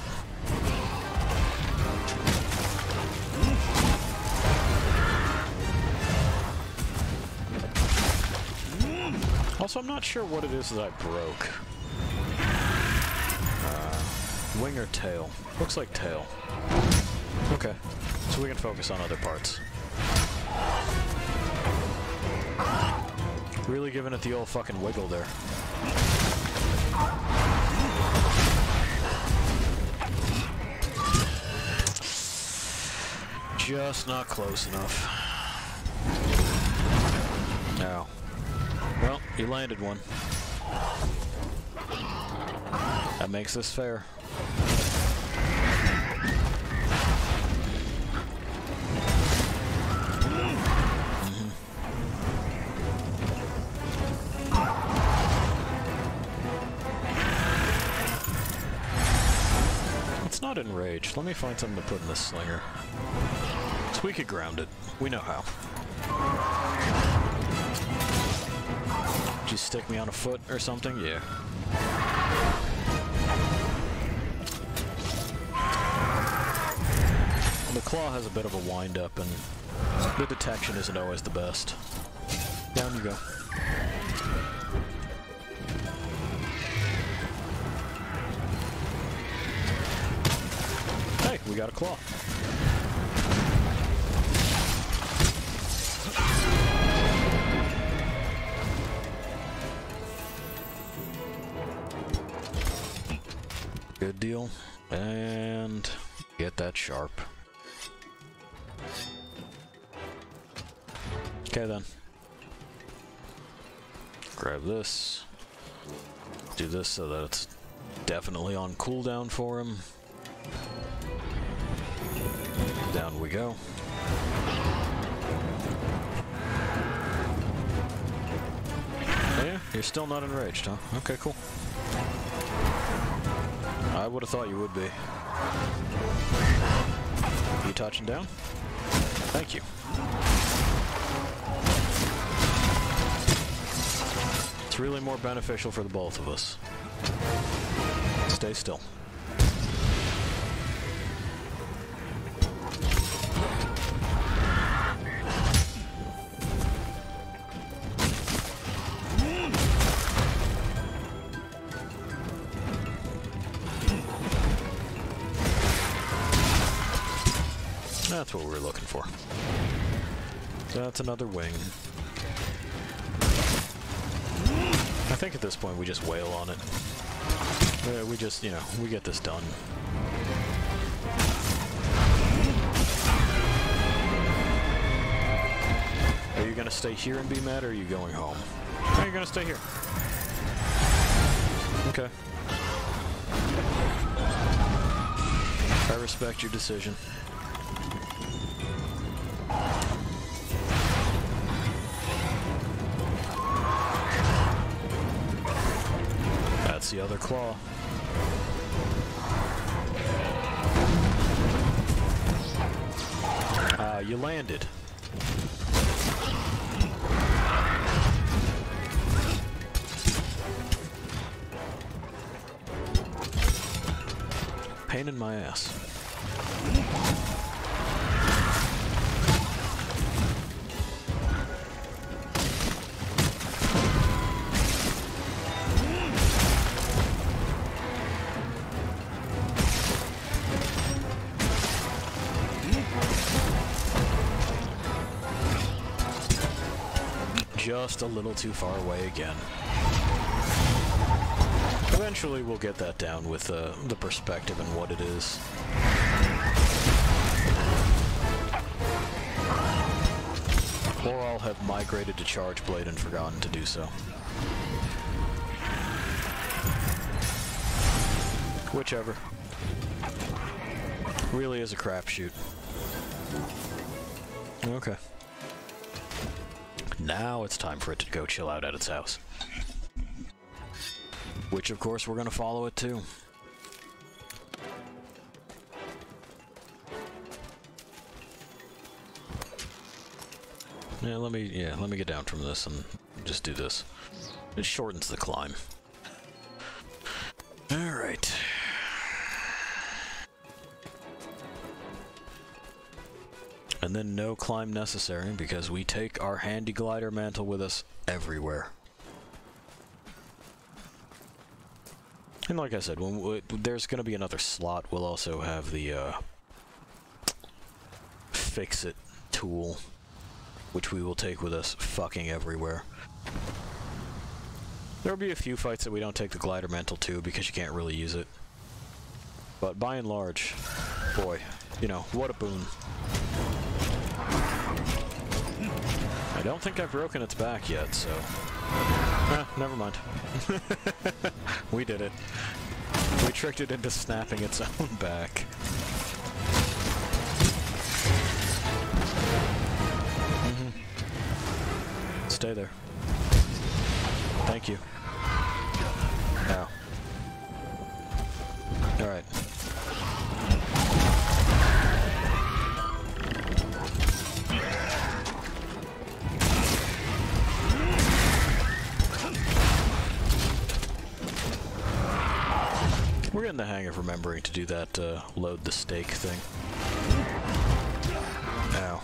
Also, I'm not sure what it is that I broke. Uh, wing or tail? Looks like tail. Okay, so we can focus on other parts. Really giving it the old fucking wiggle there. Just not close enough. You landed one. That makes this fair. Mm-hmm. It's not enraged. Let me find something to put in this slinger. So we could ground it. We know how. You stick me on a foot or something? Yeah. The claw has a bit of a wind up and the detection isn't always the best. Down you go. Hey, we got a claw. And get that sharp. Okay then. Grab this. Do this so that it's definitely on cooldown for him. Down we go. Yeah, you're still not enraged, huh? Okay, cool. I would have thought you would be. You touching down? Thank you. It's really more beneficial for the both of us. Stay still. Another wing. I think at this point we just wail on it. Uh, we just, you know, we get this done. Are you gonna stay here and be mad, or are you going home? No, you're gonna stay here. Okay. I respect your decision. Claw. Just a little too far away again. Eventually we'll get that down with uh, the perspective and what it is. Or I'll have migrated to Charge Blade and forgotten to do so. Whichever. Really is a crapshoot. Okay. Now it's time for it to go chill out at its house. Which, of course, we're going to follow it to. Yeah, let me, yeah, let me get down from this and just do this. It shortens the climb. Alright. And then no climb necessary because we take our handy glider mantle with us everywhere. And like I said, when w there's going to be another slot, we'll also have the uh, fix-it tool, which we will take with us fucking everywhere. There'll be a few fights that we don't take the glider mantle to because you can't really use it. But by and large, boy, you know, what a boon. I don't think I've broken its back yet, so... Eh, never mind. [laughs] we did it. We tricked it into snapping its [laughs] own back. Mm -hmm. Stay there. Thank you. Ow. Alright. Getting the hang of remembering to do that uh, load the stake thing. Ow.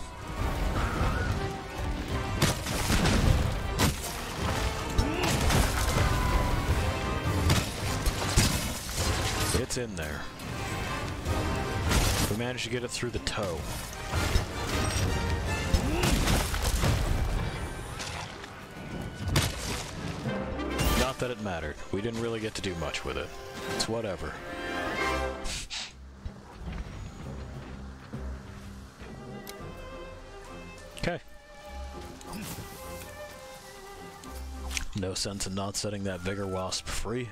It's in there. We managed to get it through the toe. Not that it mattered. We didn't really get to do much with it. It's whatever. Okay. No sense in not setting that Vigor Wasp free.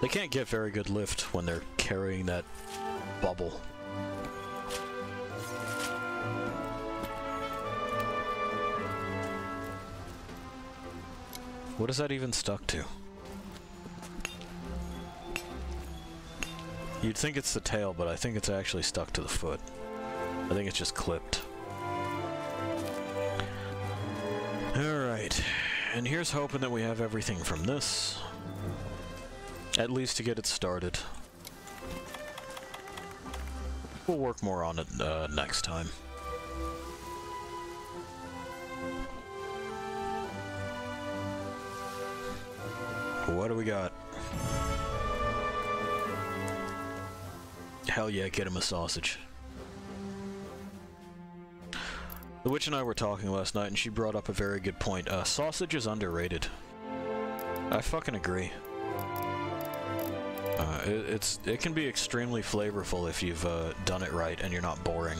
They can't get very good lift when they're carrying that bubble. What is that even stuck to? You'd think it's the tail, but I think it's actually stuck to the foot. I think it's just clipped. Alright, and here's hoping that we have everything from this. At least to get it started. We'll work more on it uh, next time. What do we got? Hell yeah, get him a sausage. The witch and I were talking last night, and she brought up a very good point. Uh, sausage is underrated. I fucking agree. Uh, it, it's it can be extremely flavorful if you've uh, done it right and you're not boring.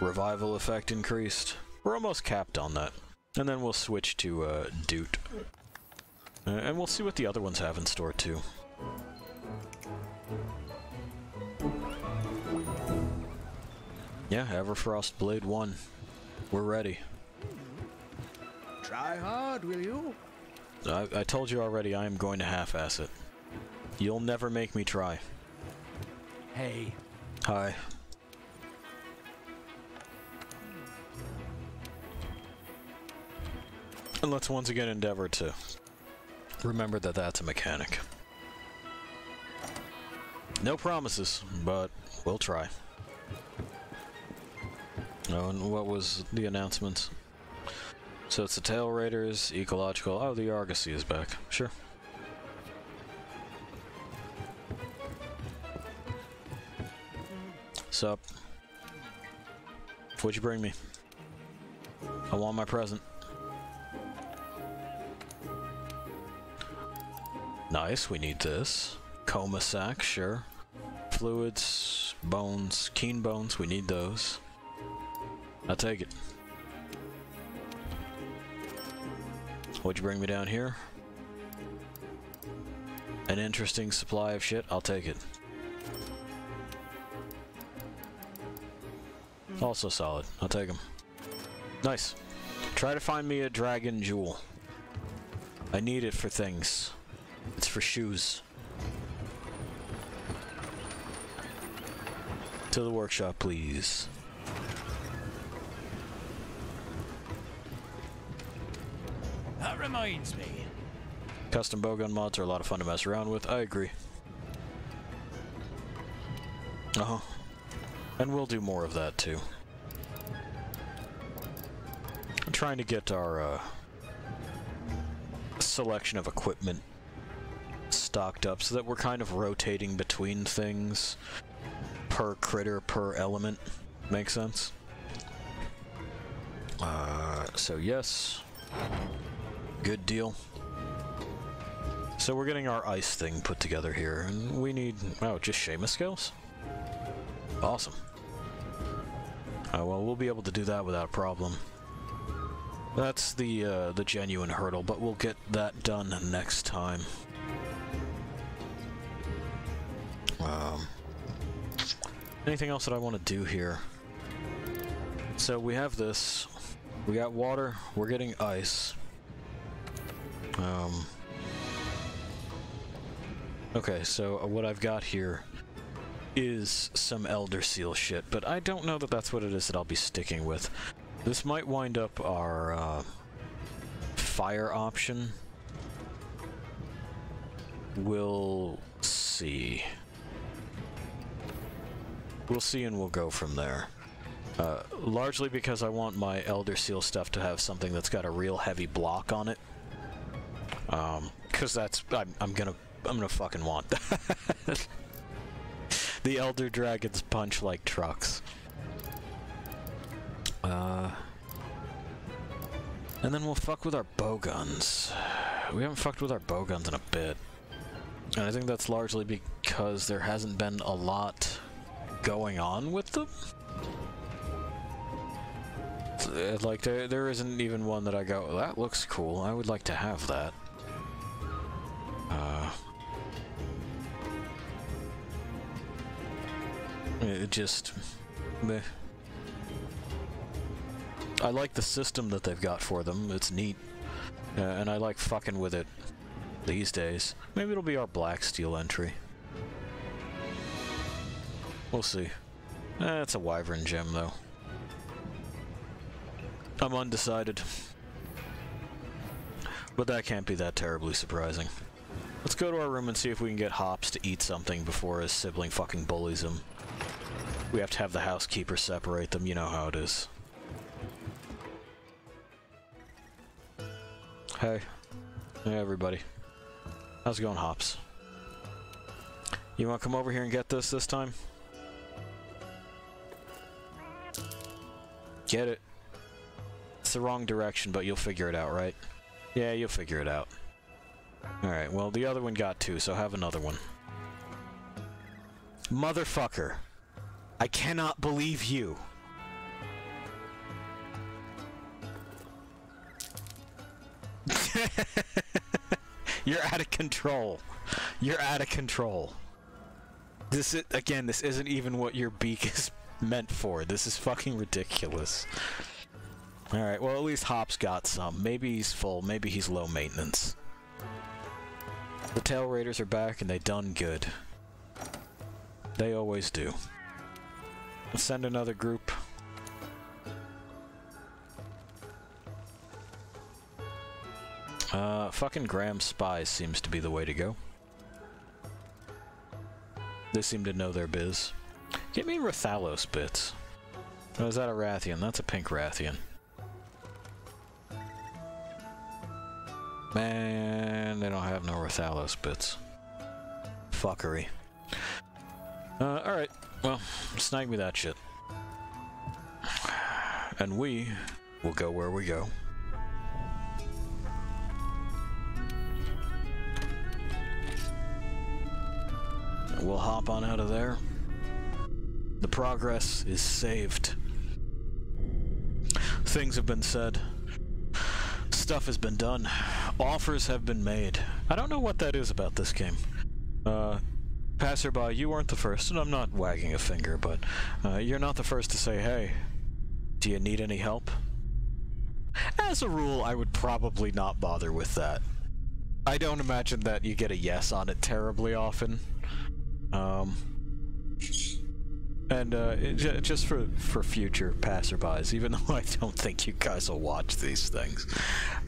Revival effect increased. We're almost capped on that. And then we'll switch to uh, Doot. Uh, and we'll see what the other ones have in store too. Yeah, Everfrost Blade 1. We're ready. Try hard, will you? I, I told you already I am going to half-ass it. You'll never make me try. Hey. Hi. And [laughs] let's once again endeavor to remember that that's a mechanic. No promises, but we'll try. Oh, and what was the announcements? So it's the Tail Raiders, Ecological. Oh, the Argosy is back. Sure. Sup? What'd you bring me? I want my present. Nice, we need this. Coma sac, sure. Fluids, bones, keen bones, we need those. I'll take it. What'd you bring me down here? An interesting supply of shit, I'll take it. Also solid, I'll take them. Nice. Try to find me a dragon jewel. I need it for things. It's for shoes. To the workshop, please. That reminds me. Custom bowgun mods are a lot of fun to mess around with. I agree. Uh huh. And we'll do more of that too. I'm trying to get our uh, selection of equipment stocked up so that we're kind of rotating between things per critter, per element. Make sense? Uh, so yes. Good deal. So we're getting our ice thing put together here, and we need... Oh, just Seamus scales? Awesome. Oh, well, we'll be able to do that without a problem. That's the, uh, the genuine hurdle, but we'll get that done next time. Anything else that I want to do here? So we have this. We got water. We're getting ice. Um, okay, so uh, what I've got here is some Elder Seal shit, but I don't know that that's what it is that I'll be sticking with. This might wind up our uh, fire option. We'll see. We'll see and we'll go from there. Uh, largely because I want my Elder Seal stuff to have something that's got a real heavy block on it. Um, cause that's, I'm, I'm gonna, I'm gonna fucking want that. [laughs] the Elder Dragons punch like trucks. Uh, and then we'll fuck with our bow guns. We haven't fucked with our bow guns in a bit. And I think that's largely because there hasn't been a lot going on with them. Uh, Like, there, there isn't even one that I go, that looks cool, I would like to have that. Uh, it just... Meh. I like the system that they've got for them, it's neat. Uh, and I like fucking with it these days. Maybe it'll be our black steel entry. We'll see. Eh, it's a wyvern gem, though. I'm undecided. But that can't be that terribly surprising. Let's go to our room and see if we can get Hops to eat something before his sibling fucking bullies him. We have to have the housekeeper separate them, you know how it is. Hey. Hey, everybody. How's it going, Hops? You want to come over here and get this this time? Get it. It's the wrong direction, but you'll figure it out, right? Yeah, you'll figure it out. Alright, well, the other one got two, so have another one. Motherfucker. I cannot believe you. [laughs] You're out of control. You're out of control. This is, again, this isn't even what your beak is meant for. This is fucking ridiculous. Alright, well at least Hop's got some. Maybe he's full, maybe he's low maintenance. The Tail Raiders are back and they done good. They always do. Let's send another group. Uh, fucking Graham Spies seems to be the way to go. They seem to know their biz. Get me Rathalos bits. Oh, is that a Rathian? That's a pink Rathian. Man, they don't have no Rathalos bits. Fuckery. Uh, alright. Well, snag me that shit. And we will go where we go. We'll hop on out of there. The progress is saved. Things have been said. Stuff has been done. Offers have been made. I don't know what that is about this game. Uh, passerby, you weren't the first, and I'm not wagging a finger, but uh, you're not the first to say, hey, do you need any help? As a rule, I would probably not bother with that. I don't imagine that you get a yes on it terribly often. Um, And uh, it, just for for future passerbys, even [laughs] though I don't think you guys will watch these things,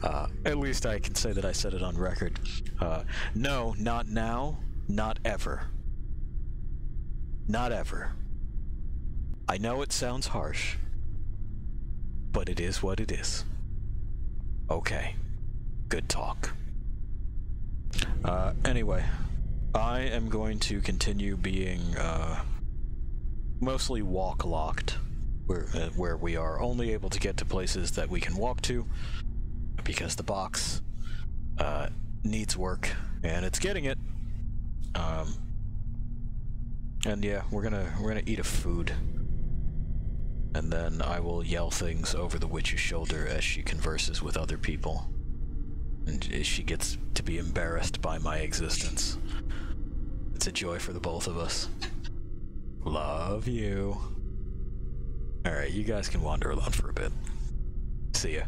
uh, at least I can say that I said it on record. Uh, no, not now, not ever, not ever. I know it sounds harsh, but it is what it is. Okay, good talk. Uh, anyway, I am going to continue being uh, mostly walk locked, where uh, where we are only able to get to places that we can walk to, because the box uh, needs work and it's getting it. Um, and yeah, we're gonna we're gonna eat a food, and then I will yell things over the witch's shoulder as she converses with other people, and she gets to be embarrassed by my existence. It's a joy for the both of us. Love you. Alright, you guys can wander alone for a bit. See ya.